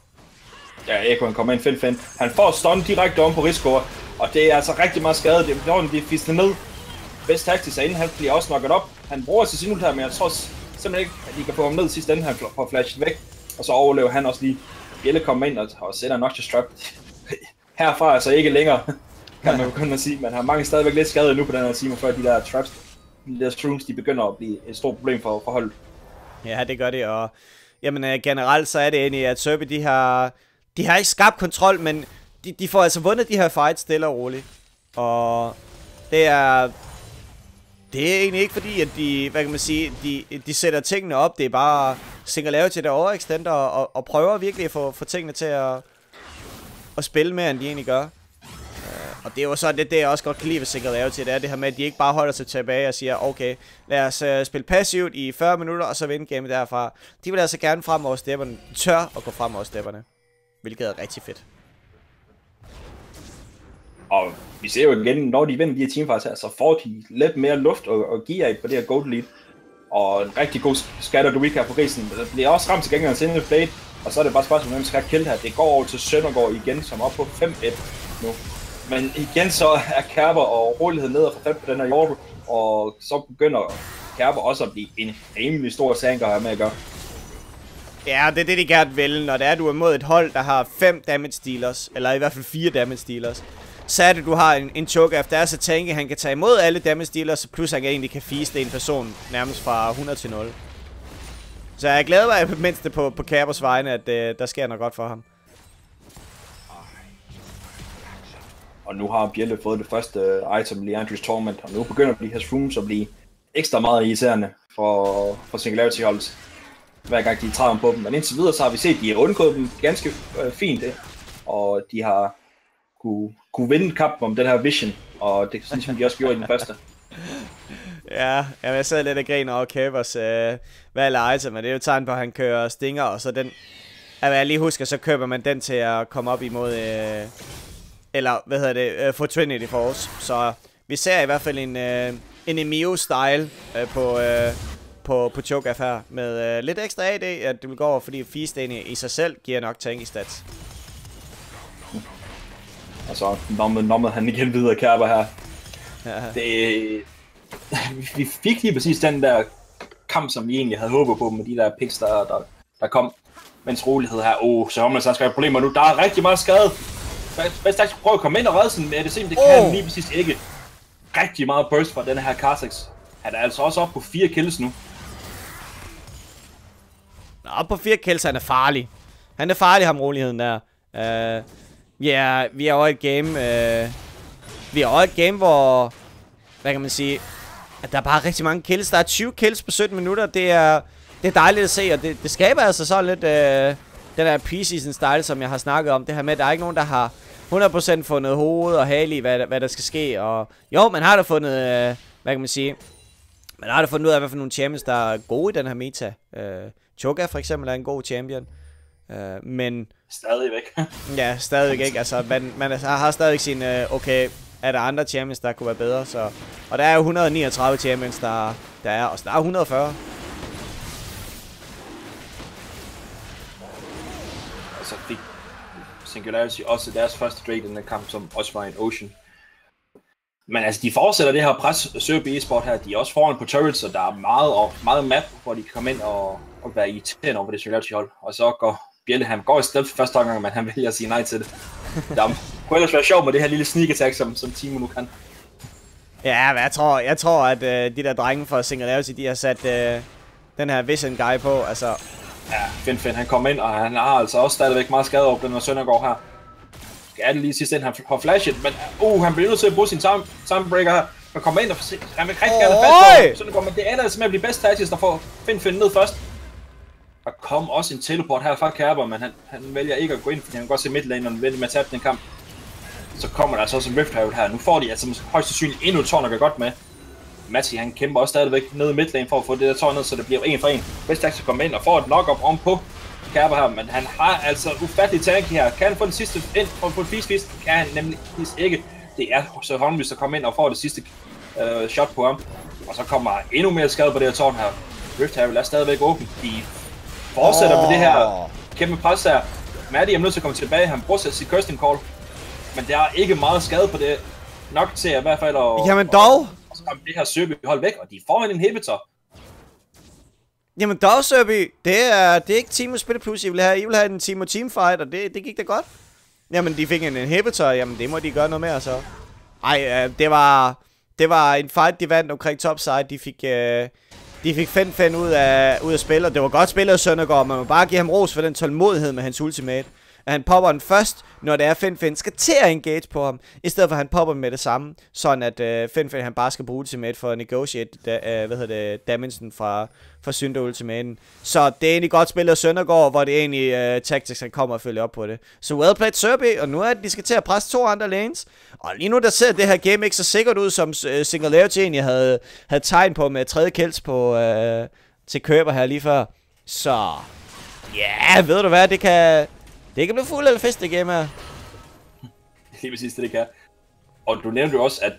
Ja, Eko han kommer ind fedt, fedt. Han får stun direkte om på Rigsgaard, og det er altså rigtig meget skade. Det er det de fisker ned. Best tactics er inde, han bliver også knocket op. Han bruger til sin her, men jeg tror simpelthen ikke, at de kan få ham ned sidst ende. Han får flashet væk, og så overlever han også lige. Bjelle kommer ind og, og sætter Noxious Trap. Herfra altså ikke længere, kan man begynde at sige. Man har mange stadigvæk lidt skade nu på den her time, før de der traps, de der shrooms, de begynder at blive et stort problem for, for holdet. Ja, det gør det, og jamen, øh, generelt så er det egentlig, at Serbi, de har, de har ikke skabt kontrol, men de, de får altså vundet de her fights stille og roligt. Og det er... Det er egentlig ikke fordi, at de, hvad kan man sige, de, de sætter tingene op. Det er bare Singularity, der overextender og, og prøver virkelig at få, få tingene til at, at spille mere, end de egentlig gør. Uh, og det er jo så det, det jeg også godt kan lide ved Singularity, det er det her med, at de ikke bare holder sig tilbage og siger, okay, lad os uh, spille passivt i 40 minutter, og så vinde gamet derfra. De vil altså gerne frem over stepperne, tør at gå frem over stepperne, hvilket er rigtig fedt. Og vi ser jo igen, når de vinder de her teamfights her, så får de lidt mere luft og, og gear på det her gold lead. Og en rigtig god scatter du week her på grisen. Det bliver også ramt til gengæld af Single Blade, og så er det bare spørgsmålet, hvem skal kill her. Det går over til Søndergaard igen, som er op på 5-1 nu. Men igen så er Kerber og roligheden ned og for fat på den her jord, og så begynder Kerber også at blive en rimelig stor sanker her med at gøre. Ja, det er det, de gerne vil, når det er, at du er mod et hold, der har 5 damage dealers, eller i hvert fald 4 damage dealers så er det, du har en, en choke efter så tænke, han kan tage imod alle damage dealers, plus han egentlig kan feaste en person nærmest fra 100 til 0. Så jeg glæder mig mindst det på, på Cabers vegne, at øh, der sker noget godt for ham. Og nu har Bjelle fået det første øh, item, Leandris Torment, og nu begynder de her rooms at blive ekstra meget irriterende for, for Singularity holdet, hver gang de træder på dem. Men indtil videre så har vi set, at de har undgået dem ganske øh, fint, det. og de har kunne, kunne vinde kampen om den her vision, og det synes jeg, de også gjorde i den første. Ja, jeg sad lidt og griner over Kæbers øh, valg af item, men det er jo tegn på, at han kører stinger, og så den, at jeg lige husker, så køber man den til at komme op imod, øh, eller hvad hedder det, øh, for Trinity Force. Så vi ser i hvert fald en, øh, en Emio-style øh, på, øh, på, på Chokaf her, med øh, lidt ekstra AD, at det vil gå over, fordi Feast i sig selv giver nok tanky stats. Og så nommet, nommet han igen videre kærper her. Ja. Det, vi fik lige præcis den der kamp, som vi egentlig havde håbet på med de der picks, der, der, der kom. Mens rolighed her, åh, oh, så har man så skal problemer nu. Der er rigtig meget skade. Hvis der prøve at komme ind og redde sådan med det, det kan oh. lige præcis ikke. Rigtig meget burst fra den her Karsex. Han er altså også oppe på fire kills nu. Nå, op på fire kills, han er farlig. Han er farlig, ham roligheden der. Uh, vi yeah, vi er over et game... Uh, vi er over et game, hvor... Hvad kan man sige? At der er bare rigtig mange kills. Der er 20 kills på 17 minutter. Det er, det er dejligt at se, og det, det skaber altså så lidt... Uh, den der preseason style, som jeg har snakket om. Det her med, at der er ikke nogen, der har 100% fundet hoved og hale i, hvad, hvad der skal ske. Og jo, man har da fundet, øh, hvad kan man sige, man har da fundet ud af, hvad for nogle champions, der er gode i den her meta. Øh, Choga for eksempel er en god champion. Øh, men... Stadigvæk. ja, stadigvæk ikke. Altså, man, man har stadigvæk sin, øh, okay, er der andre champions, der kunne være bedre. Så, og der er jo 139 champions, der, der er, og der er 140. så fik Singularity også deres første trade i den kamp, som også var en Ocean. Men altså, de fortsætter det her pres, Sørby e-sport her, de er også foran på turrets, så der er meget, og meget map, hvor de kan komme ind og, og være irriterende over det Singularity hold. Og så går Bjelle, han går i stedet for første omgang, men han vælger at sige nej til det. Der kunne ellers være sjovt med det her lille sneak attack, som, som Timo nu kan. Ja, men jeg tror, jeg tror at øh, de der drenge fra Singularity, de har sat øh, den her Vision Guy på. Altså, Ja, Finn Finn, han kommer ind, og han har altså også stadigvæk meget skade over den Søndergaard her. Ja, det lige sidste ind, han har flashet, men uh, han bliver nødt til at bruge sin time, timebreaker her. Han kommer ind og han vil rigtig gerne fast på Søndergaard, men det ender altså med at blive bedst tactics, der får Finn Finn ned først. Der kom også en teleport her fra Kerber, men han, han vælger ikke at gå ind, fordi han kan godt se midtlaneren og han med at tabe den kamp. Så kommer der altså også en Rift her. Nu får de altså højst sandsynligt endnu et tårn at gøre godt med. Matti han kæmper også stadigvæk nede i midtlane for at få det der tårn ned, så det bliver en for en. Vestax kommer ind og får et knock-up om på Kerber her, men han har altså ufattelig tank her. Kan han få den sidste ind for at få et fisk fisk? Kan han nemlig ikke. Det er så Holmvis, der kommer ind og får det sidste øh, shot på ham. Og så kommer endnu mere skade på det her tårn her. Rift Herald er stadigvæk åben. De fortsætter oh. med det her kæmpe pres her. Maddie er nødt til at komme tilbage. Han bruger sit cursing call. Men der er ikke meget skade på det. Nok til at i hvert fald at... Jamen dog! så kom det her Sørby hold væk, og de får en inhibitor. Jamen dog, Sørby, det er, det er ikke Team Split Plus, I vil have. I vil have en Team og Team Fight, og det, det gik da godt. Jamen, de fik en inhibitor, jamen det må de gøre noget mere, så. Ej, øh, det var, det var en fight, de vandt omkring topside. De fik, øh, de fik Fen Fen ud af, ud af spil, og det var godt spillet af Søndergaard. Man må bare give ham ros for den tålmodighed med hans ultimate at han popper den først, når det er Finn Finn skal til at engage på ham, i stedet for at han popper med det samme, sådan at øh, Finn Finn han bare skal bruge ultimate for at negotiate da, øh, hvad hedder det, damagen fra, fra Synder ultimaten. Så det er egentlig godt spillet af Søndergaard, hvor det er egentlig øh, Tactics, han kommer og følger op på det. Så well played Serbi, og nu er det, de skal til at presse to andre lanes. Og lige nu der ser det her game ikke så sikkert ud, som øh, Singularity egentlig havde, havde tegn på med tredje kills på, øh, til Køber her lige før. Så ja, yeah, ved du hvad, det kan, det kan blive fuld eller fest, det game her. Lige præcis det, det kan. Og du nævnte jo også, at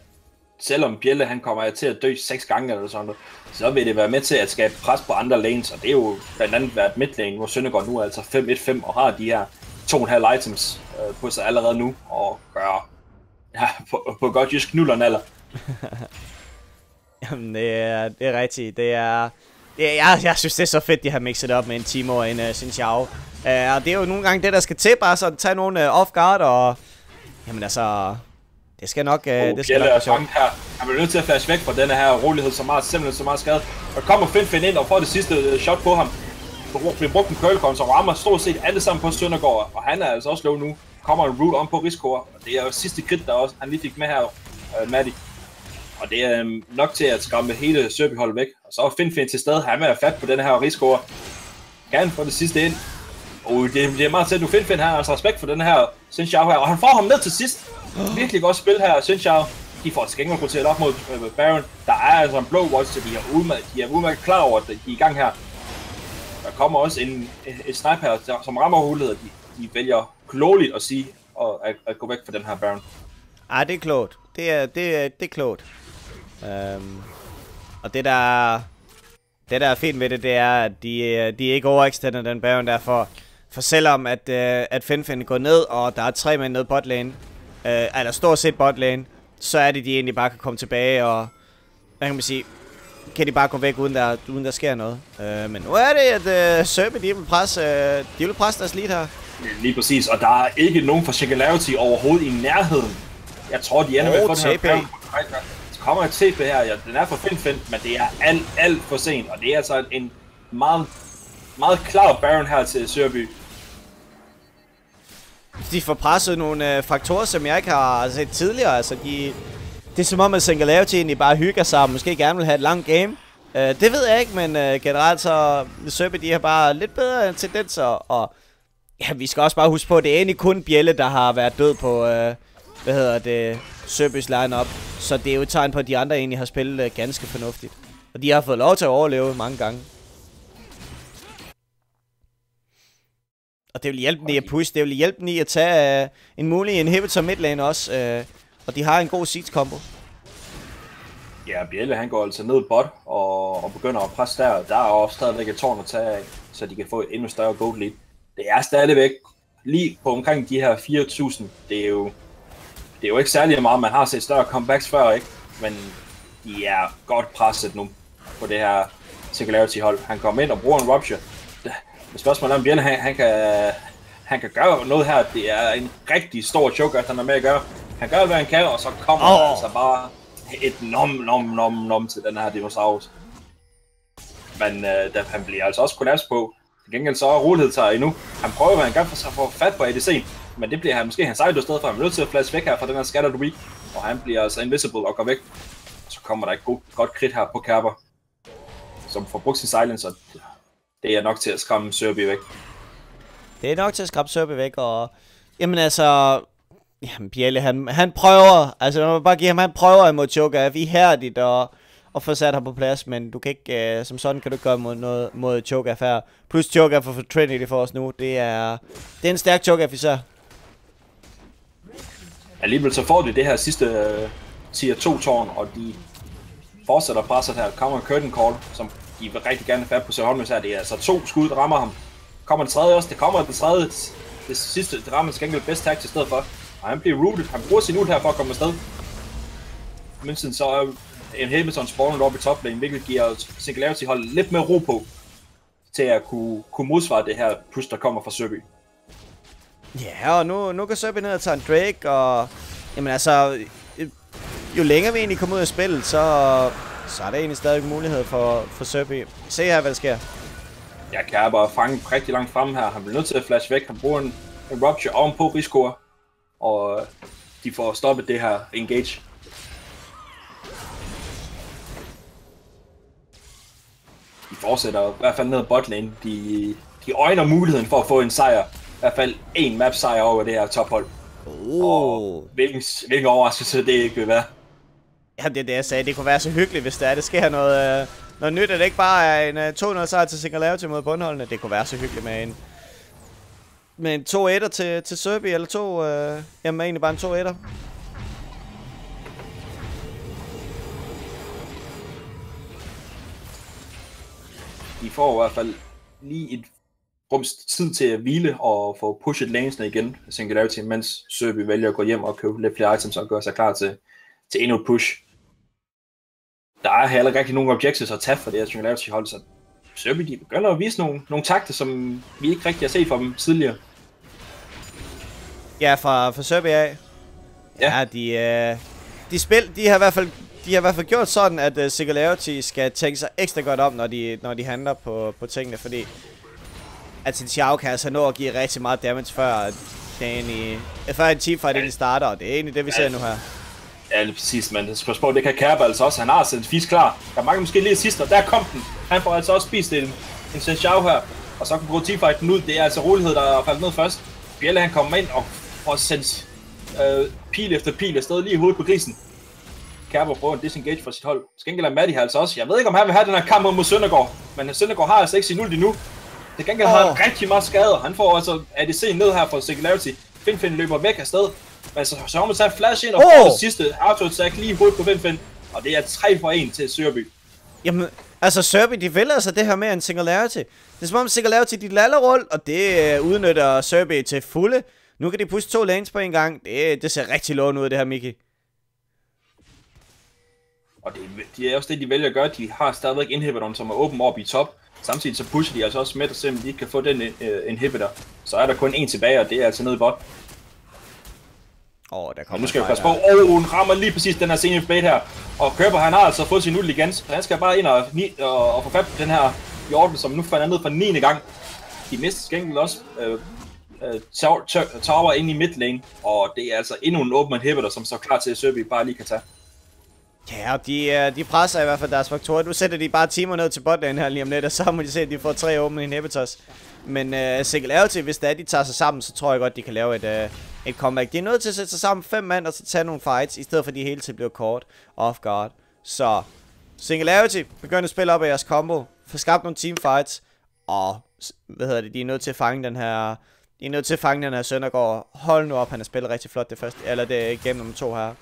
selvom Bjelle han kommer til at dø seks gange eller sådan noget, så vil det være med til at skabe pres på andre lanes, og det er jo blandt andet været midlane, hvor Søndergaard nu er altså 5-1-5 og har de her 2,5 items øh, på sig allerede nu, og gør ja, på, på godt jysk nuller alder. Jamen, det er, det er rigtigt. Det er, det er, jeg, jeg synes, det er så fedt, de har mixet op med en Timo og en uh, Xinjiao. Uh, og det er jo nogle gange det, der skal til, bare så tage nogle uh, off guard, og jamen altså, det skal nok, uh, oh, det skal nok være sjovt. Her. Han bliver nødt til at flash væk fra denne her rolighed, som har simpelthen så meget skade. Og kommer Finn Finn ind og får det sidste shot på ham. Bliver brugt en curl så rammer stort set alle sammen på Søndergaard, og han er altså også low nu. kommer en root om på Rigscore, og det er jo sidste krit, der også han lige fik med her, uh, Maddie. Og det er um, nok til at skræmme hele Sørby-holdet væk. Og så er Finn Finn til stede, han er fat på den her Rigscore. Kan få det sidste ind. Oh, det, det er meget tæt nu. Finn Finn har altså respekt for den her Xin Xiao her, og han får ham ned til sidst. Virkelig godt spil her, Xin Xiao. De får skænger roteret op mod øh, Baron. Der er altså en blå watch, så de er udmærket, de er udmærket klar over, at de er i gang her. Der kommer også en, en, en sniper her, der, som rammer hullet, og de, de vælger klogeligt at sige, og at, at gå væk fra den her Baron. Ej, det er klogt. Det er, det er, det er klogt. Øhm, og det der, det der er fint ved det, det er, at de, øh, de ikke overextender den Baron derfor for, selvom at, uh, at Finfin går ned, og der er tre mænd nede bot lane, uh, eller stort set bot lane, så er det, de egentlig bare kan komme tilbage, og hvad kan man sige, kan de bare gå væk, uden der, uden der sker noget. Uh, men nu er det, at uh, Serbi, de vil presse, uh, de vil presse deres lead her. Lige præcis, og der er ikke nogen fra Singularity overhovedet i nærheden. Jeg tror, de ender med Oh, at få den her. Så kommer et TP her, ja, den er for Finn, men det er alt, alt for sent, og det er altså en meget, meget klar Baron her til Sørby. De får presset nogle øh, faktorer, som jeg ikke har set tidligere. Altså, de, det er som om, at Singularity egentlig bare hygger sig og måske gerne vil have et langt game. Øh, det ved jeg ikke, men øh, generelt så Søbe, de har bare lidt bedre tendenser. Og ja, vi skal også bare huske på, at det er egentlig kun Bjelle, der har været død på, øh, hvad hedder det, Søbes lineup. Så det er jo et tegn på, at de andre egentlig har spillet øh, ganske fornuftigt. Og de har fået lov til at overleve mange gange. Og det vil hjælpe dem i at push. Det vil hjælpe dem i at tage uh, en mulig inhibitor midlane også. Uh, og de har en god siege combo. Ja, Bjelle han går altså ned bot og, og begynder at presse der. Der er også stadigvæk et tårn at tage af, så de kan få et endnu større gold lead. Det er stadigvæk lige på omkring de her 4.000. Det er jo det er jo ikke særlig meget. Man har set større comebacks før, ikke? Men de er godt presset nu på det her Singularity hold. Han kommer ind og bruger en rupture. Spørgsmålet er, om Bjelle han, han, kan, han kan gøre noget her. Det er en rigtig stor choker, han er med at gøre. Han gør, hvad han kan, og så kommer oh. Åh. altså bare et nom, nom, nom, nom til den her dinosaurus. Men øh, der, han bliver altså også collapse på. Til gengæld så er rolighed tager endnu. Han prøver, hvad han gør for sig at få fat på ADC. Men det bliver han måske hans eget sted for. Han er nødt til at flash væk her fra den her Scattered Weak. Og han bliver altså invisible og går væk. Så kommer der et godt, godt krit her på Kerber. Som får brugt sin silence, og det er nok til at skræmme Sørby væk. Det er nok til at skræmme Serbi væk, og... Jamen altså... Jamen, Bjelle, han, han prøver... Altså, man må bare give ham, han prøver imod Choker. Vi hærdigt og, og få sat ham på plads, men du kan ikke... Uh, som sådan kan du ikke gøre mod, noget, mod Choker her. Plus Choker for Trinity for os nu. Det er... Det er en stærk Choker især. Alligevel så får de det her sidste uh, tier 2 tårn, og de fortsætter presset her. Kommer en curtain call, som de vil rigtig gerne have fat på Sir Holmes her. Det er altså to skud, der rammer ham. Kommer det tredje også. Det kommer det tredje. Det sidste, det rammer til gengæld bedst tag til stedet for. Og han bliver rooted. Han bruger sin ult her for at komme afsted. Mens så er en Hamilton spawnet op i top lane, hvilket giver Singularity holdet lidt mere ro på til at kunne, kunne modsvare det her push, der kommer fra Søby. Ja, og nu, nu går Søby ned og tager en Drake, og... Jamen altså... Jo længere vi egentlig kommer ud af spillet, så... Så er der egentlig stadig mulighed for, for Serbi. Se her, hvad der sker. Jeg kan bare fange rigtig langt frem her. Han bliver nødt til at flash væk. Han bruger en, en rupture ovenpå Rigscore. Og de får stoppet det her engage. De fortsætter i hvert fald ned ad botlane. De, de øjner muligheden for at få en sejr. I hvert fald en map sejr over det her tophold. Oh. Hvilken, hvilken overraskelse det ikke vil være. Ja, det er det, jeg sagde. Det kunne være så hyggeligt, hvis der, er, det sker noget, øh, noget nyt, at det ikke bare er en øh, 2-0 sejr til Singularity mod bundholdene. Det kunne være så hyggeligt med en, med en 2 1 til, til Serbia, eller to... Øh, jamen, egentlig bare en 2 1 De får i hvert fald lige et rums tid til at hvile og få pushet lanesene igen, Singularity, mens Sørby vælger at gå hjem og købe lidt flere items og gøre sig klar til, til endnu et push. Der er heller ikke rigtig nogen objectives at tage for det her Singularity hold, så Sørby de begynder at vise nogle, nogle takter, som vi ikke rigtig har set fra dem tidligere. Ja, fra, fra Serbi af. Ja. Ja, de, øh, de, spil, de har i hvert fald de har i hvert fald gjort sådan, at uh, Singularity skal tænke sig ekstra godt om, når de, når de handler på, på tingene, fordi at Xin Xiao kan altså nå at give rigtig meget damage, før er egentlig... Før en teamfight egentlig starter, og det er egentlig det, vi ser nu her. Ja, det er præcis, men spørgsmål på, det kan Kærbe altså også. Han har sendt fis klar. Der mangler måske lige sidst, og der kom den. Han får altså også spist en, en Senshao her, og så kan gå teamfighten ud. Det er altså rolighed, der er faldet ned først. Bjelle han kommer ind og får sendt øh, pil efter pil afsted lige i hovedet på grisen. Kærber prøver at disengage fra sit hold. Skænkel er Maddie her altså også. Jeg ved ikke, om han vil have den her kamp mod Søndergaard, men Søndergaard har altså ikke sin ult endnu. Det kan oh. har han rigtig meget skade. Han får altså ADC ned her for Singularity. Finfin løber væk afsted. Men så, har man taget flash ind og oh. får det sidste auto attack lige i hovedet på Finfin. Og det er 3 for 1 til Sørby. Jamen, altså Sørby, de vil altså det her med en Singularity. Det er som om Singularity, de laller rundt, og det uh, udnytter Sørby til fulde. Nu kan de puste to lanes på en gang. Det, det ser rigtig lovende ud, det her, Miki. Og det, det er også det, de vælger at gøre. De har stadigvæk inhibitoren, som er åben op i top. Samtidig så pusher de altså også med, at simpelthen de ikke kan få den uh, inhibitor. Så er der kun en tilbage, og det er altså nede i bot. Åh, oh, der kommer nu skal vi passe på. Åh, oh, hun rammer lige præcis den her Zenith Blade her. Og Køber, han har altså fået sin ult igen, så han skal bare ind og, og, og få fat på den her Jordan, som nu falder ned for 9. gang. De mister skænkel også øh, øh, tower ind i midlane, og det er altså endnu en open inhibitor, som så klar til at Serbi bare lige kan tage. Ja, de, øh, de presser i hvert fald deres faktorer. Nu sætter de bare timer ned til botlane her lige om lidt, og så må de se, at de får tre open inhibitors. Men øh, uh, Singularity, hvis det er, de tager sig sammen, så tror jeg godt, de kan lave et, uh, et comeback. De er nødt til at sætte sig sammen fem mand og så tage nogle fights, i stedet for at de hele tiden bliver kort off guard. Så Singularity, begynd at spille op af jeres combo. Få skabt nogle teamfights. Og, hvad hedder det, de er nødt til at fange den her... De er nødt til at fange den her Søndergaard. Hold nu op, han har spillet rigtig flot det første, eller det game nummer to her.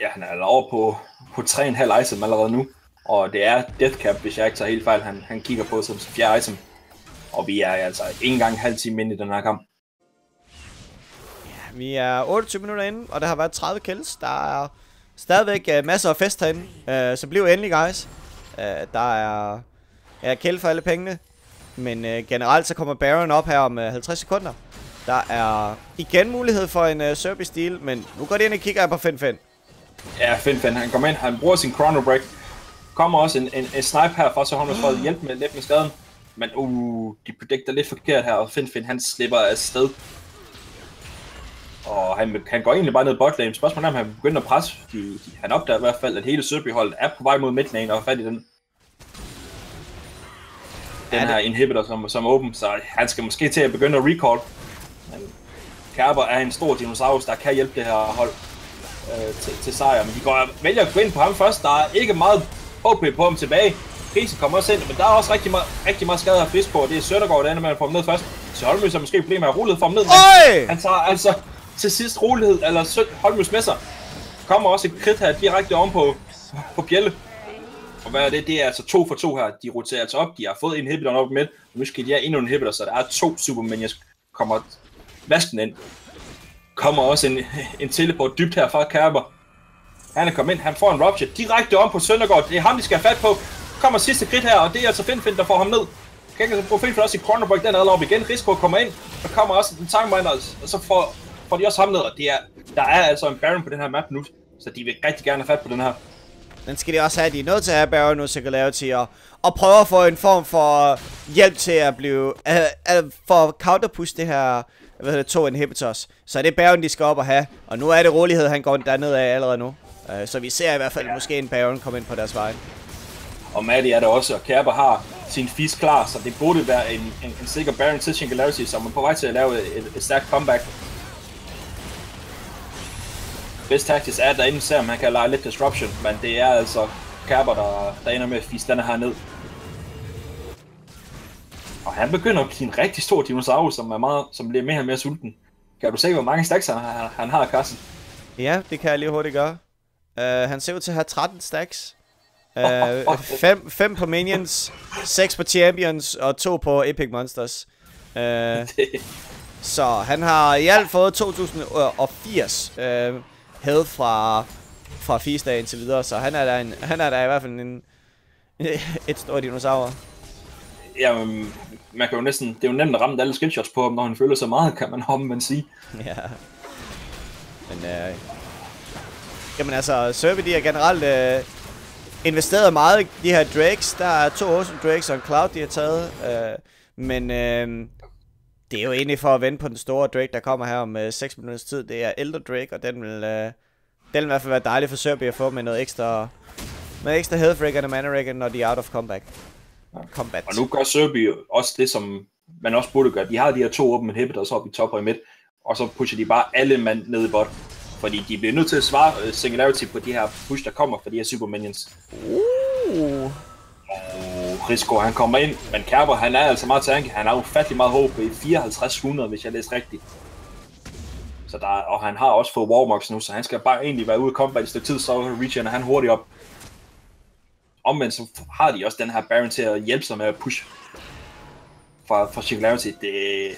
Ja, han er over på, på 3,5 item allerede nu. Og det er Deathcap, hvis jeg ikke tager helt fejl, han, han kigger på som fjerde item. Og vi er altså ikke engang halv time inde i den her kamp. Ja, vi er 28 minutter inde, og der har været 30 kills. Der er stadigvæk uh, masser af fest herinde. Uh, så bliv endelig, guys. Uh, der er, er kill for alle pengene. Men uh, generelt så kommer Baron op her om uh, 50 sekunder. Der er igen mulighed for en uh, service deal, men nu går det ind og kigger på Finn Finn. Ja, Finn Finn, han kommer ind, han bruger sin chrono break. Kommer også en, en, en snipe her fra, så han har fået hjælp med lidt med skaden. Men uh, de predikter lidt forkert her, og Finn han slipper afsted. Og han, han går egentlig bare ned botlane. Spørgsmålet er, om han begynder at presse. De, de, han opdager i hvert fald, at hele Søby-holdet er på vej mod midlane og er fat i den. Den ja, her inhibitor, som, som er åben, så han skal måske til at begynde at recall. Men Kerber er en stor dinosaurus, der kan hjælpe det her hold øh, til, til sejr. Men de går, vælger at gå ind på ham først. Der er ikke meget OP på ham tilbage. Krisen kommer også ind, men der er også rigtig meget, rigtig meget skade af fisk på, det er Søndergaard, der ender med at få ham ned først. Så Holmøs har måske problemer med at rolighed for ham ned, men han tager altså til sidst rolighed, eller Holmøs med sig. Kommer også et krit her direkte oven på, på Bjelle. Og hvad er det? Det er altså to for to her. De roterer altså op. De har fået inhibitoren op med. Og nu skal de have endnu en inhibitor, så der er to Superman, jeg kommer vasken ind. Kommer også en, en teleport dybt her fra Kerber. Han er kommet ind. Han får en rupture direkte om på Søndergaard. Det er ham, de skal have fat på kommer sidste krit her, og det er altså Finfin, der får ham ned. Kan ikke bruge Finfin også i cornerback, den er op igen. Risiko kommer ind, der kommer også en tangminder, og så får, får de også ham ned, og det er, der er altså en Baron på den her map nu, så de vil rigtig gerne have fat på den her. Den skal de også have, de er nødt til at have Baron nu, Singularity, og, og prøve at få en form for hjælp til at blive, uh, uh, for counterpush det her, hvad hedder det, to inhibitors. Så er det Baron, de skal op og have, og nu er det rolighed, han går derned af allerede nu. Uh, så vi ser i hvert fald ja. måske en Baron komme ind på deres vej og Maddie er der også, og Kerber har sin fisk klar, så det burde være en, en, en sikker Baron til Singularity, som er på vej til at lave et, et stærkt comeback. Best tactics er, at der ser, om han kan lege lidt disruption, men det er altså Kerber, der, der ender med at fiske denne her ned. Og han begynder at blive en rigtig stor dinosaurus, som, er meget, som bliver mere og mere sulten. Kan du se, hvor mange stacks han, han, han har, Carsten? Ja, det kan jeg lige hurtigt gøre. Uh, han ser ud til at have 13 stacks. 5 uh, fem på Minions, 6 på Champions og 2 på Epic Monsters. Uh, så han har i alt fået 2080 uh, health fra, fra Fiesta indtil videre, så han er da, en, han er da i hvert fald en, et stort dinosaur. Jamen, man kan jo næsten, det er jo nemt at ramme alle skillshots på ham, når han føler sig meget, kan man om man sige. Ja. Men, uh, jamen altså, Serve de er generelt uh, investeret meget i de her Drakes. Der er to awesome Drakes og en Cloud, de har taget. Øh, men øh, Det er jo egentlig for at vente på den store Drake, der kommer her om øh, 6 minutters tid. Det er ældre Drake, og den vil, øh, den vil i hvert fald være dejlig for Serbia at få med noget ekstra, med ekstra health og mana når de er out of comeback. Combat. Og nu gør Serbia også det, som man også burde gøre. De har de her to open inhibitors op i top og i midt, og så pusher de bare alle mand ned i bot. Fordi de bliver nødt til at svare uh, Singularity på de her push, der kommer fra de her Super Minions. Uh. Og Risco, han kommer ind, men Kerber, han er altså meget tanke. Han har ufattelig meget i 5400, hvis jeg læser rigtigt. Så der, og han har også fået Warmox nu, så han skal bare egentlig være ude i combat i stykke tid, så reacher han hurtigt op. Omvendt så har de også den her Baron til at hjælpe sig med at push fra, fra Singularity. Det,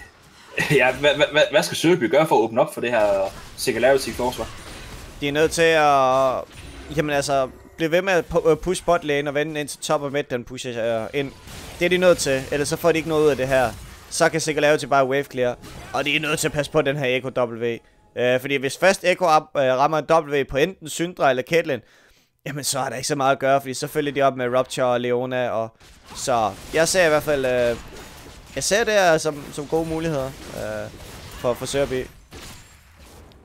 ja, hvad, hvad, hvad skal Søby gøre for at åbne op for det her Singularity-forsvar? De er nødt til at... Jamen altså, blive ved med at push bot lane og vende ind til top og midt, den pusher øh, ind. Det er de nødt til, ellers så får de ikke noget ud af det her. Så kan Singularity bare wave clear. Og de er nødt til at passe på den her Echo W. Øh, fordi hvis først Echo op, øh, rammer en W på enten Syndra eller Caitlyn, jamen så er der ikke så meget at gøre, fordi så følger de op med Rupture og Leona. Og... Så jeg ser i hvert fald... øh, jeg ser det her som, som gode muligheder uh, for, for Sørby.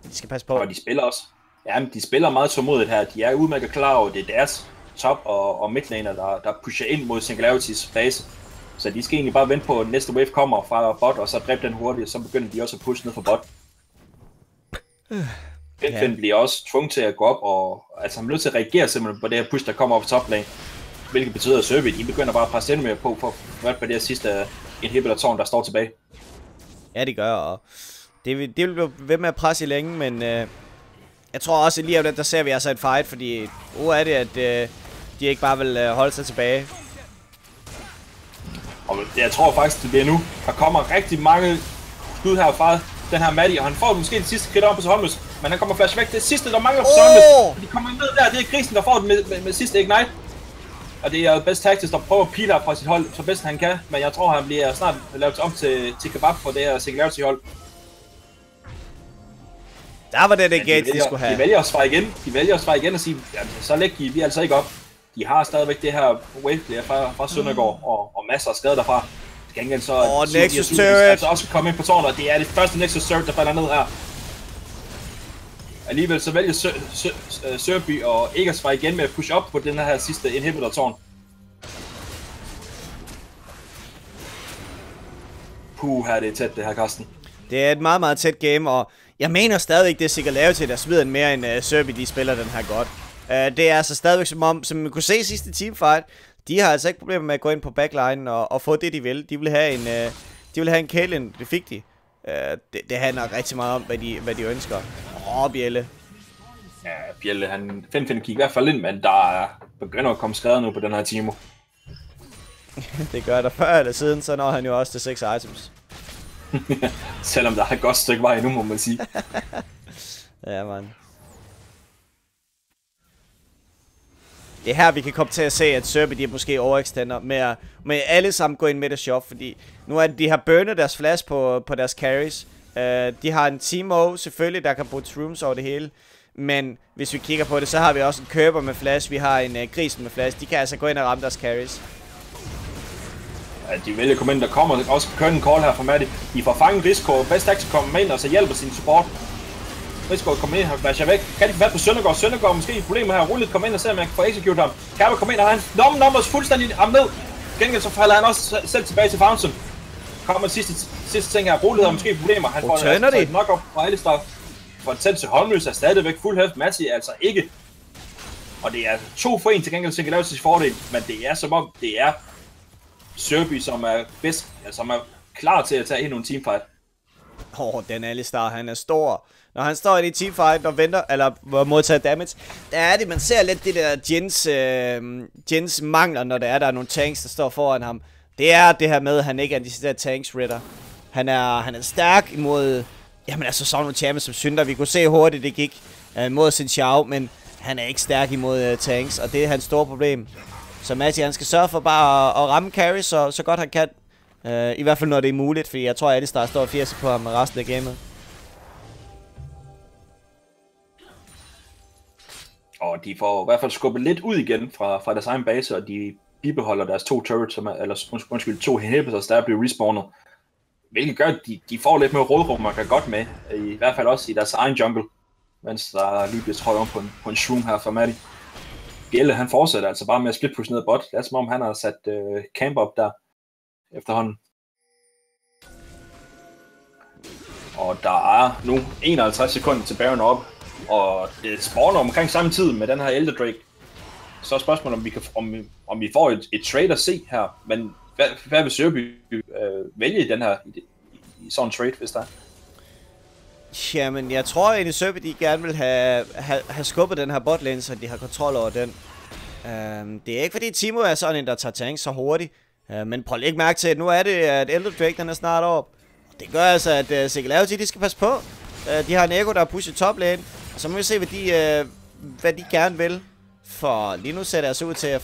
De skal passe på. Og de spiller også. Ja, men de spiller meget tålmodigt her. De er udmærket klar over, det er deres top og, og midlaner, der, der pusher ind mod Singularities base. Så de skal egentlig bare vente på, at næste wave kommer fra bot, og så dræbe den hurtigt, og så begynder de også at pushe ned for bot. Benfin ja. bliver også tvunget til at gå op, og altså, han er nødt til at reagere simpelthen på det her push, der kommer op på top lane. Hvilket betyder, at Serbi, de begynder bare at presse endnu mere på, for at på det her sidste inhibitor-tårn, der står tilbage. Ja, det gør, og det vil, det vil blive ved med at presse i længe, men øh, jeg tror også, lige om det, der ser vi altså et fight, fordi hvor er det, at øh, de ikke bare vil øh, holde sig tilbage. Og jeg tror faktisk, det bliver nu. Der kommer rigtig mange skud herfra. Den her Maddie, og han får måske det sidste kridt op på Solmus, men han kommer flash væk. Det sidste, der mangler på Solmus. Oh! De kommer ned der, det er grisen, der får det med, med, med sidste Ignite. Og det er bedst tactics, der prøver at pile fra sit hold så bedst han kan, men jeg tror, han bliver snart lavet om til, til kebab for det her Singularity hold. Der var det, det gate, de, de skulle have. De vælger at svare igen. De vælger at svare igen og sige, jamen, så lægger vi altså ikke op. De har stadigvæk det her wave player fra, fra Søndergaard mm. og, og masser af skader derfra. Til gengæld så... Åh, oh, Nexus Turret! Altså også komme ind på tårnet, og det er det første Nexus Turret, der falder ned her. Alligevel så vælger Sø Sø Sø øh, og Eggers fra igen med at push op på den her sidste inhibitor-tårn. Puh, her er det tæt det her, Karsten. Det er et meget, meget tæt game, og jeg mener stadigvæk, det er sikkert lavet til, der smider en mere end øh, uh, Serbi, de spiller den her godt. Uh, det er altså stadigvæk som om, som vi kunne se i sidste teamfight, de har altså ikke problemer med at gå ind på backline og, og få det, de vil. De vil have en, uh, de vil have en Kalen, det fik de. Uh, det, det handler rigtig meget om, hvad de, hvad de ønsker. Åh, oh, Bjelle. Ja, Bjelle, han, Finn Finn kigger i hvert fald ind, men der er begynder at komme skader nu på den her Timo. det gør der før eller siden, så når han jo også til 6 items. Selvom der er et godt stykke vej nu, må man sige. ja, man. Det er her, vi kan komme til at se, at Serbi de måske overextender med at, med alle sammen gå ind med det shop, fordi nu er de har burnet deres flash på, på deres carries. Uh, de har en Timo selvfølgelig, der kan bruge rooms over det hele. Men hvis vi kigger på det, så har vi også en Kerber med flash, vi har en uh, Grisen med flash. De kan altså gå ind og ramme deres carries Ja, de vælger at komme ind. Der kommer også en call her fra Matti. De får fanget Risco. Best Axe kommer ind og så hjælper sin support. Risco kommer ind, han flasher væk. Kan de få fat på Søndergaard? Søndergaard måske i problemer her. Rullet kommer ind og ser, om jeg kan få execute ham. Kerber kommer ind, og han nummer numbers fuldstændig ham ned. Gengæld så falder han også selv tilbage til Fountain. Kommer sidste, sidste ting her. Rullet har måske problemer. Han får en det. nok op fra Alistar. For en til Holmløs er stadigvæk fuld heft. Matti er altså ikke. Og det er to for en til gengæld Singularity's fordel. Men det er som om, det er Sørby, som er bedst, ja, som er klar til at tage endnu en teamfight. Åh, oh, den Alistar, han er stor. Når han står i en teamfight og venter, eller modtager damage, der er det, man ser lidt det der Jens, øh, Jens mangler, når der er, der er nogle tanks, der står foran ham. Det er det her med, at han ikke er en decideret tanks ritter. Han er, han er stærk imod, jamen altså sådan nogle champions som Synder. Vi kunne se hurtigt, det gik uh, mod Sin Xiao, men han er ikke stærk imod uh, tanks, og det er hans store problem. Så Matti, han skal sørge for bare at, at ramme carry så, så godt han kan. Uh, I hvert fald når det er muligt, fordi jeg tror, at Alistar står 80 på ham resten af gamet. Og de får i hvert fald skubbet lidt ud igen fra, fra deres egen base, og de bibeholder deres to turrets, som er, eller undskyld, to inhibitors, der er blevet respawnet. hvilket gør, at de, de får lidt mere rådrum, man kan godt med, i hvert fald også i deres egen jungle, mens der lige bliver trøjet om på en, på en shroom her fra Maddie. Gelle, han fortsætter altså bare med at split push ned bot. Det er som om, han har sat øh, camp op der efterhånden. Og der er nu 51 sekunder til Baron op, og det spawner omkring samme tid med den her Elder Drake. Så er spørgsmålet, om vi, kan, om, om vi får et, et trade at se her, men hvad, hvad vil Sørby øh, vælge i den her, i, i sådan en trade, hvis der er? Jamen, jeg tror egentlig, Sørby de gerne vil have, have, have skubbet den her botlane, så de har kontrol over den. Øhm, det er ikke fordi Timo er sådan en, der tager tank så hurtigt. Øh, men prøv ikke mærke til, at nu er det, at Elder Drake den er snart op. Det gør altså, at øh, uh, Sigalauti, de skal passe på. Uh, de har en Ego, der har pushet top lane. Og så må vi se, hvad de, uh, hvad de gerne vil. For lige nu ser det altså ud til, at,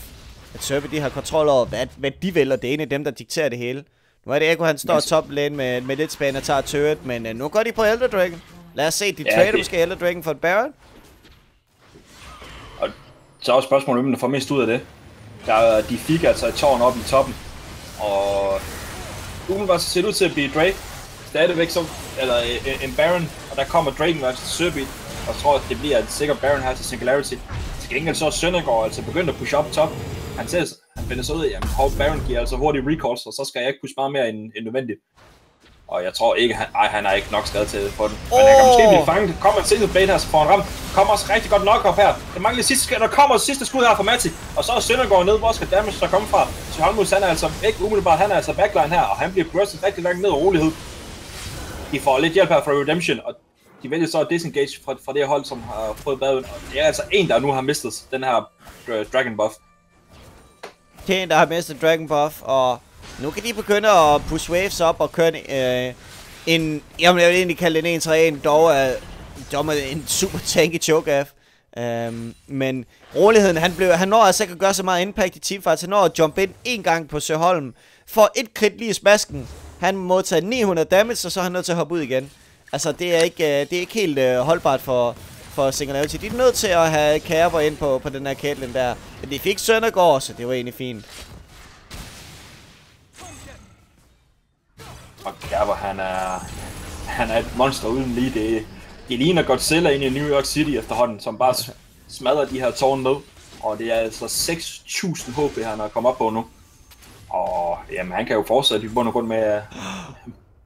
at Sørby de har kontrol over, hvad, hvad de vil, og det er en af dem, der dikterer det hele. Nu er det Ego, han står top lane med, med lidt spænd og tager turret, men uh, nu går de på Elder Dragon. Lad os se, de ja, trader det... måske Elder Dragon for et Baron. Og så er også spørgsmålet, hvem der får mest ud af det. Der, de fik altså et tårn op i toppen, og umiddelbart så ser det ud til at blive Drake. Stadigvæk så, eller øh, en Baron, og der kommer Draken versus Sørbit, og tror, at det bliver en sikker Baron her til Singularity. Til gengæld så er Søndergaard altså begyndt at push op top. Han, ser, han finder så ud af, at Baron giver altså hurtige recalls, og så skal jeg ikke push meget mere end, end nødvendigt. Og jeg tror ikke, han, ej, han er ikke nok skadet til for den. Men oh. han kan måske blive fanget. Kommer en single blade her, så får han ramt. Kommer også rigtig godt nok op her. Det mangler sidste, der kommer sidste skud her fra Mati. Og så er Søndergaard ned. Hvor skal damage der komme fra? Så Holmus, han er altså ikke umiddelbart. Han er altså backline her, og han bliver burstet rigtig langt ned i rolighed. De får lidt hjælp her fra Redemption, og de vælger så at disengage fra, fra det hold, som har fået baden. Og det er altså en, der nu har mistet den her øh, Dragon Buff. Det er en, der har mistet Dragon Buff, og nu kan de begynde at push waves op og køre øh, en, jeg vil egentlig kalde den en 1 3 dog er, dog er en super tanky choke af. Øhm, men roligheden, han, blev, han når altså ikke at gøre så meget impact i teamfight. Han når at jump ind en gang på Søholm. For et krit lige i smasken. Han modtager 900 damage, og så er han nødt til at hoppe ud igen. Altså, det er ikke, uh, det er ikke helt uh, holdbart for, for Singularity. De er nødt til at have Kerber ind på, på den her Caitlyn der. Men de fik Søndergaard, så det var egentlig fint. Og Kerber, han er, han er et monster uden lige. Det, det ligner Godzilla ind i New York City efterhånden, som bare smadrer de her tårne ned. Og det er altså 6.000 HP, han har kommet op på nu. Og jamen, han kan jo fortsætte i bund og grund med,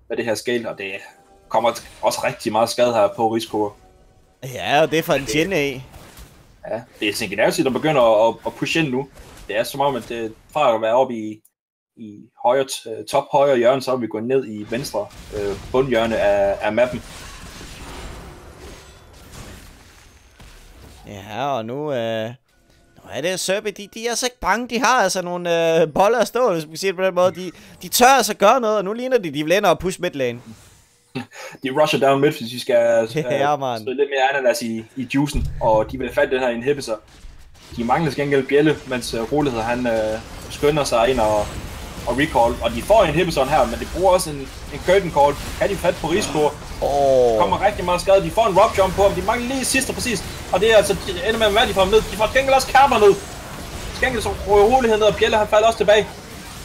med det her scale, og det kommer også rigtig meget skade her på risiko. Ja, og det er fra en tjene af. Ja, det er Singularity, der begynder at, at pushe ind nu. Det er som om, at det, fra at være oppe i i højre, øh, top højre hjørne, så er vi gået ned i venstre øh, bundhjørne af, af mappen. Ja, og nu, øh, nu er det Serbi, de, de er altså ikke bange. De har altså nogle øh, boller at stå, hvis man sige det på den måde. De, de tør altså gøre noget, og nu ligner de, de vil og push midlane. De rusher down mid, hvis de skal ja, man. lidt mere ananas i, i juicen, og de vil fatte den her inhibitor. De mangler til gengæld bjælle, mens uh, Rolighed han uh, skynder sig ind og og recall. Og de får en Hibison her, men de bruger også en, en curtain call. Kan de fat på risiko? Oh. Kommer rigtig meget skade. De får en rock jump på ham. De mangler lige sidste præcis. Og det er altså de ender med, at de får ham ned. De får til også kærmer ned. Til så rører roligheden ned, og Pjelle han falder også tilbage.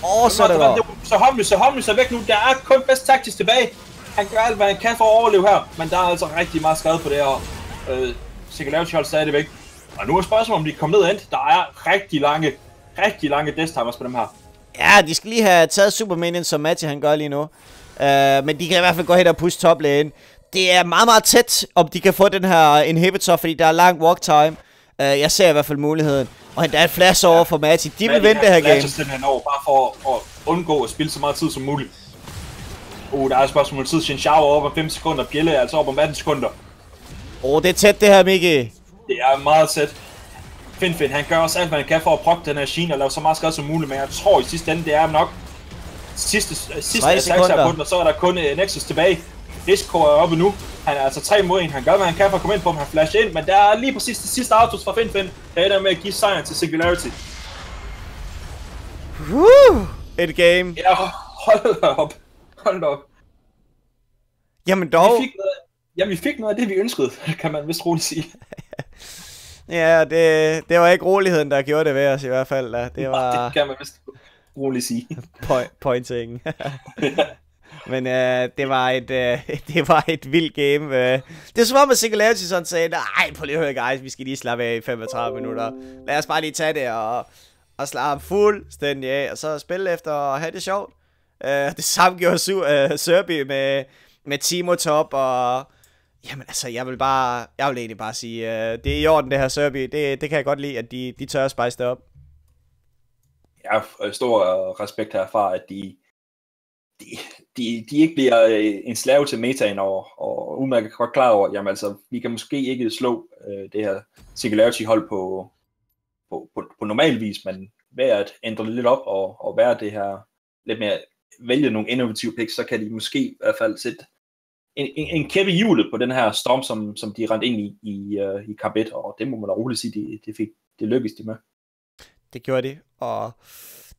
Åh, oh, så er det godt. Så Holmes, så Holmes er væk nu. Der er kun bedst taktisk tilbage. Han gør alt, hvad han kan for at overleve her. Men der er altså rigtig meget skade på det her. Øh, Singularity hold stadigvæk. Og nu er spørgsmålet, om de kommer ned og Der er rigtig lange, rigtig lange death timers på dem her. Ja, de skal lige have taget Superminion, som Matti han gør lige nu. Uh, men de kan i hvert fald gå hen og push top lane. Det er meget, meget tæt, om de kan få den her inhibitor, fordi der er lang walk time. Uh, jeg ser i hvert fald muligheden. Og der er et flash over for Matti. De vil vinde det her game. simpelthen over, bare for at undgå at spille så meget tid som muligt. Uh, der er et spørgsmål tid. Shin Shao over 5 sekunder. Bjelle er altså over 18 sekunder. Åh, oh, det er tæt det her, Miki. Det er meget tæt. Finfin, han gør også alt, hvad han kan for at prokke den her Sheen og lave så meget skade som muligt, men jeg tror i sidste ende, det er nok sidste, sidste attack her på den, og så er der kun uh, Nexus tilbage. Disco er oppe nu. Han er altså 3 mod 1. Han gør, hvad han kan for at komme ind på ham. Han flasher ind, men der er lige præcis det sidste autos fra Finfin, der ender med at give sejren til Singularity. Woo! Et game. Ja, hold op. Hold op. Jamen dog. Vi fik noget, ja, vi fik noget af det, vi ønskede, kan man vist roligt sige. Ja, det, det var ikke roligheden, der gjorde det ved os i hvert fald. Da. Det var... det kan man vist roligt sige. Point, pointing. Men øh, det, var et, øh, det var et vildt game. Øh. Det er som om, at Singularity sådan sagde, nej, på lige høre, guys, vi skal lige slappe af i 35 minutter. Lad os bare lige tage det og, og slappe fuldstændig af, og så spille efter og have det sjovt. Øh, det samme gjorde Su- øh, Serbi med, med Timo Top, og jamen altså, jeg vil bare, jeg vil egentlig bare sige, øh, det er i orden det her Serbi, det, det kan jeg godt lide, at de, de tør at spice det op. Jeg har stor respekt herfra, at de, de, de, de ikke bliver øh, en slave til metaen, og, og udmærket godt klar over, jamen altså, vi kan måske ikke slå øh, det her Singularity-hold på, på, på, på normal vis, men ved at ændre det lidt op og, og være det her lidt mere, vælge nogle innovative picks, så kan de måske i hvert fald sætte en, en, en kæppe hjulet på den her storm, som, som de rent ind i i, uh, i kamp 1, og det må man da roligt sige, det, det, fik, det lykkedes de med. Det gjorde de, og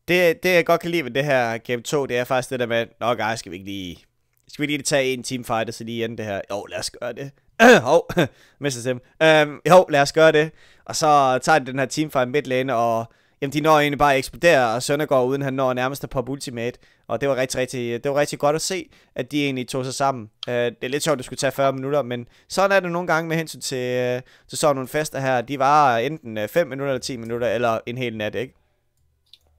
det, det jeg godt kan lide ved det her Game 2, det er faktisk det der med, nå guys, skal vi ikke lige, skal vi lige tage en teamfighter, så lige ende det her? Jo, lad os gøre det. Hov, Mr. Sim. Um, jo, lad os gøre det. Og så tager de den her teamfight midt lane, og jamen, de når egentlig bare at eksplodere, og Søndergaard uden han når nærmest at poppe ultimate. Og det var rigtig, rigtig, det var rigtig godt at se, at de egentlig tog sig sammen. Uh, det er lidt sjovt, at det skulle tage 40 minutter, men sådan er det nogle gange med hensyn til, uh, til sådan nogle fester her. De var enten øh, 5 minutter eller 10 minutter, eller en hel nat, ikke?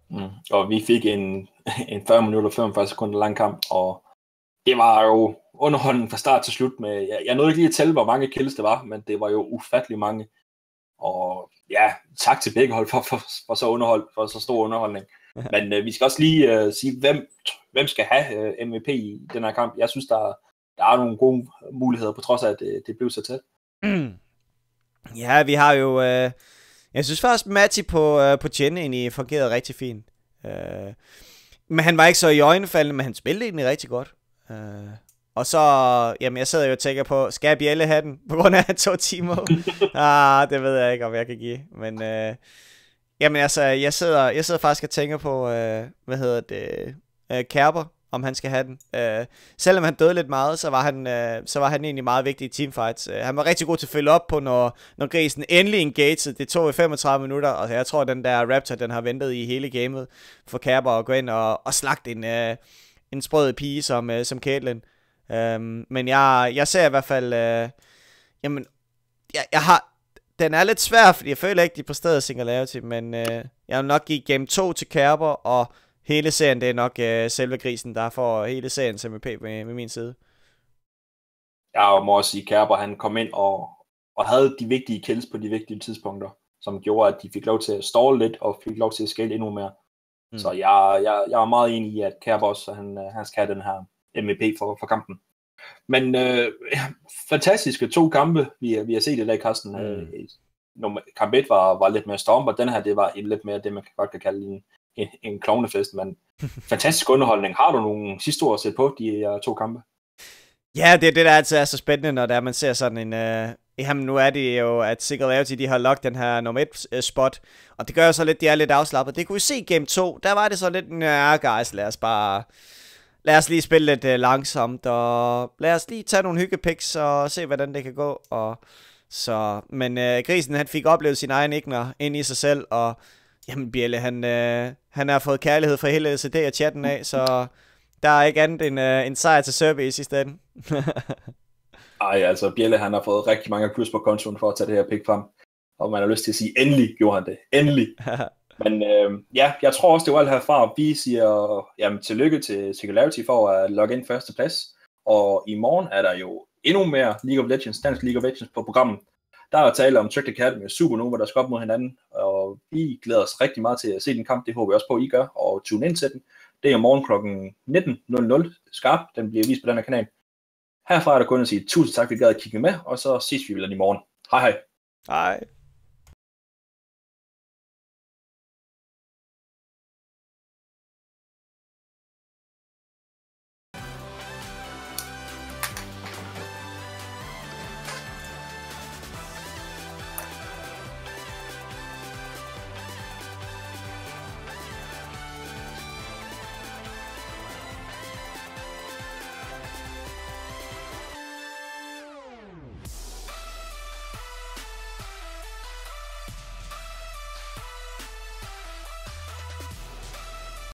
Mm. Og vi fik en, en 40 minutter, 45 sekunder lang kamp, og det var jo underholdende fra start til slut. Med, jeg, jeg nåede ikke lige at tælle, hvor mange kills det var, men det var jo ufattelig mange. Og ja, tak til begge hold for, for, for så underhold, for så stor underholdning. Men uh, vi skal også lige uh, sige, hvem, hvem skal have øh, MVP i den her kamp. Jeg synes, der, der er nogle gode muligheder, på trods af, at det, det blev så tæt. Mm. Ja, vi har jo... Uh jeg synes faktisk, Matti på, uh, på Jen egentlig fungerede rigtig fint. Uh, men han var ikke så i øjnefaldende, men han spillede egentlig rigtig godt. Uh, og så, jamen jeg sidder jo og tænker på, skal jeg bjælle have den på grund af to timer? ah, det ved jeg ikke, om jeg kan give. Men uh, jamen altså, jeg sidder, jeg sidder faktisk og tænker på, uh, hvad hedder det, uh, Kerber om han skal have den. Uh, selvom han døde lidt meget, så var han, uh, så var han egentlig meget vigtig i teamfights. Uh, han var rigtig god til at følge op på, når, når grisen endelig engaged. Det tog i 35 minutter, og jeg tror, at den der Raptor, den har ventet i hele gamet for Kerber at gå ind og, og slagte en, uh, en sprød pige som, uh, som Caitlyn. Uh, men jeg, jeg ser i hvert fald, uh, jamen, jeg, jeg har, den er lidt svær, fordi jeg føler ikke, de er på stedet singularity, men uh, jeg vil nok give game 2 til Kerber, og hele serien, det er nok øh, selve grisen, der får hele serien MVP med, med min side. Jeg må også sige, Kerber, han kom ind og, og havde de vigtige kills på de vigtige tidspunkter, som gjorde, at de fik lov til at ståle lidt, og fik lov til at skale endnu mere. Mm. Så jeg, jeg, jeg er meget enig i, at Kerber også, han, han skal have den her MVP for, for kampen. Men øh, fantastiske to kampe, vi, vi har set i dag, Carsten. Mm. Øh, kamp 1 var, var lidt mere storm, og den her, det var en lidt mere det, man godt kan kalde en, en, en klovnefest, men fantastisk underholdning. Har du nogle sidste ord at sætte på de uh, to kampe? Ja, det er det, der altid er så spændende, når der man ser sådan en... Uh, jamen, nu er det jo, at Singularity, de har lagt den her nummer 1 uh, spot, og det gør jo så lidt, de er lidt afslappet. Det kunne vi se i Game 2, der var det så lidt, ja, guys, lad os bare... Lad os lige spille lidt uh, langsomt, og lad os lige tage nogle hyggepicks og se, hvordan det kan gå. Og så, men uh, grisen, han fik oplevet sin egen igner ind i sig selv, og Jamen, Bjelle, han, øh, han har fået kærlighed fra hele CD og chatten af, så der er ikke andet end øh, en sejr til Serbi i sidste ende. Ej, altså, Bjelle, han har fået rigtig mange plus på kontoen for at tage det her pick frem. Og man har lyst til at sige, endelig gjorde han det. Endelig. Men øh, ja, jeg tror også, det var alt herfra. Vi siger jamen, tillykke til Singularity for at logge ind første plads. Og i morgen er der jo endnu mere League of Legends, dansk League of Legends på programmet. Der er tale om Trick Academy og Supernova, der skal op mod hinanden, og vi glæder os rigtig meget til at se den kamp. Det håber vi også på, at I gør, og tune ind til den. Det er i morgen kl. 19.00 skarp. Den bliver vist på den her kanal. Herfra er der kun at sige tusind tak, fordi I gad at kigge med, og så ses vi vel i morgen. Hej hej. Hej.